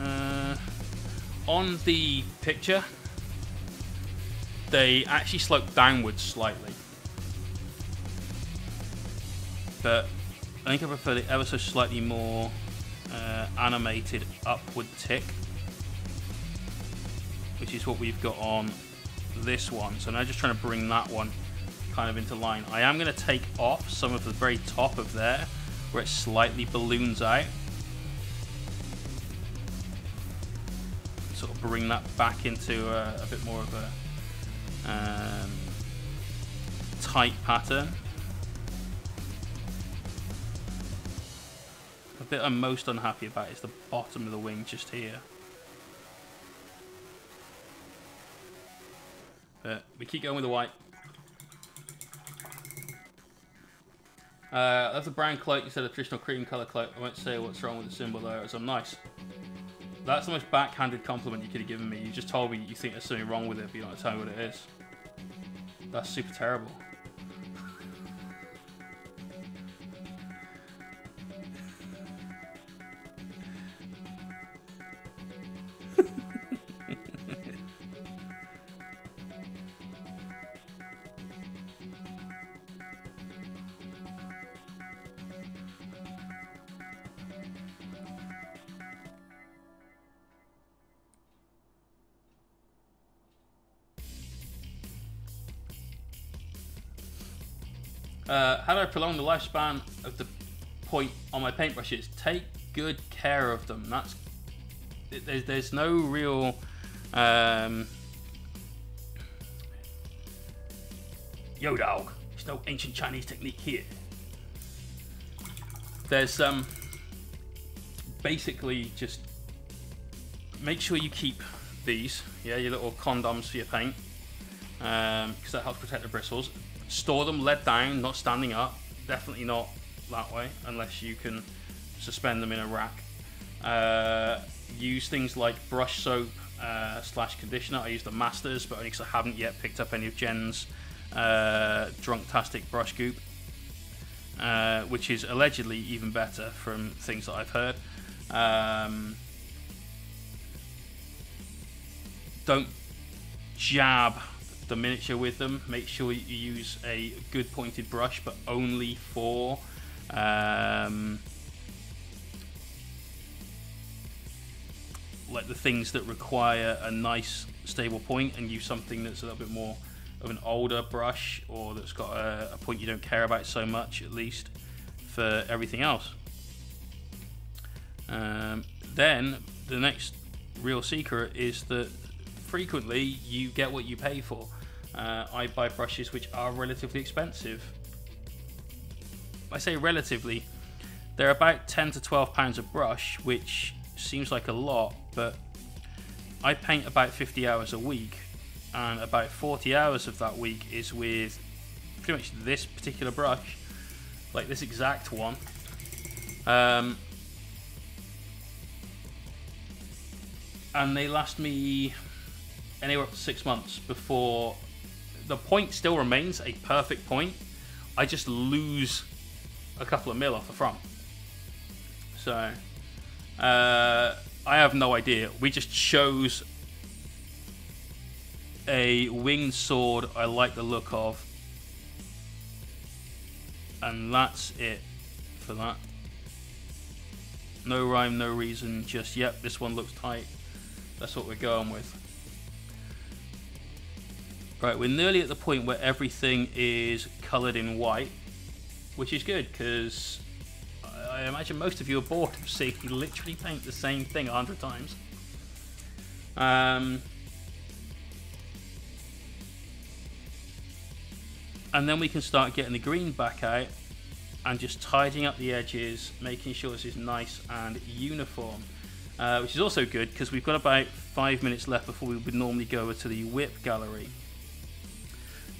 Uh, on the picture, they actually slope downwards slightly. But I think I prefer the ever so slightly more uh, animated upward tick, which is what we've got on this one. So now just trying to bring that one kind of into line. I am going to take off some of the very top of there, where it slightly balloons out. Sort of bring that back into a, a bit more of a um, tight pattern. The bit I'm most unhappy about is the bottom of the wing just here. But we keep going with the white. Uh, love the brown cloak instead of a traditional cream colour cloak. I won't say what's wrong with the symbol though, as I'm nice. That's the most backhanded compliment you could have given me. You just told me you think there's something wrong with it, but you don't tell me what it is. That's super terrible. Uh, how do I prolong the lifespan of the point on my paintbrushes? Take good care of them. That's there's, there's no real um, yo dog. There's no ancient Chinese technique here. There's um basically just make sure you keep these, yeah, your little condoms for your paint, because um, that helps protect the bristles store them led down, not standing up. Definitely not that way, unless you can suspend them in a rack. Uh, use things like brush soap uh, slash conditioner. I use the Masters, but only because I haven't yet picked up any of Jen's uh, Drunktastic brush goop, uh, which is allegedly even better from things that I've heard. Um, don't jab the miniature with them. Make sure you use a good pointed brush, but only for um, like the things that require a nice stable point, and use something that's a little bit more of an older brush or that's got a, a point you don't care about so much, at least for everything else. Um, then the next real secret is that frequently you get what you pay for. Uh, I buy brushes which are relatively expensive. I say relatively, they're about 10 to 12 pounds a brush, which seems like a lot, but I paint about 50 hours a week, and about 40 hours of that week is with pretty much this particular brush, like this exact one. Um, and they last me anywhere up to six months before the point still remains a perfect point. I just lose a couple of mil off the front. So uh, I have no idea. We just chose a winged sword I like the look of. And that's it for that. No rhyme, no reason, just yep, this one looks tight. That's what we're going with. Right, we're nearly at the point where everything is coloured in white, which is good because I imagine most of you are bored of seeing you literally paint the same thing a hundred times. Um, and then we can start getting the green back out and just tidying up the edges, making sure this is nice and uniform. Uh, which is also good because we've got about five minutes left before we would normally go over to the whip gallery.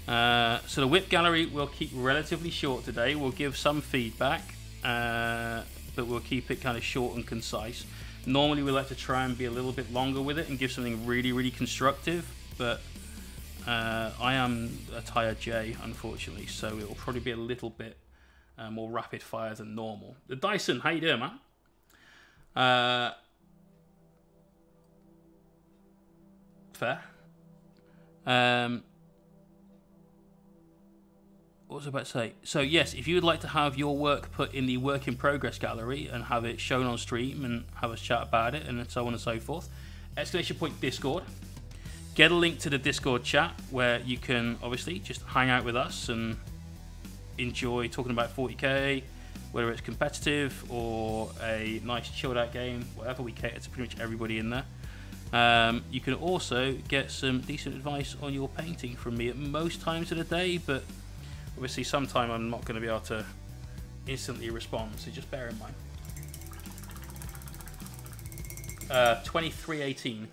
Uh, so the whip gallery will keep relatively short today. We'll give some feedback, uh, but we'll keep it kind of short and concise. Normally we like to try and be a little bit longer with it and give something really, really constructive, but uh, I am a tired J, unfortunately, so it will probably be a little bit uh, more rapid fire than normal. The Dyson, how you doing, man? Uh, fair. Um, what was I about to say? So yes, if you would like to have your work put in the work in progress gallery and have it shown on stream and have us chat about it and so on and so forth, exclamation point Discord. Get a link to the Discord chat where you can obviously just hang out with us and enjoy talking about 40k, whether it's competitive or a nice chilled out game, whatever. We cater to pretty much everybody in there. Um, you can also get some decent advice on your painting from me at most times of the day, but obviously sometime I'm not going to be able to instantly respond, so just bear in mind. Uh, 2318,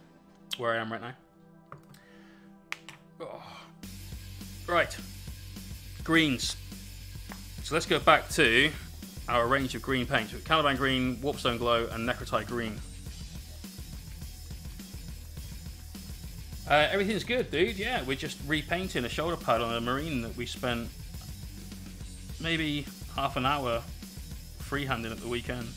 where I am right now. Oh. Right, greens. So let's go back to our range of green paints. With Caliban Green, Warpstone Glow, and Necrotite Green. Uh, everything's good, dude. Yeah, we're just repainting a shoulder pad on a marine that we spent maybe half an hour freehanding at the weekend.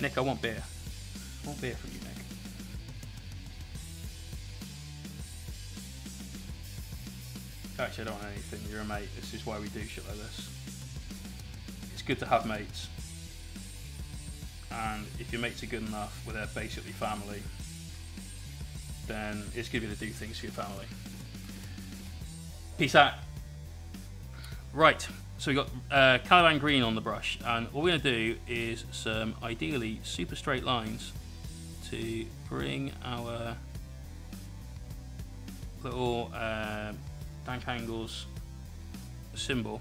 Nick, I want beer. I want beer from you, Nick. Actually, I don't want anything. You're a mate. This is why we do shit like this. It's good to have mates and if your mates are good enough where they're basically family, then it's good to do things for your family. Peace out. Right, so we got uh, Caliban Green on the brush, and what we're going to do is some ideally super straight lines to bring our little uh, dank angles symbol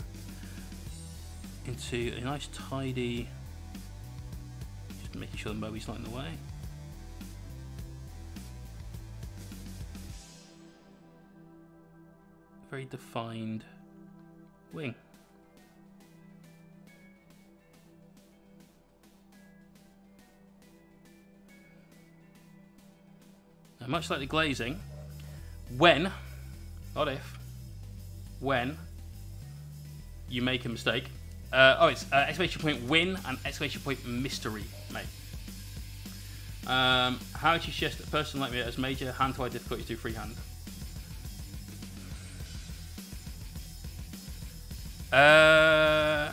into a nice tidy just making sure the Moby's not in the way. Very defined wing. Now, much like the glazing, when, not if, when you make a mistake, Uh, oh, it's uh, exclamation point win and exclamation point mystery, mate. Um, how would you suggest a person like me as major hand to eye difficulty do freehand? Uh,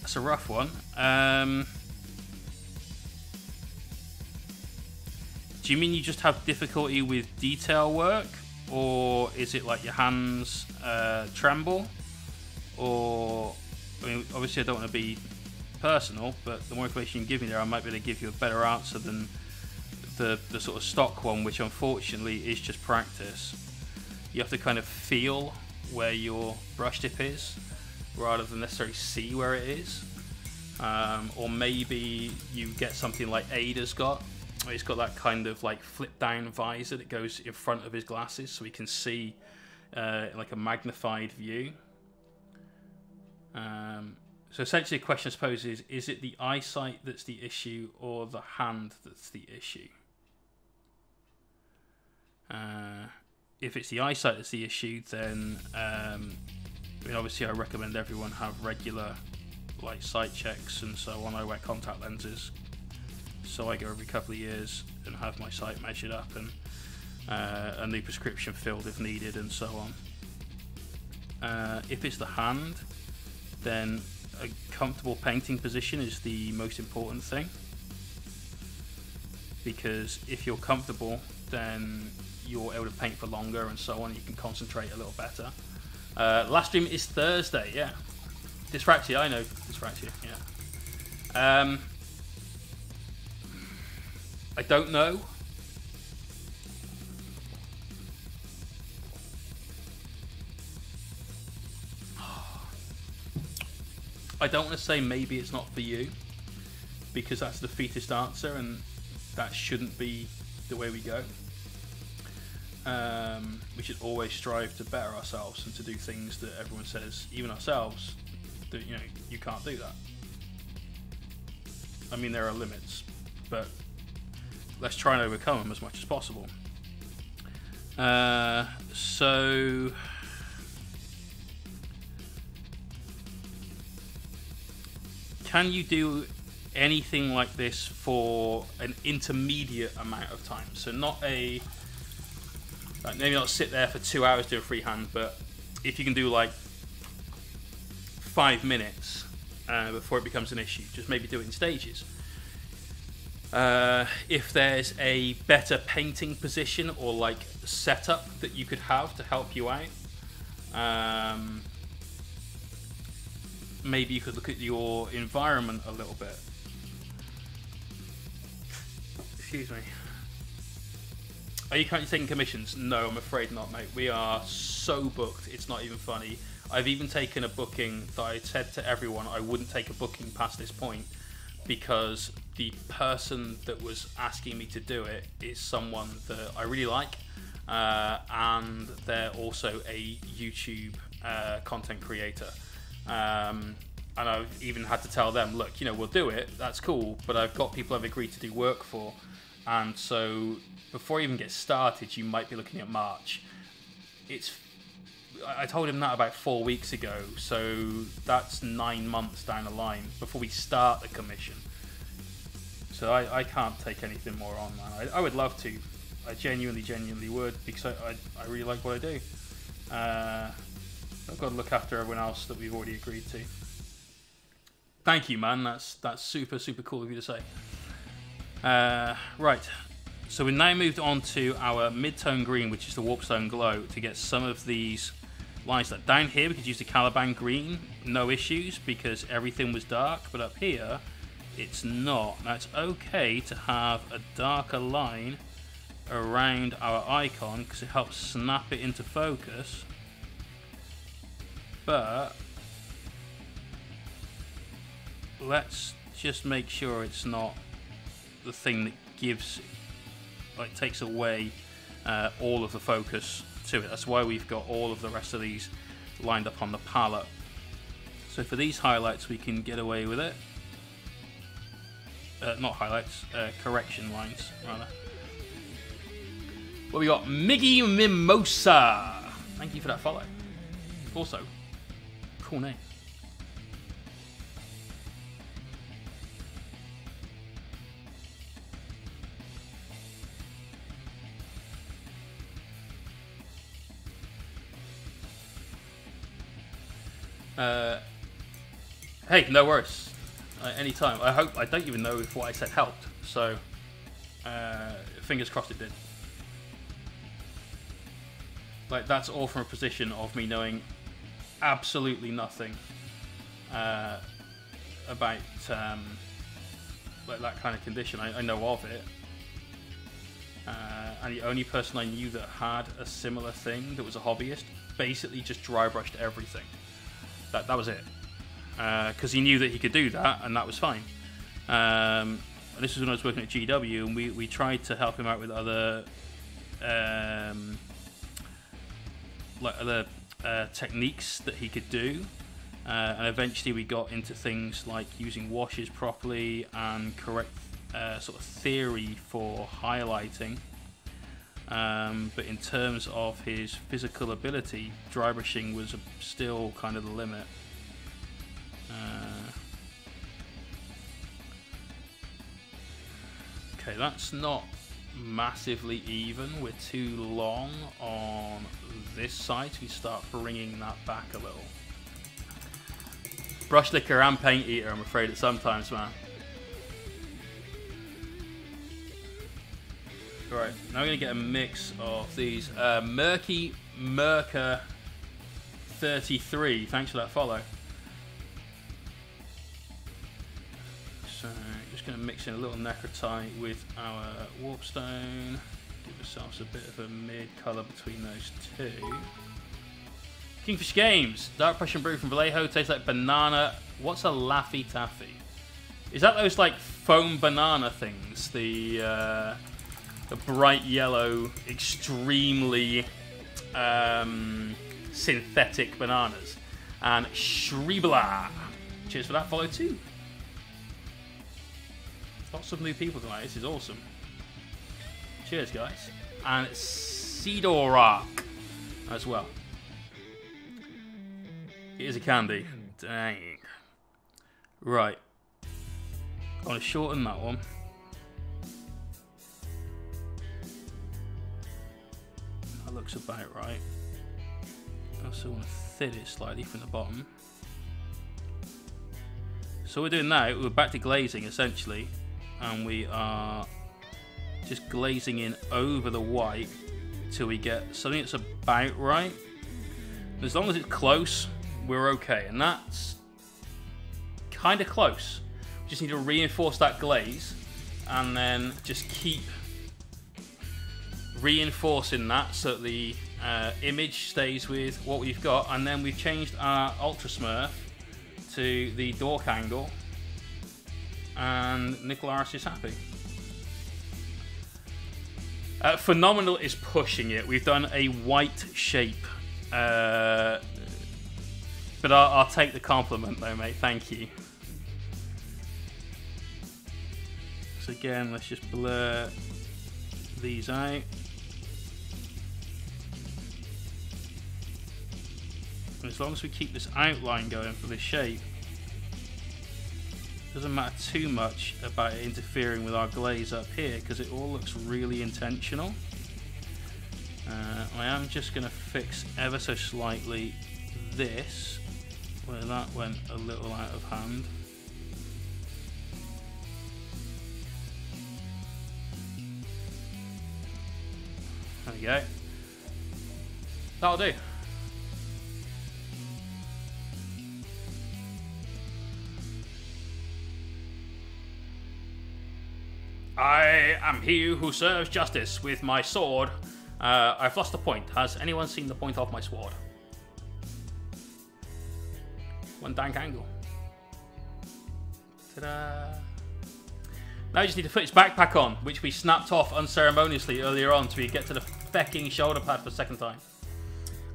that's a rough one. Um, do you mean you just have difficulty with detail work, or is it like your hands uh, tremble, or I mean, obviously I don't want to be personal, but the more information you give me there, I might be able to give you a better answer than the the sort of stock one, which unfortunately is just practice. You have to kind of feel where your brush tip is rather than necessarily see where it is. Um, or maybe you get something like Ada's got. He's got that kind of like flip down visor that goes in front of his glasses so he can see uh, like a magnified view. Um, so essentially, the question I suppose is: Is it the eyesight that's the issue, or the hand that's the issue? Uh, if it's the eyesight that's the issue, then um, I mean, obviously, I recommend everyone have regular like sight checks and so on. I wear contact lenses, so I go every couple of years and have my sight measured up and uh, a new prescription filled if needed, and so on. Uh, if it's the hand, then a comfortable painting position is the most important thing because if you're comfortable, then you're able to paint for longer and so on. You can concentrate a little better. Uh, last stream is Thursday, yeah. Dyspraxia, I know dyspraxia, yeah. Um, I don't know. I don't want to say maybe it's not for you because that's the defeatist answer and that shouldn't be the way we go. Um, we should always strive to better ourselves and to do things that everyone says, even ourselves, that you know you can't do that. I mean, there are limits, but let's try and overcome them as much as possible. Uh, so. Can you do anything like this for an intermediate amount of time? So not a like maybe not sit there for two hours doing freehand, but if you can do like five minutes uh, before it becomes an issue, just maybe do it in stages. Uh, if there's a better painting position or like setup that you could have to help you out, um, maybe you could look at your environment a little bit. Excuse me. Are you currently taking commissions? No, I'm afraid not, mate. We are so booked, it's not even funny. I've even taken a booking that I said to everyone I wouldn't take a booking past this point because the person that was asking me to do it is someone that I really like, uh, and they're also a YouTube uh, content creator. Um, and I've even had to tell them, look, you know, we'll do it, that's cool, but I've got people I've agreed to do work for. And so before you even get started, you might be looking at March. It's I told him that about four weeks ago, so that's nine months down the line before we start the commission. So I, I can't take anything more on, man. I, I would love to. I genuinely, genuinely would because I, I, I really like what I do. Uh, I've got to look after everyone else that we've already agreed to. Thank you, man. That's that's super, super cool of you to say. Uh, right, so we've now moved on to our mid-tone green, which is the Warpstone Glow, to get some of these lines. That down here we could use the Caliban green, no issues because everything was dark, but up here it's not. Now it's okay to have a darker line around our icon because it helps snap it into focus. But let's just make sure it's not the thing that gives like takes away uh, all of the focus to it. That's why we've got all of the rest of these lined up on the palette. So for these highlights, we can get away with it. Uh, not highlights, uh, correction lines, rather. Well, we got Miggy Mimosa. Thank you for that follow. Also, Cool name. Uh, hey, no worries. Uh, anytime. I hope. I don't even know if what I said helped. So, uh, fingers crossed it did. Like that's all from a position of me knowing absolutely nothing uh, about um, like that kind of condition. I, I know of it, uh, and the only person I knew that had a similar thing that was a hobbyist basically just dry brushed everything. That that was it, because uh, he knew that he could do that, and that was fine. Um, this was when I was working at GW, and we, we tried to help him out with other um, like other uh, techniques that he could do. Uh, and eventually we got into things like using washes properly and correct uh, sort of theory for highlighting. Um, but in terms of his physical ability, dry brushing was still kind of the limit. Uh, okay, that's not massively even. We're too long on this side, we start bringing that back a little. Brush licker and paint eater, I'm afraid, at sometimes, man. Right, now we're going to get a mix of these. Uh, Murky Merker 33, thanks for that follow. So, just going to mix in a little necrotite with our warpstone. Give ourselves a bit of a mid colour between those two. Kingfish Games, Dark Prussian Blue from Vallejo, tastes like banana. What's a Laffy Taffy? Is that those like foam banana things? The uh, the bright yellow, extremely um, synthetic bananas. And Shriebla. Cheers for that follow too. Lots of new people tonight. This is awesome. Cheers, guys. And Rock as well. It is a candy. Dang. Right. I want to shorten that one. Looks about right. I also want to thin it slightly from the bottom. So we're doing now, we're back to glazing essentially, and we are just glazing in over the white till we get something that's about right. As long as it's close, we're okay, and that's kind of close. We just need to reinforce that glaze, and then just keep reinforcing that so that the uh, image stays with what we've got, and then we've changed our Ultra Smurf to the dork angle, and Nicolaris is happy. Uh, Phenomenal is pushing it. We've done a white shape. Uh, but I'll, I'll, take the compliment though, mate. Thank you. So again, let's just blur these out. And as long as we keep this outline going for this shape, doesn't matter too much about it interfering with our glaze up here because it all looks really intentional. Uh, I am just going to fix ever so slightly this where that went a little out of hand. There we go. That'll do. I am he who serves justice with my sword. Uh, I've lost the point. Has anyone seen the point of my sword? One dank angle. Ta-da! Now you just need to put his backpack on, which we snapped off unceremoniously earlier on so we get to the fecking shoulder pad for the second time.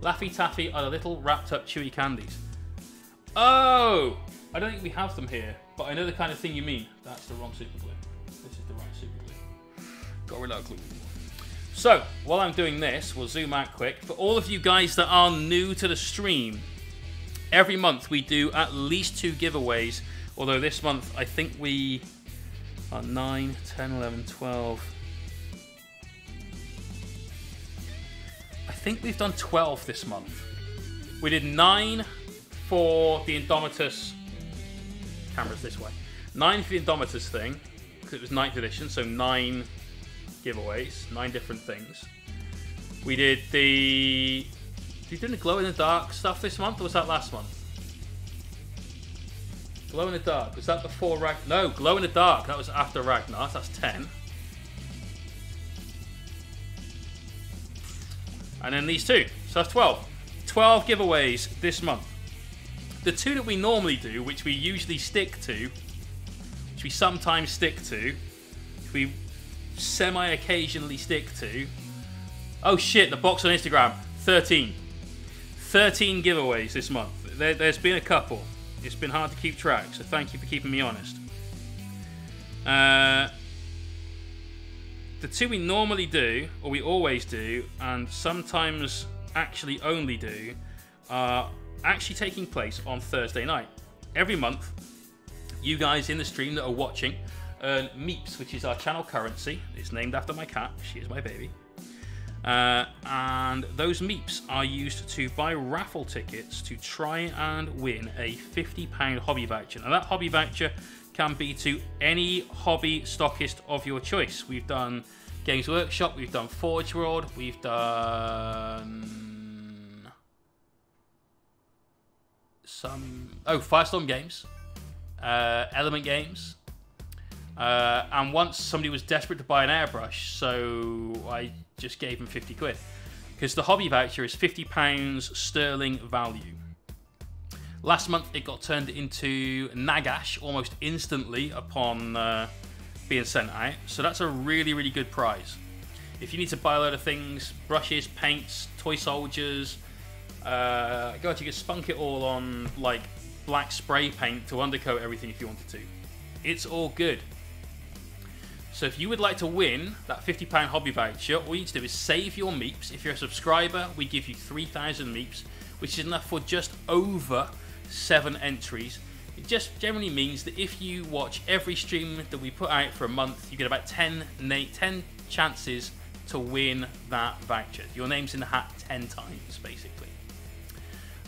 Laffy Taffy are the little wrapped up chewy candies. Oh! I don't think we have them here, but I know the kind of thing you mean. That's the wrong super glue. So, while I'm doing this, we'll zoom out quick. For all of you guys that are new to the stream, Every month we do at least two giveaways, although this month I think we are 9, 10, 11, 12. I think we've done 12 this month. We did 9 for the Indomitus. Cameras this way. 9 for the Indomitus thing, because it was 9th edition, so 9 giveaways, 9 different things. We did the. Did you do the glow in the dark stuff this month, or was that last month? Glow in the dark. Was that before Rag? No, glow in the dark. That was after Ragnar. That's ten. And then these two. So that's twelve. Twelve giveaways this month. The two that we normally do, which we usually stick to, which we sometimes stick to, which we semi-occasionally stick to. Oh shit! The box on Instagram. Thirteen. 13 giveaways this month. There, has been a couple. It's been hard to keep track, so thank you for keeping me honest. Uh, the two we normally do, or we always do, and sometimes actually only do, are actually taking place on Thursday night. Every month, you guys in the stream that are watching earn Meeps, which is our channel currency. It's named after my cat. She is my baby. Uh, and those meeps are used to buy raffle tickets to try and win a £50 hobby voucher. Now, that hobby voucher can be to any hobby stockist of your choice. We've done Games Workshop, we've done Forge World, we've done some. Oh, Firestorm Games, uh, Element Games. Uh, and once somebody was desperate to buy an airbrush, so I just gave him 50 quid. Because the hobby voucher is £50 sterling value. Last month it got turned into Nagash almost instantly upon uh, being sent out. So that's a really, really good prize. If you need to buy a load of things, brushes, paints, toy soldiers, uh, God, you can spunk it all on like black spray paint to undercoat everything if you wanted to. It's all good. So if you would like to win that £50 hobby voucher, all you need to do is save your meeps. If you're a subscriber, we give you 3,000 meeps, which is enough for just over seven entries. It just generally means that if you watch every stream that we put out for a month, you get about 10, 10 chances to win that voucher. Your name's in the hat 10 times, basically.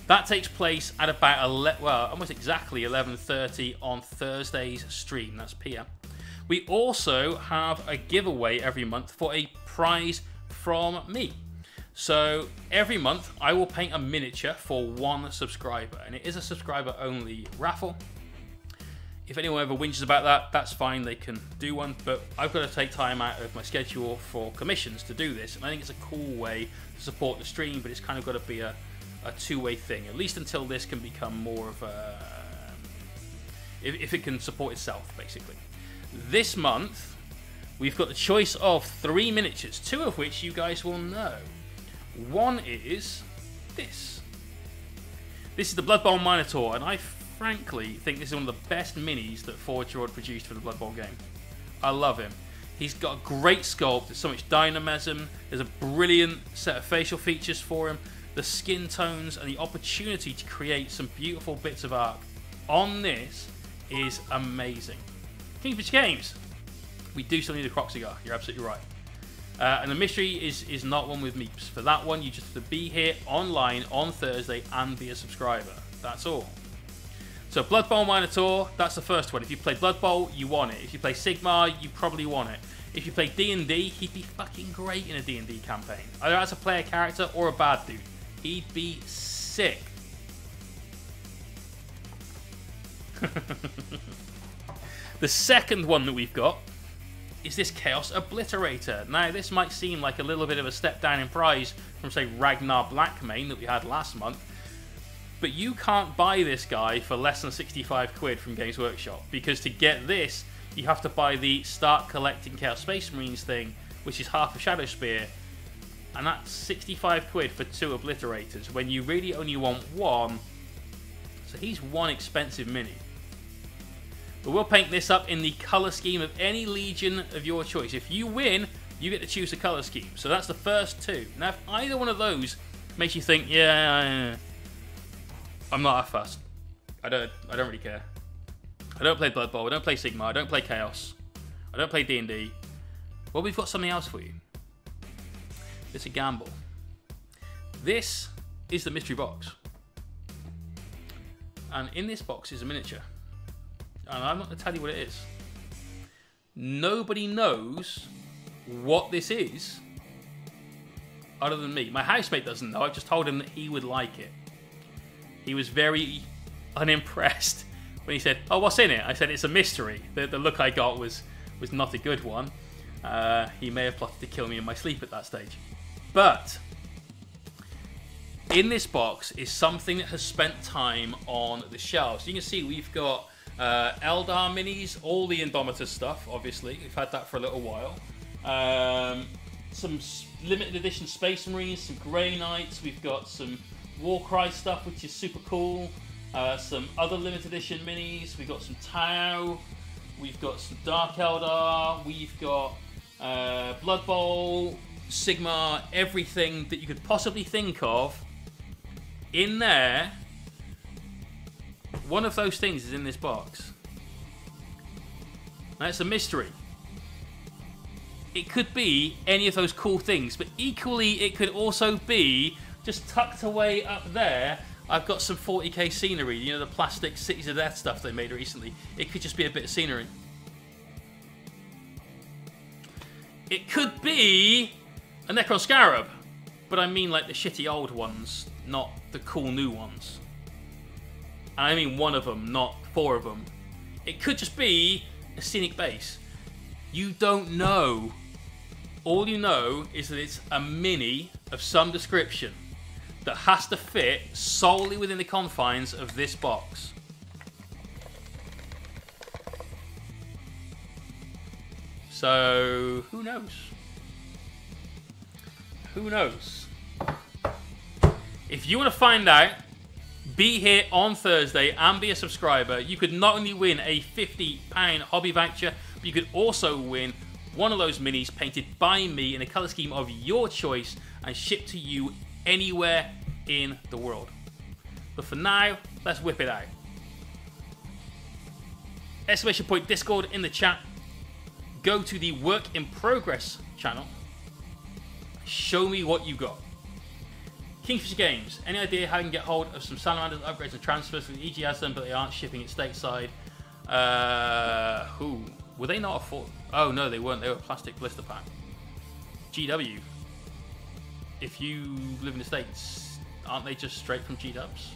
That takes place at about 11, well, almost exactly 11:30 on Thursday's stream. That's PM. We also have a giveaway every month for a prize from me. So every month I will paint a miniature for one subscriber, and it is a subscriber only raffle. If anyone ever whinges about that, that's fine, they can do one, but I've got to take time out of my schedule for commissions to do this, and I think it's a cool way to support the stream, but it's kind of got to be a, a two way thing, at least until this can become more of a. If, if it can support itself, basically. This month, we've got the choice of three miniatures, two of which you guys will know. One is this. This is the Blood Bowl Minotaur, and I frankly think this is one of the best minis that Forge World produced for the Blood Bowl game. I love him. He's got a great sculpt, there's so much dynamism, there's a brilliant set of facial features for him, the skin tones, and the opportunity to create some beautiful bits of art on this is amazing. Kingfish Games. We do still need a croc cigar. You're absolutely right. Uh, and the mystery is is not one with Meeps. For that one, you just have to be here online on Thursday and be a subscriber. That's all. So Blood Bowl Minotaur, that's the first one. If you play Blood Bowl, you want it. If you play Sigmar, you probably want it. If you play D&D, he'd be fucking great in a D&D campaign. Either as a player character or a bad dude. He'd be sick. The second one that we've got is this Chaos Obliterator. Now, this might seem like a little bit of a step down in price from, say, Ragnar Blackmane that we had last month, but you can't buy this guy for less than 65 quid from Games Workshop, because to get this, you have to buy the Start Collecting Chaos Space Marines thing, which is half a Shadow Spear, and that's 65 quid for two Obliterators, when you really only want one, so he's one expensive mini. But we'll paint this up in the colour scheme of any Legion of your choice. If you win, you get to choose the colour scheme. So that's the first two. Now, if either one of those makes you think, yeah, I'm not that fast. I don't. I don't really care. I don't play Blood Bowl. I don't play Sigmar. I don't play Chaos. I don't play D and D. Well, we've got something else for you. It's a gamble. This is the mystery box, and in this box is a miniature. And I'm not going to tell you what it is. Nobody knows what this is other than me. My housemate doesn't know. I just told him that he would like it. He was very unimpressed when he said, "Oh, what's in it?" I said, "It's a mystery." The, the look I got was was not a good one. Uh, he may have plotted to kill me in my sleep at that stage. But in this box is something that has spent time on the shelves. You can see we've got uh, Eldar minis, all the Indomitus stuff, obviously. We've had that for a little while. Um, some limited edition Space Marines, some Grey Knights. We've got some Warcry stuff, which is super cool. Uh, some other limited edition minis. We've got some Tau. We've got some Dark Eldar. We've got uh, Blood Bowl, Sigmar, everything that you could possibly think of in there. One of those things is in this box. That's a mystery. It could be any of those cool things, but equally it could also be just tucked away up there. I've got some 40k scenery, you know, the plastic Cities of Death stuff they made recently. It could just be a bit of scenery. It could be a Necron Scarab, but I mean like the shitty old ones, not the cool new ones. I mean one of them, not four of them. It could just be a scenic base. You don't know. All you know is that it's a mini of some description that has to fit solely within the confines of this box. So, who knows? Who knows? If you want to find out, be here on Thursday and be a subscriber. You could not only win a £50 hobby voucher, but you could also win one of those minis painted by me in a colour scheme of your choice and shipped to you anywhere in the world. But for now, let's whip it out. Exclamation point Discord in the chat. Go to the work in progress channel. Show me what you got. Kingfisher Games. Any idea how you can get hold of some salamanders, upgrades, and transfers? From EG has them, but they aren't shipping it stateside. Uh, who? Were they not a full? Oh no, they weren't. They were a plastic blister pack. GW. If you live in the states, aren't they just straight from G Dubs?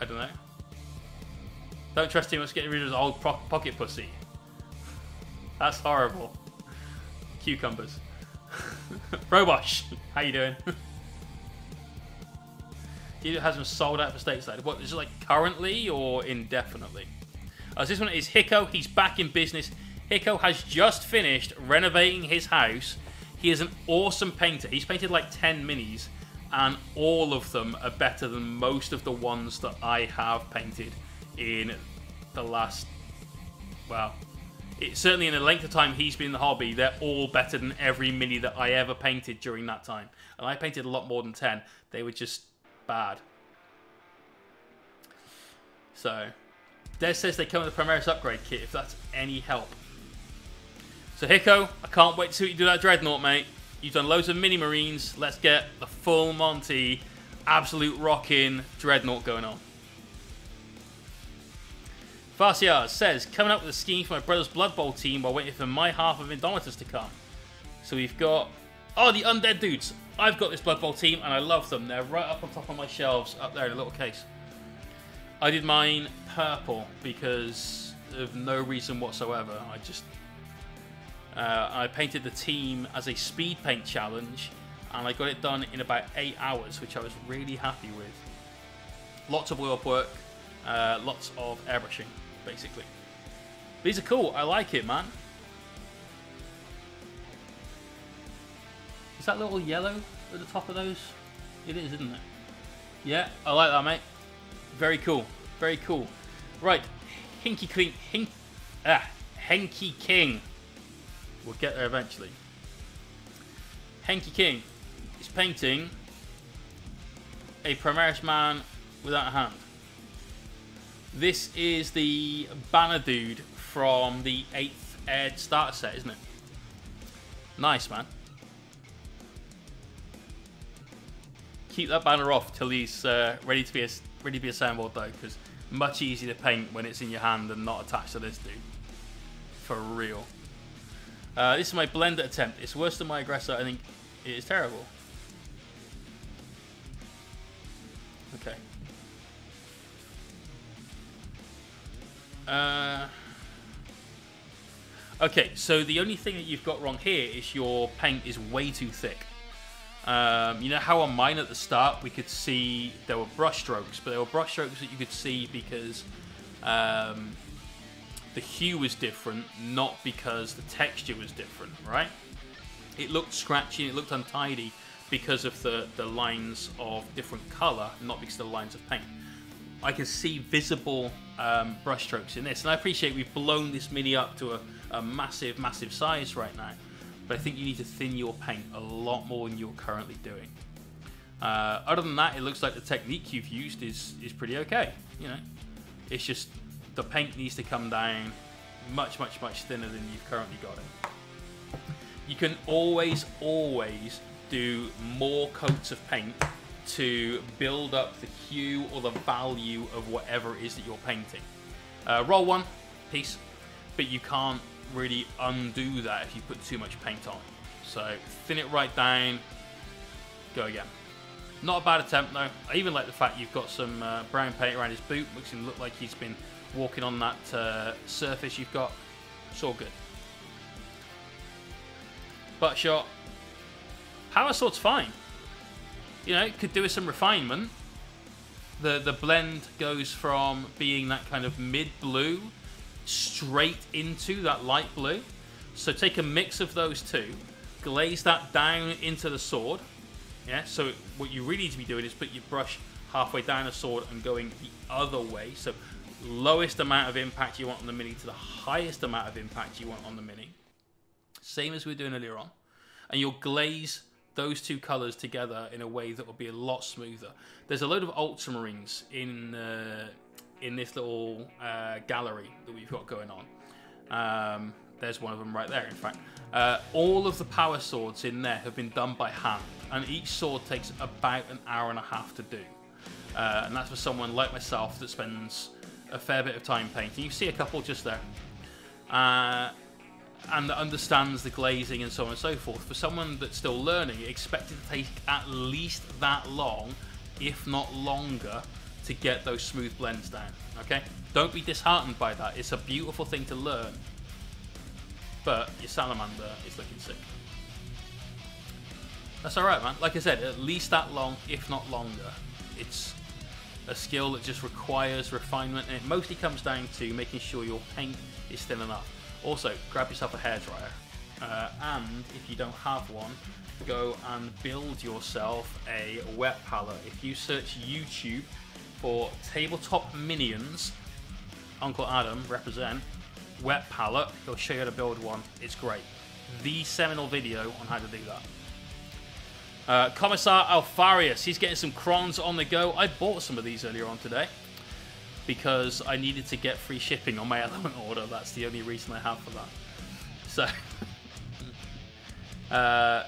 I don't know. Don't trust him. Let's get rid of his old pocket pussy. That's horrible. Cucumbers. Robosh, how you doing? He hasn't sold out for stateside. What is it like currently or indefinitely? Uh, this one is Hiko. He's back in business. Hiko has just finished renovating his house. He is an awesome painter. He's painted like 10 minis, and all of them are better than most of the ones that I have painted in the last, well, it, certainly in the length of time he's been in the hobby, they're all better than every mini that I ever painted during that time. And I painted a lot more than 10. They were just bad. So, Des says they come with the Primaris upgrade kit, if that's any help. So Hiko, I can't wait to see what you do that Dreadnought, mate. You've done loads of mini marines. Let's get the full Monty, absolute rocking Dreadnought going on. Farsiaz says, coming up with a scheme for my brother's Blood Bowl team while waiting for my half of Indomitus to come. So we've got, oh, the Undead Dudes. I've got this Blood Bowl team and I love them. They're right up on top of my shelves, up there in a little case. I did mine purple because of no reason whatsoever. I just, uh, I painted the team as a speed paint challenge and I got it done in about eight hours, which I was really happy with. Lots of oil work, uh, lots of airbrushing basically. These are cool. I like it, man. Is that little yellow at the top of those? It is, isn't it? Yeah, I like that, mate. Very cool. Very cool. Right, Hinky King. Hink, ah, Henky King. We'll get there eventually. Henky King is painting a Primaris man without a hand. This is the banner dude from the 8th Ed starter set, isn't it? Nice, man. Keep that banner off till he's uh, ready to be a, ready to be assembled, though, because much easier to paint when it's in your hand and not attached to this dude. For real. Uh, this is my blender attempt. It's worse than my aggressor. I think it is terrible. Okay. Uh, okay, so the only thing that you've got wrong here is your paint is way too thick. Um, you know how on mine at the start we could see there were brush strokes, but there were brush strokes that you could see because um, the hue was different, not because the texture was different, right? It looked scratchy, it looked untidy because of the, the lines of different color, not because of the lines of paint. I can see visible um, brush strokes in this, and I appreciate we've blown this mini up to a, a massive, massive size right now, but I think you need to thin your paint a lot more than you're currently doing. Uh, other than that, it looks like the technique you've used is, is pretty okay. You know, it's just the paint needs to come down much, much, much thinner than you've currently got it. You can always, always do more coats of paint to build up the hue or the value of whatever it is that you're painting. Uh, roll one piece, but you can't really undo that if you put too much paint on. So thin it right down, go again. Not a bad attempt though. I even like the fact you've got some uh, brown paint around his boot, makes him look like he's been walking on that uh, surface you've got. It's all good. Butt shot. Power sword's fine. You know, it could do with some refinement. The the blend goes from being that kind of mid blue straight into that light blue. So take a mix of those two, glaze that down into the sword. Yeah, so what you really need to be doing is put your brush halfway down the sword and going the other way. So lowest amount of impact you want on the mini to the highest amount of impact you want on the mini. Same as we were doing earlier on. And you'll glaze those two colors together in a way that will be a lot smoother. There's a load of ultramarines in uh, in this little uh, gallery that we've got going on. Um, there's one of them right there, in fact. Uh, all of the power swords in there have been done by hand, and each sword takes about an hour and a half to do. Uh, and that's for someone like myself that spends a fair bit of time painting. You see a couple just there. Uh, and that understands the glazing and so on and so forth. For someone that's still learning, expect it to take at least that long, if not longer, to get those smooth blends down. Okay? Don't be disheartened by that. It's a beautiful thing to learn. But your salamander is looking sick. That's alright, man. Like I said, at least that long, if not longer. It's a skill that just requires refinement, and it mostly comes down to making sure your paint is thin enough. Also, grab yourself a hairdryer, uh, and if you don't have one, go and build yourself a wet palette. If you search YouTube for tabletop minions, Uncle Adam represent wet palette, he'll show you how to build one. It's great. The seminal video on how to do that. Uh, Commissar Alfarius, he's getting some crons on the go. I bought some of these earlier on today because I needed to get free shipping on my element order. That's the only reason I have for that. So, uh,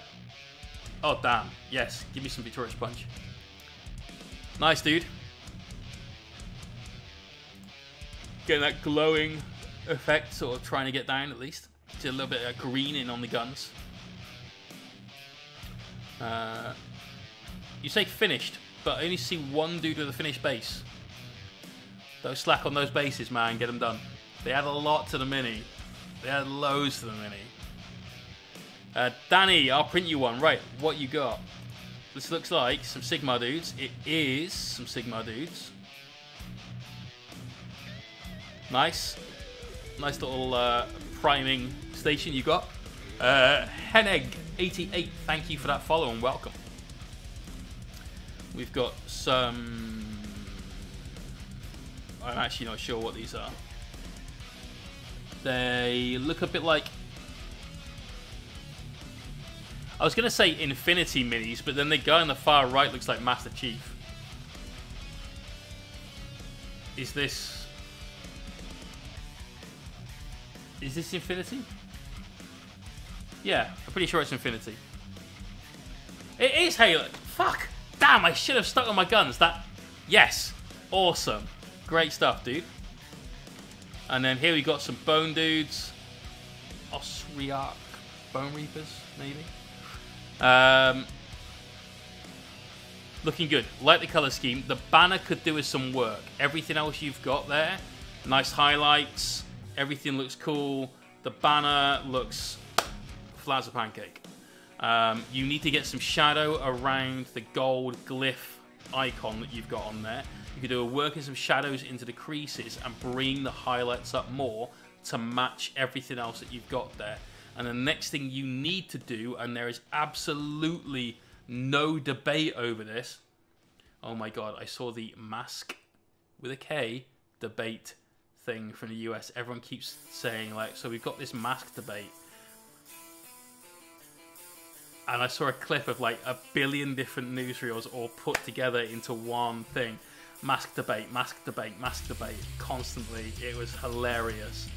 oh damn, yes, give me some Victoria Sponge. Nice, dude. Getting that glowing effect, sort of trying to get down at least. Just a little bit of green in on the guns. Uh, you say finished, but I only see one dude with a finished base. Don't slack on those bases, man. Get them done. They had a lot to the mini. They had loads to the mini. Uh, Danny, I'll print you one. Right, what you got? This looks like some Sigmar dudes. It is some Sigmar dudes. Nice. Nice little uh, priming station you got. Uh, Heneg88, thank you for that follow and welcome. We've got some... I'm actually not sure what these are. They look a bit like... I was going to say Infinity Minis, but then the guy on the far right looks like Master Chief. Is this... Is this Infinity? Yeah, I'm pretty sure it's Infinity. It is Halo. Fuck. Damn, I should have stuck on my guns. That... Yes. Awesome. Great stuff, dude. And then here we got some bone dudes. Osriarch Bone Reapers, maybe. Um, looking good. Like the color scheme. The banner could do with some work. Everything else you've got there, nice highlights. Everything looks cool. The banner looks flat as a pancake. Um, you need to get some shadow around the gold glyph icon that you've got on there. You can do a working some shadows into the creases and bring the highlights up more to match everything else that you've got there. And the next thing you need to do, and there is absolutely no debate over this. Oh my god, I saw the mask with a K debate thing from the US. Everyone keeps saying, like, so we've got this mask debate. And I saw a clip of like a billion different newsreels all put together into one thing. Mask debate, mask debate, mask debate, constantly. It was hilarious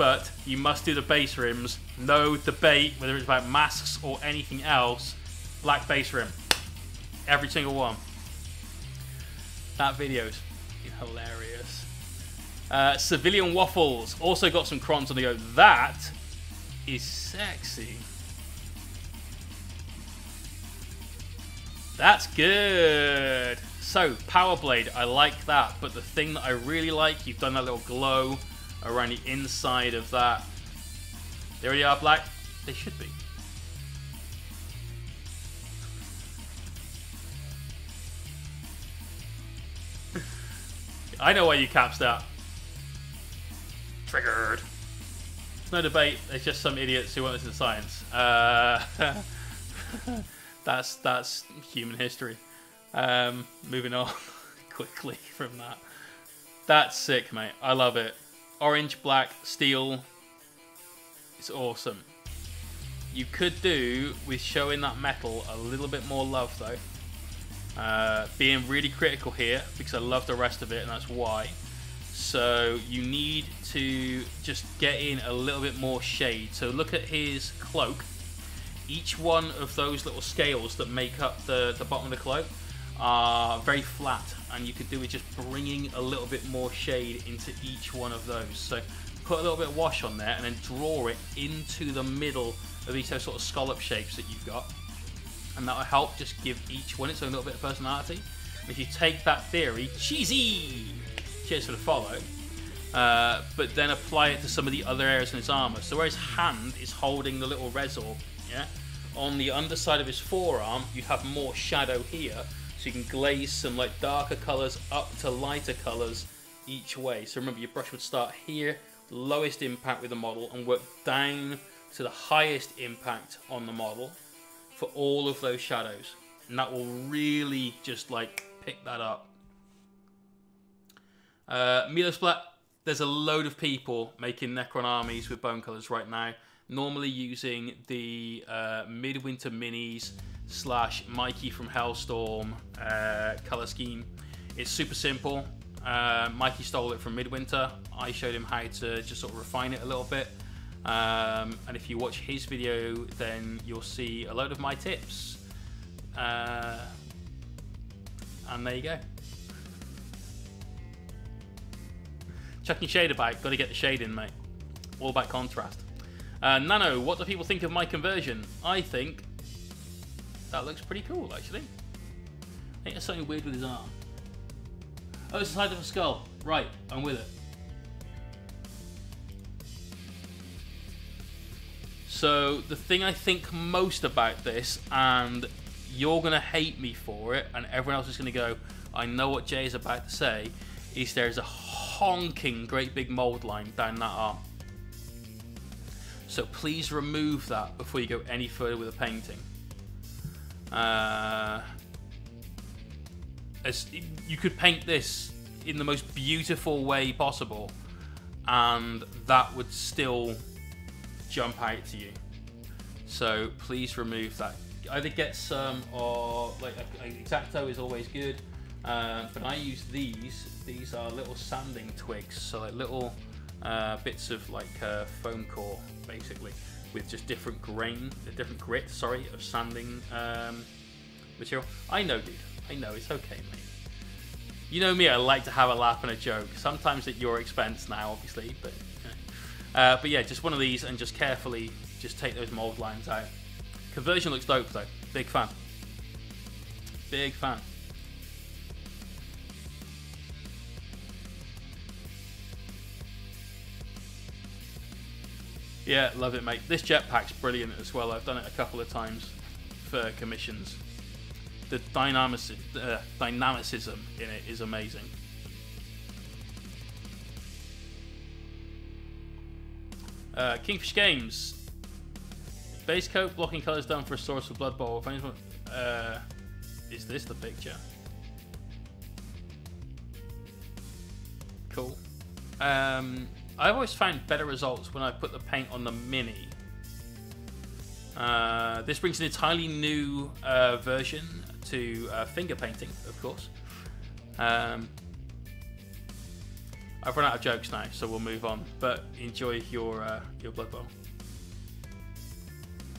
but you must do the base rims. No debate whether it's about masks or anything else. Black base rim. Every single one. That video's hilarious. Uh, Civilian Waffles also got some crons on the go. That is sexy. That's good. So, Power Blade, I like that. But the thing that I really like, you've done that little glow around the inside of that. They already are black. They should be. I know why you caps that. Triggered. No debate. It's just some idiots who want this in science. Uh, that's that's human history. Um, moving on quickly from that. That's sick, mate. I love it orange, black, steel. It's awesome. You could do with showing that metal a little bit more love though. Uh, being really critical here because I love the rest of it and that's why. So you need to just get in a little bit more shade. So look at his cloak. Each one of those little scales that make up the, the bottom of the cloak are very flat and you could do with just bringing a little bit more shade into each one of those. So put a little bit of wash on there and then draw it into the middle of these sort of scallop shapes that you've got. And that will help just give each one its own little bit of personality. if you take that theory, cheesy, cheers for the follow, uh, but then apply it to some of the other areas in his armor. So where his hand is holding the little Resorb, yeah, on the underside of his forearm, you have more shadow here so you can glaze some like darker colors up to lighter colors each way. So remember your brush would start here, lowest impact with the model and work down to the highest impact on the model for all of those shadows. And that will really just like pick that up. Uh, Milosplat, there's a load of people making Necron armies with bone colors right now. Normally using the uh, Midwinter minis slash Mikey from Hellstorm uh, color scheme. It's super simple. Uh, Mikey stole it from Midwinter. I showed him how to just sort of refine it a little bit. Um, and if you watch his video, then you'll see a load of my tips. Uh, and there you go. Chucking shade about, gotta get the shade in, mate. All about contrast. Uh, Nano, what do people think of my conversion? I think that looks pretty cool, actually. I think there's something weird with his arm. Oh, it's the side of a skull. Right, I'm with it. So, the thing I think most about this, and you're going to hate me for it, and everyone else is going to go, I know what Jay is about to say, is there's a honking great big mold line down that arm. So please remove that before you go any further with the painting. Uh, as you could paint this in the most beautiful way possible, and that would still jump out to you. So please remove that. Either get some, or like X-Acto is always good, Uh, but I use these. These are little sanding twigs, so like little uh, bits of like uh, foam core, basically, with just different grain, a different grit, sorry, of sanding um, material. I know, dude. I know. It's okay, mate. You know me. I like to have a laugh and a joke. Sometimes at your expense now, obviously, but. Uh, but yeah, just one of these and just carefully just take those mold lines out. Conversion looks dope though. Big fan. Big fan. Yeah, love it, mate. This jetpack's brilliant as well. I've done it a couple of times for commissions. The dynamic, uh, dynamicism in it is amazing. Uh, Kingfish Games. Base coat, blocking colors done for a source of Blood Bowl. If Uh, is this the picture? Cool. Um, I've always found better results when I put the paint on the Mini. Uh, this brings an entirely new uh, version to uh, finger painting, of course. Um, I've run out of jokes now, so we'll move on. But enjoy your uh, your Blood Bowl.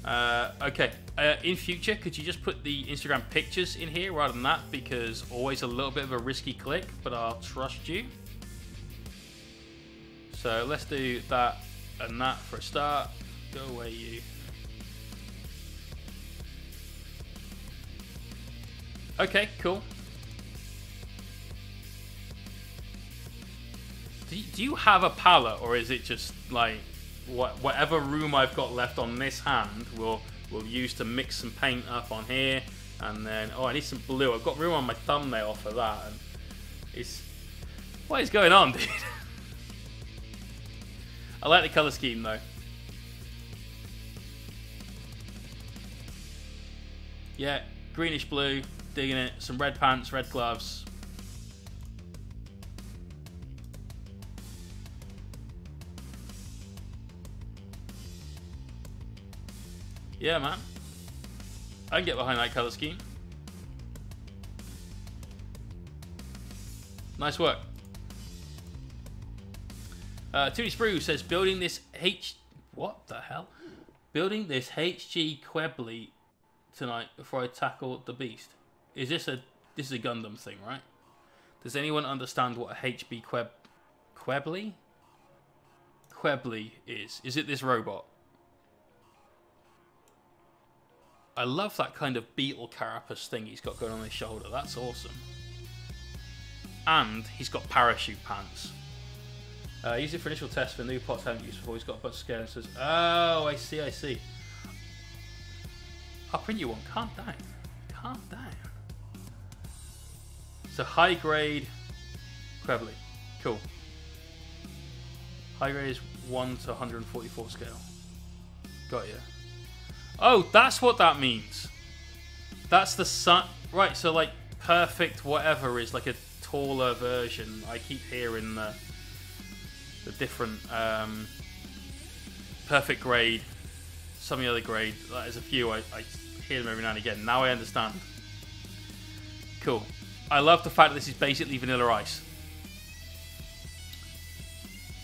Uh, okay, uh, in future, could you just put the Instagram pictures in here rather than that? Because always a little bit of a risky click, but I'll trust you. So let's do that and that for a start. Go away, you. Okay, cool. Do you, do you have a palette, or is it just like what, whatever room I've got left on this hand will will use to mix some paint up on here, and then oh, I need some blue. I've got room on my thumbnail for that, and it's what is going on, dude? I like the color scheme though. Yeah, greenish blue, digging it. Some red pants, red gloves. Yeah, man. I can get behind that color scheme. Nice work. Uh, Tootie Sprue says, building this H... What the hell? Building this HG Qubeley tonight before I tackle the beast. Is this a... This is a Gundam thing, right? Does anyone understand what a HB Queb... Qubeley? Qubeley is. Is it this robot? I love that kind of beetle carapace thing he's got going on his shoulder. That's awesome. And he's got parachute pants. Uh, use it for initial tests for new pots I haven't used before. He's got a bunch of scale and says, Oh, I see, I see. I'll print you one. Calm down. Calm down. So high grade Qubeley. Cool. High grade is 1 to 144 scale. Got you. Oh, that's what that means. That's the sun. Right, so like perfect whatever is like a taller version. I keep hearing the the different um, perfect grade, some of the other grade. There's a few I, I hear them every now and again. Now I understand. Cool. I love the fact that this is basically vanilla ice.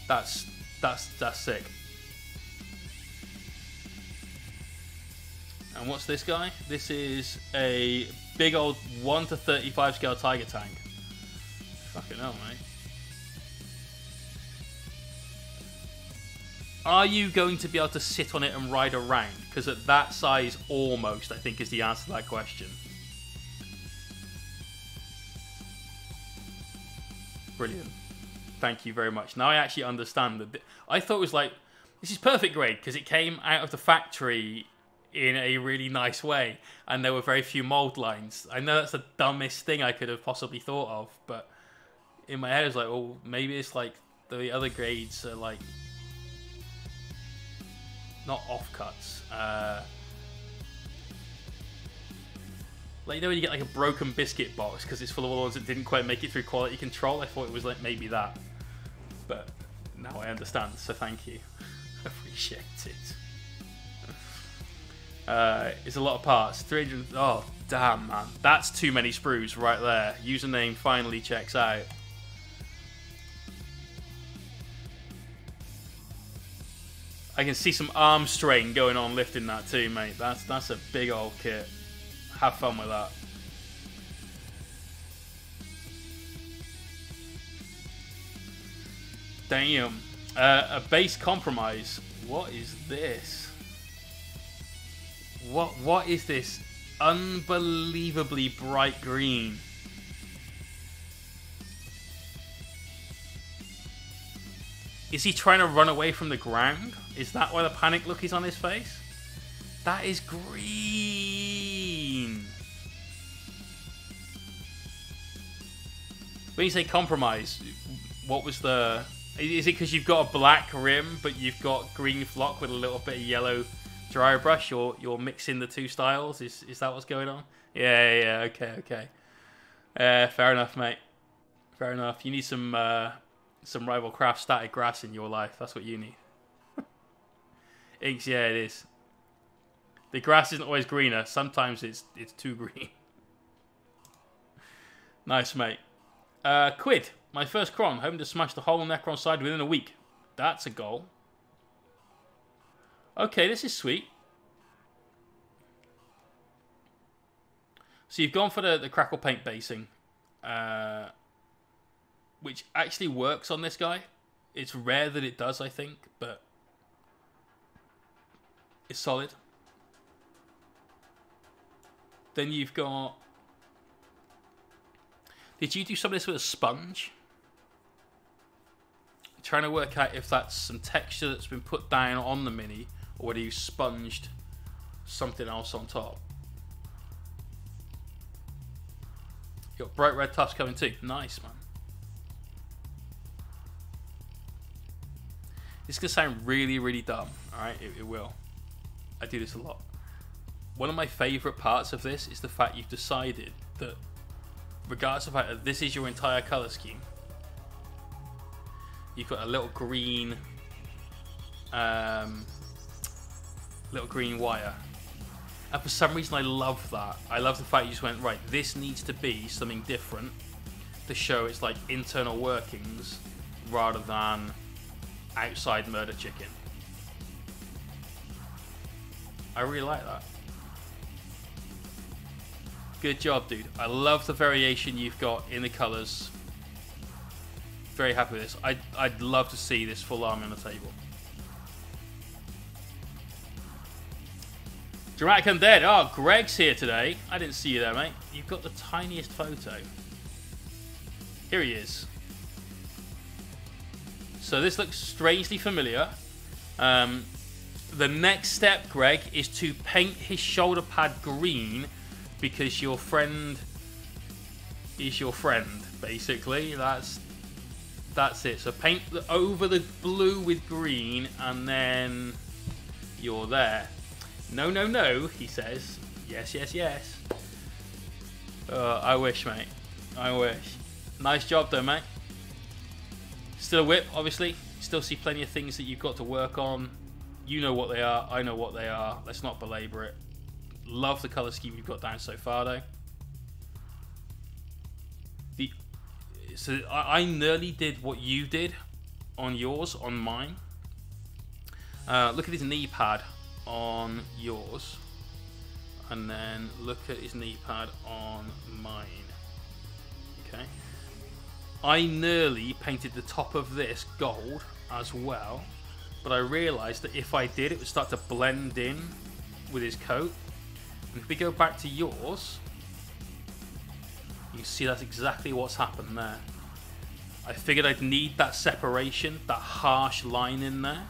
That's that's that's sick. And what's this guy? This is a big old 1 to 35 scale Tiger tank. Fucking hell, mate. Are you going to be able to sit on it and ride around? Because at that size, almost, I think, is the answer to that question. Brilliant. Thank you very much. Now I actually understand that. I thought it was like, this is perfect grade because it came out of the factory in a really nice way, and there were very few mold lines. I know that's the dumbest thing I could have possibly thought of, but in my head, I was like, well, maybe it's like the other grades are like not offcuts. Uh, like you know when you get like a broken biscuit box because it's full of all the ones that didn't quite make it through quality control. I thought it was like maybe that, but now I understand. So thank you. Appreciate it. Uh, it's a lot of parts. 300. Oh, Damn, man. That's too many sprues right there. Username finally checks out. I can see some arm strain going on lifting that too, mate. That's that's a big old kit. Have fun with that. Damn. Uh, a base compromise. What is this? What what is this? Unbelievably bright green. Is he trying to run away from the ground? Is that why the panic look is on his face? That is green. When you say compromise, what was the... Is it because you've got a black rim, but you've got green flock with a little bit of yellow dry brush? You're, you're mixing the two styles? Is, is that what's going on? Yeah, yeah, okay, okay. Uh, fair enough, mate. Fair enough. You need some uh, some rival craft static grass in your life. That's what you need. Inks, yeah, it is. The grass isn't always greener. Sometimes it's it's too green. nice, mate. Uh, Quid, my first cron, hoping to smash the whole Necron side within a week. That's a goal. Okay, this is sweet. So you've gone for the, the crackle paint basing. Uh, which actually works on this guy. It's rare that it does, I think, but it's solid. Then you've got. Did you do some of this with a sponge? I'm trying to work out if that's some texture that's been put down on the mini, or whether you sponged something else on top. You got bright red tufts coming too. Nice, man. This is going to sound really, really dumb. Alright, it, it will. I do this a lot. One of my favourite parts of this is the fact you've decided that, regardless of how this is your entire colour scheme, you've got a little green, um, little green wire. And for some reason, I love that. I love the fact you just went right. This needs to be something different to show its like internal workings rather than outside murder chicken. I really like that. Good job, dude. I love the variation you've got in the colours. Very happy with this. I'd, I'd love to see this full army on the table. Dramatic Undead. Oh, Greg's here today. I didn't see you there, mate. You've got the tiniest photo. Here he is. So this looks strangely familiar. Um, the next step, Greg, is to paint his shoulder pad green because your friend is your friend. Basically, that's that's it. So paint the, over the blue with green, and then you're there. No, no, no, he says. Yes, yes, yes. Uh, I wish, mate. I wish. Nice job, though, mate. Still a whip, obviously. Still see plenty of things that you've got to work on. You know what they are. I know what they are. Let's not belabor it. Love the color scheme you've got down so far, though. The so I, I nearly did what you did on yours on mine. Uh, look at his knee pad on yours, and then look at his knee pad on mine. Okay. I nearly painted the top of this gold as well, but I realised that if I did, it would start to blend in with his coat. And if we go back to yours, you see that's exactly what's happened there. I figured I'd need that separation, that harsh line in there.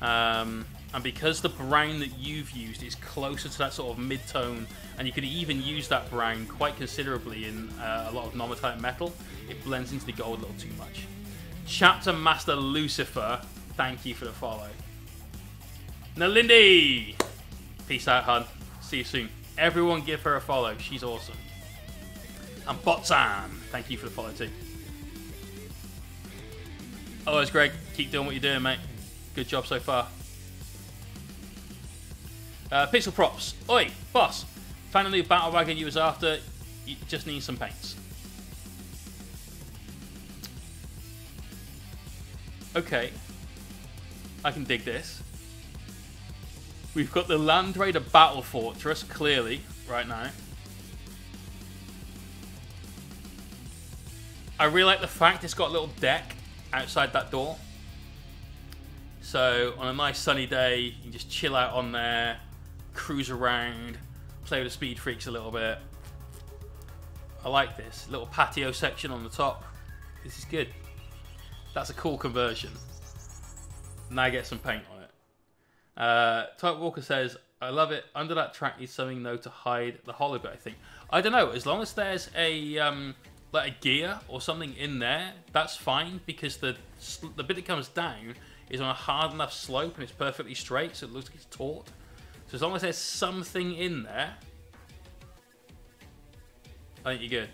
Um, and because the brown that you've used is closer to that sort of mid-tone, and you could even use that brown quite considerably in uh, a lot of non-metallic metal, it blends into the gold a little too much. Chapter Master Lucifer, thank you for the follow. Nalindi! Peace out, hun. See you soon. Everyone give her a follow. She's awesome. And Botsan, thank you for the follow too. Otherwise, Greg, keep doing what you're doing, mate. Good job so far. Uh, Pixel Props. Oi, boss. Found a new battle wagon you was after. You just need some paints. Okay. I can dig this. We've got the Land Raider Battle Fortress, clearly, right now. I really like the fact it's got a little deck outside that door. So on a nice sunny day, you can just chill out on there, cruise around, play with the speed freaks a little bit. I like this little patio section on the top. This is good. That's a cool conversion. Now get some paint on it. Uh, Type Walker says, I love it. Under that track is something though to hide the hollow bit. I think. I don't know. As long as there's a um, like a gear or something in there, that's fine because the the bit that comes down is on a hard enough slope and it's perfectly straight, so it looks like it's taut. So as long as there's something in there, I think you're good.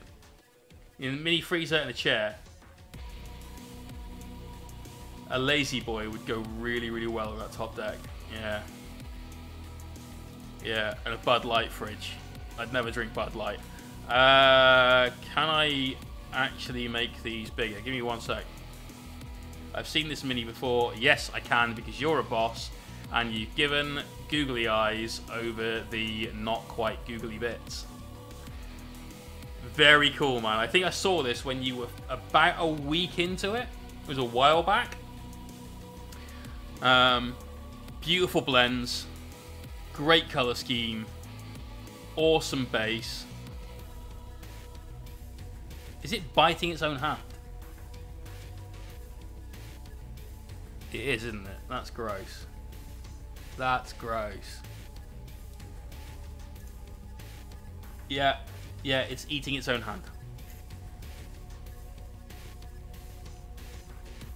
You know, mini freezer in a chair. A lazy boy would go really, really well with that top deck. Yeah. Yeah, and a Bud Light fridge. I'd never drink Bud Light. Uh, can I actually make these bigger? Give me one sec. I've seen this mini before. Yes, I can because you're a boss and you've given googly eyes over the not quite googly bits. Very cool, man. I think I saw this when you were about a week into it. It was a while back. Um, beautiful blends. Great color scheme. Awesome base. Is it biting its own hand? It is, isn't it? That's gross. That's gross. Yeah, yeah, it's eating its own hand.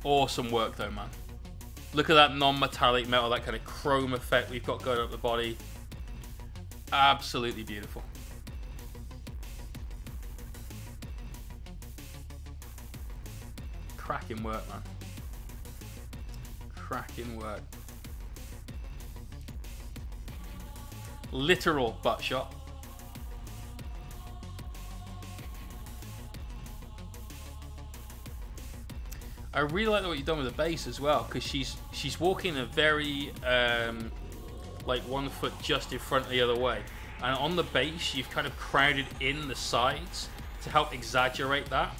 Awesome work though, man. Look at that non-metallic metal, that kind of chrome effect we've got going up the body. Absolutely beautiful. cracking work, man. Cracking work. Literal butt shot. I really like what you've done with the base as well, because she's she's walking a very um, like one foot just in front of the other way, and on the base you've kind of crowded in the sides to help exaggerate that.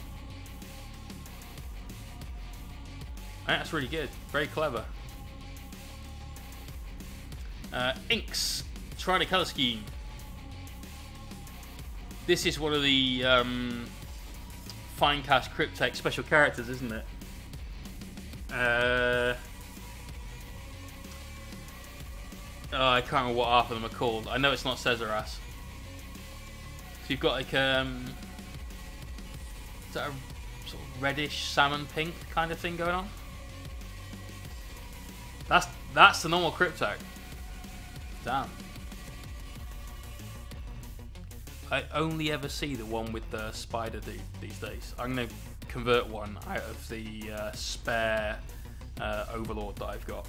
That's really good. Very clever. Uh, inks. Try color scheme. This is one of the um, Finecast Cryptek special characters, isn't it? Uh, oh, I can't remember what half of them are called. I know it's not Szeras. So you've got like um, is that a sort of reddish salmon pink kind of thing going on? That's that's the normal crypto. Damn. I only ever see the one with the spider these days. I'm gonna convert one out of the uh, spare uh, Overlord that I've got.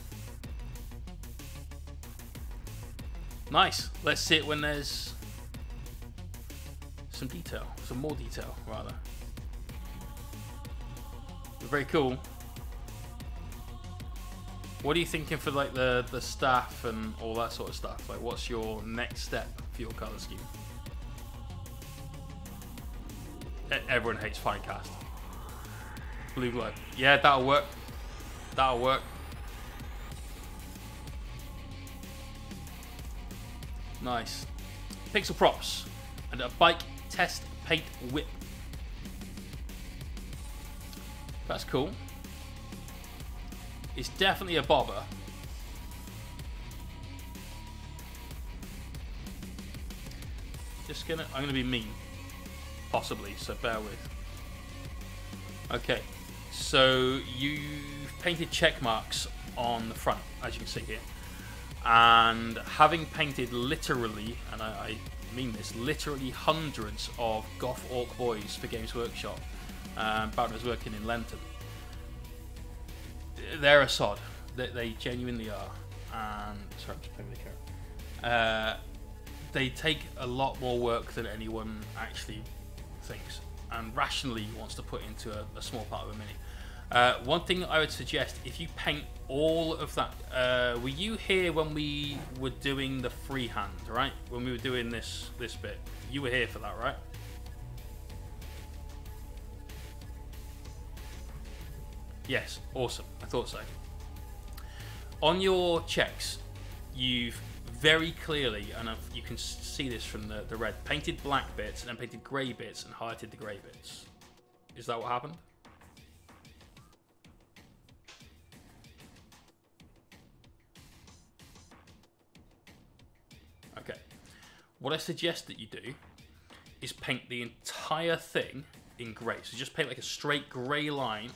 Nice. Let's see it when there's some detail, some more detail rather. Very cool. What are you thinking for like the the staff and all that sort of stuff? Like, what's your next step for your color scheme? Everyone hates Finecast. Blue glow. Yeah, that'll work. That'll work. Nice. Pixel props and a bike test paint whip. That's cool. It's definitely a bobber. Just gonna, I'm gonna be mean. Possibly, so bear with. Okay, so you've painted check marks on the front, as you can see here. And having painted literally, and I, I mean this, literally hundreds of Goff Orc boys for Games Workshop, um, was working in Lenton they're a sod. They, they genuinely are. And sorry, I'm just playing the camera. Uh, they take a lot more work than anyone actually thinks and rationally wants to put into a, a small part of a mini. Uh, one thing I would suggest, if you paint all of that, uh, were you here when we were doing the freehand, right? When we were doing this this bit, you were here for that, right? Yes, awesome. I thought so. On your checks, you've very clearly, and I've, you can see this from the, the red, painted black bits and then painted grey bits and highlighted the grey bits. Is that what happened? What I suggest that you do is paint the entire thing in grey. So just paint like a straight grey line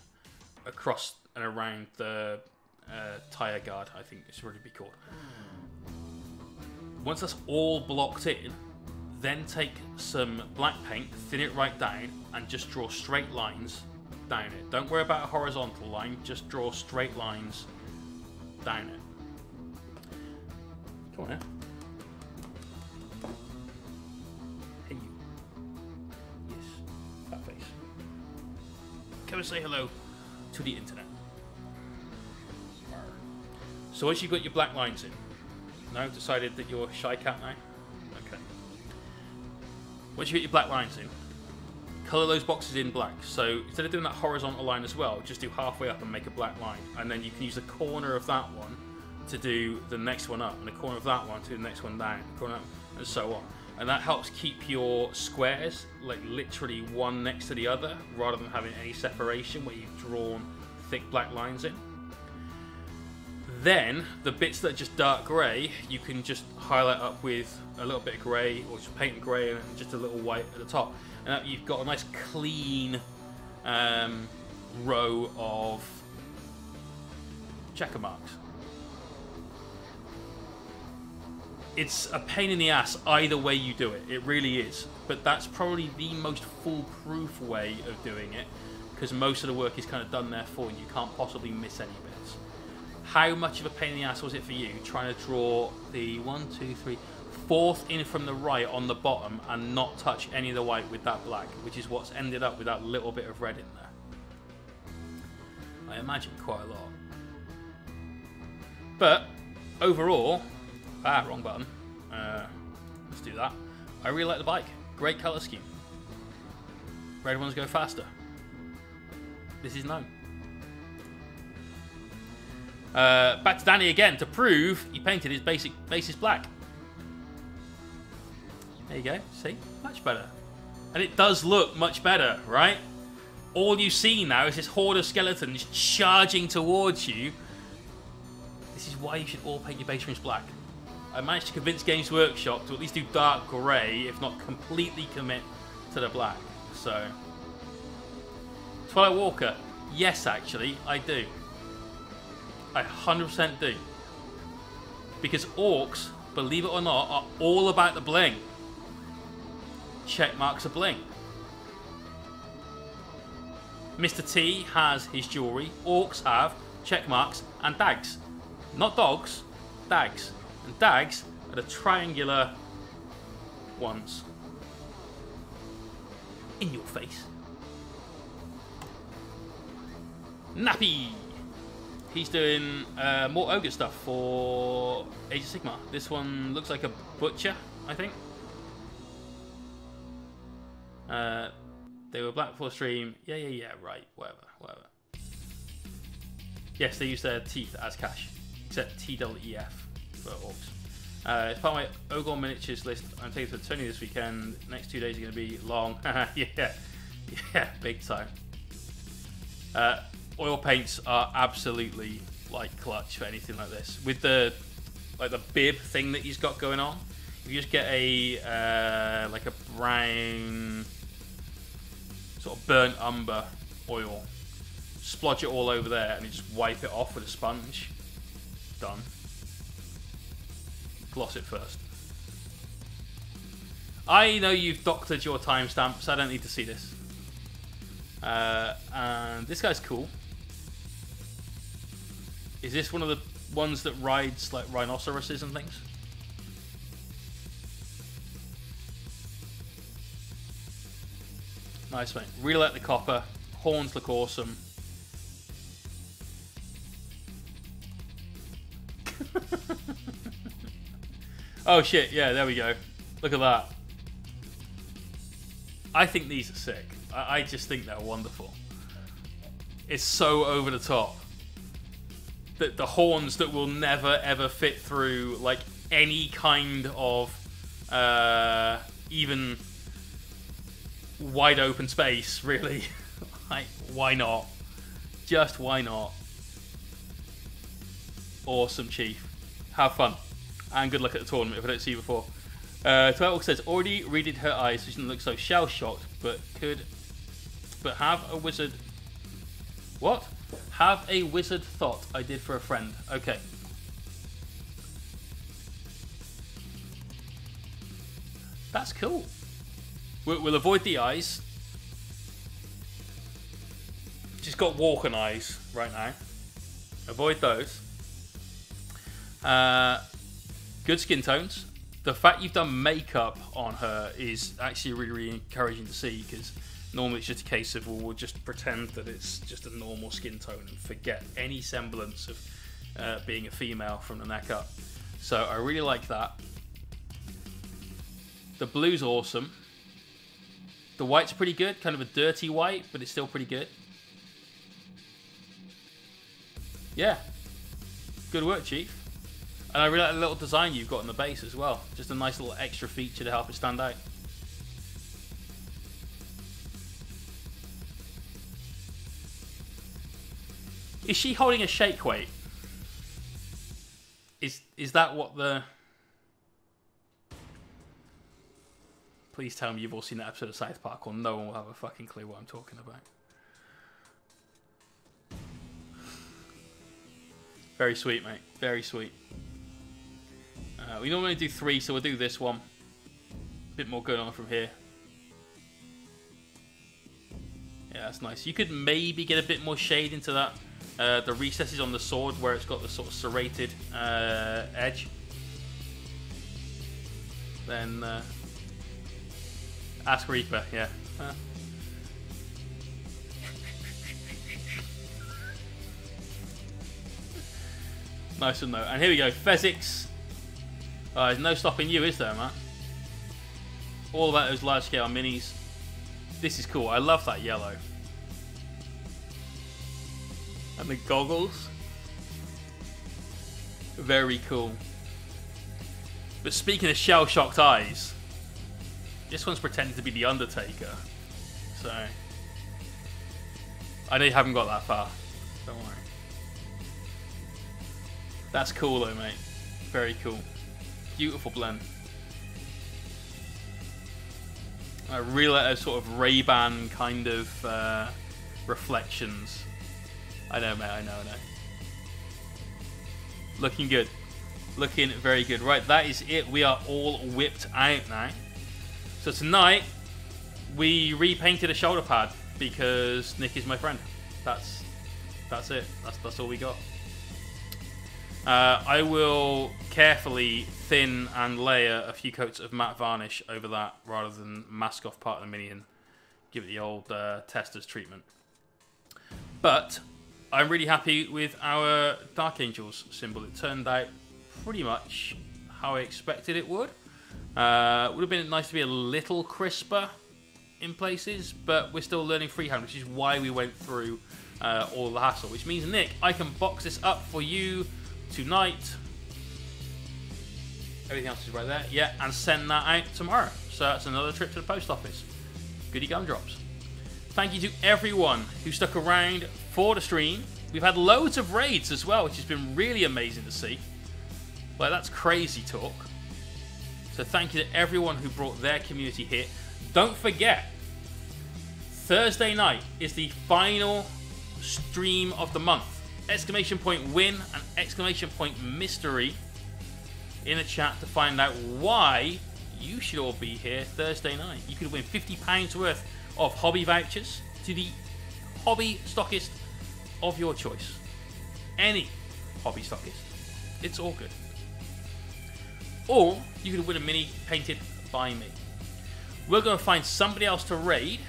across and around the uh, tire guard, I think it's really be called. Once that's all blocked in, then take some black paint, thin it right down, and just draw straight lines down it. Don't worry about a horizontal line, just draw straight lines down it. Come on now. Come and say hello to the internet. So once you've got your black lines in, now decided that you're shy cat now? Okay. Once you get your black lines in, colour those boxes in black. So instead of doing that horizontal line as well, just do halfway up and make a black line. And then you can use the corner of that one to do the next one up, and the corner of that one to the next one down, corner and so on. And that helps keep your squares like literally one next to the other, rather than having any separation where you've drawn thick black lines in. Then the bits that are just dark grey, you can just highlight up with a little bit of grey, or just paint grey and just a little white at the top, and you've got a nice clean um, row of checker marks. It's a pain in the ass either way you do it. It really is. But that's probably the most foolproof way of doing it because most of the work is kind of done there for you. You can't possibly miss any bits. How much of a pain in the ass was it for you trying to draw the one, two, three, fourth in from the right on the bottom and not touch any of the white with that black, which is what's ended up with that little bit of red in there? I imagine quite a lot. But overall, ah, wrong button. Uh, let's do that. I really like the bike. Great color scheme. Red ones go faster. This is known. Uh, back to Danny again to prove he painted his basic basis black. There you go. See? Much better. And it does look much better, right? All you see now is this horde of skeletons charging towards you. This is why you should all paint your base rims black. I managed to convince Games Workshop to at least do dark grey, if not completely commit to the black. So, Twilight Walker, yes, actually, I do. I 100% do. Because orcs, believe it or not, are all about the bling. Check marks are bling. Mr. T has his jewellery. Orcs have check marks and dags. Not dogs, dags. And dags are the triangular ones. In your face. Nappy! He's doing uh, more ogre stuff for Age of Sigmar. This one looks like a butcher, I think. Uh, they were Black Force Stream. Yeah, yeah, yeah, right. Whatever, whatever. Yes, they use their teeth as cash, except TWEF for orcs. Uh, it's part of my Ogre miniatures list. I'm taking to Tony this weekend. Next two days are going to be long. yeah, yeah, big time. Uh, oil paints are absolutely like clutch for anything like this. With the like the bib thing that he's got going on, if you just get a uh, like a brown sort of burnt umber oil, splodge it all over there, and you just wipe it off with a sponge. Done gloss it first. I know you've doctored your timestamps. so I don't need to see this. Uh, and this guy's cool. Is this one of the ones that rides like rhinoceroses and things? Nice mate. like the copper. Horns look awesome. oh shit, yeah, there we go. Look at that. I think these are sick. I, I just think they're wonderful. It's so over the top. The, the horns that will never ever fit through like any kind of uh, even wide open space, really. like, why not? Just why not? Awesome, Chief. Have fun. And good luck at the tournament if I don't see you before. Uh, Turtle says, already readed her eyes, so she doesn't look so shell shocked, but could. But have a wizard. What? Have a wizard thought I did for a friend. Okay. That's cool. We'll, we'll avoid the eyes. She's got walking eyes right now. Avoid those. Uh, good skin tones. The fact you've done makeup on her is actually really, really encouraging to see because normally it's just a case of well, we'll just pretend that it's just a normal skin tone and forget any semblance of uh, being a female from the neck up. So I really like that. The blue's awesome. The white's pretty good, kind of a dirty white, but it's still pretty good. Yeah. Good work, Chief. And I really like the little design you've got on the base as well. Just a nice little extra feature to help it stand out. Is she holding a shake weight? Is is that what the Please tell me you've all seen that episode of South Park, or no one will have a fucking clue what I'm talking about. Very sweet, mate. Very sweet. Uh, we normally do three, so we'll do this one. A bit more going on from here. Yeah, that's nice. You could maybe get a bit more shade into that. Uh, the recesses on the sword where it's got the sort of serrated uh, edge. Then uh, Ask Reaper, yeah. Uh. nice one though. And here we go, Fezzix. Uh, there's no stopping you, is there, man? All about those large scale minis. This is cool. I love that yellow. And the goggles. Very cool. But speaking of shell shocked eyes, this one's pretending to be the Undertaker. So I know you haven't got that far. Don't worry. That's cool though, mate. Very cool. Beautiful blend. I really like those sort of Ray-Ban kind of uh, reflections. I know, mate. I know, I know. Looking good. Looking very good. Right, that is it. We are all whipped out now. So tonight, we repainted a shoulder pad because Nick is my friend. That's that's it. That's that's all we got. Uh, I will carefully thin and layer a few coats of matte varnish over that rather than mask off part of the minion. give it the old uh, tester's treatment. But I'm really happy with our Dark Angels symbol. It turned out pretty much how I expected it would. Uh, would have been nice to be a little crisper in places, but we're still learning freehand, which is why we went through uh, all the hassle. Which means, Nick, I can box this up for you tonight. Everything else is right there. Yeah, and send that out tomorrow. So that's another trip to the post office. Goody gumdrops. Thank you to everyone who stuck around for the stream. We've had loads of raids as well, which has been really amazing to see. Like, that's crazy talk. So thank you to everyone who brought their community here. Don't forget, Thursday night is the final stream of the month. Exclamation point win and exclamation point mystery in the chat to find out why you should all be here Thursday night. You could win £50 worth of hobby vouchers to the hobby stockist of your choice. Any hobby stockist. It's all good. Or you could win a mini painted by me. We're going to find somebody else to raid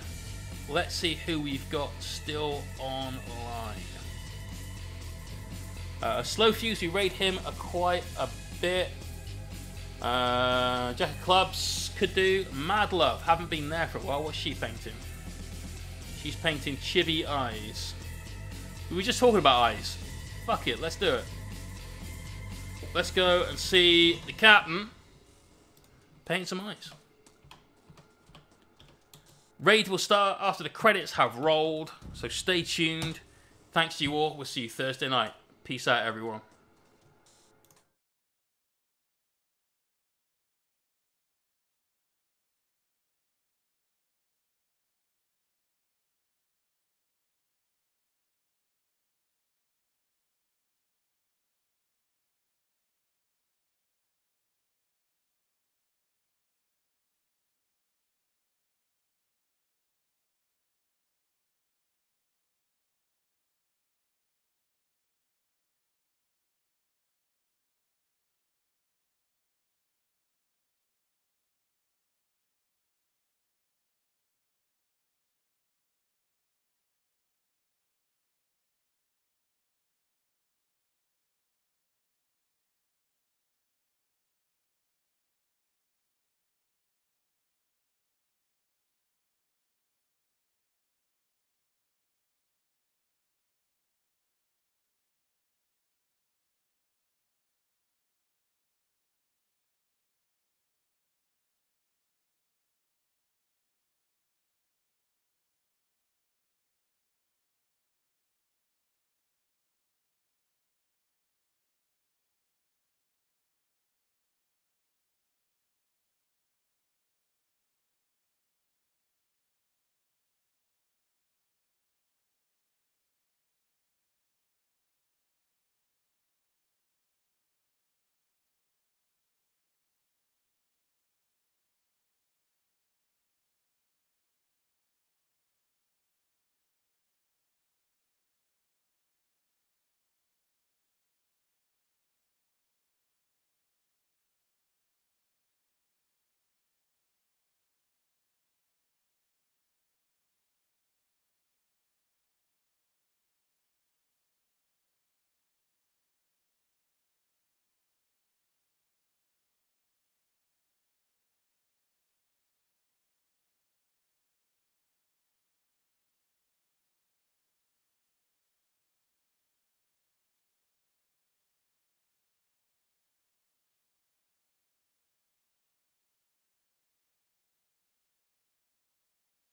let's see who we've got still online. Uh, Slow Fuse, we rate him a quite a bit. Uh, Jack of Clubs could do. Mad Love, haven't been there for a while. What's she painting? She's painting chibi eyes. We were just talking about eyes. Fuck it, let's do it. Let's go and see the captain paint some eyes. Raid will start after the credits have rolled, so stay tuned. Thanks to you all. We'll see you Thursday night. Peace out, everyone.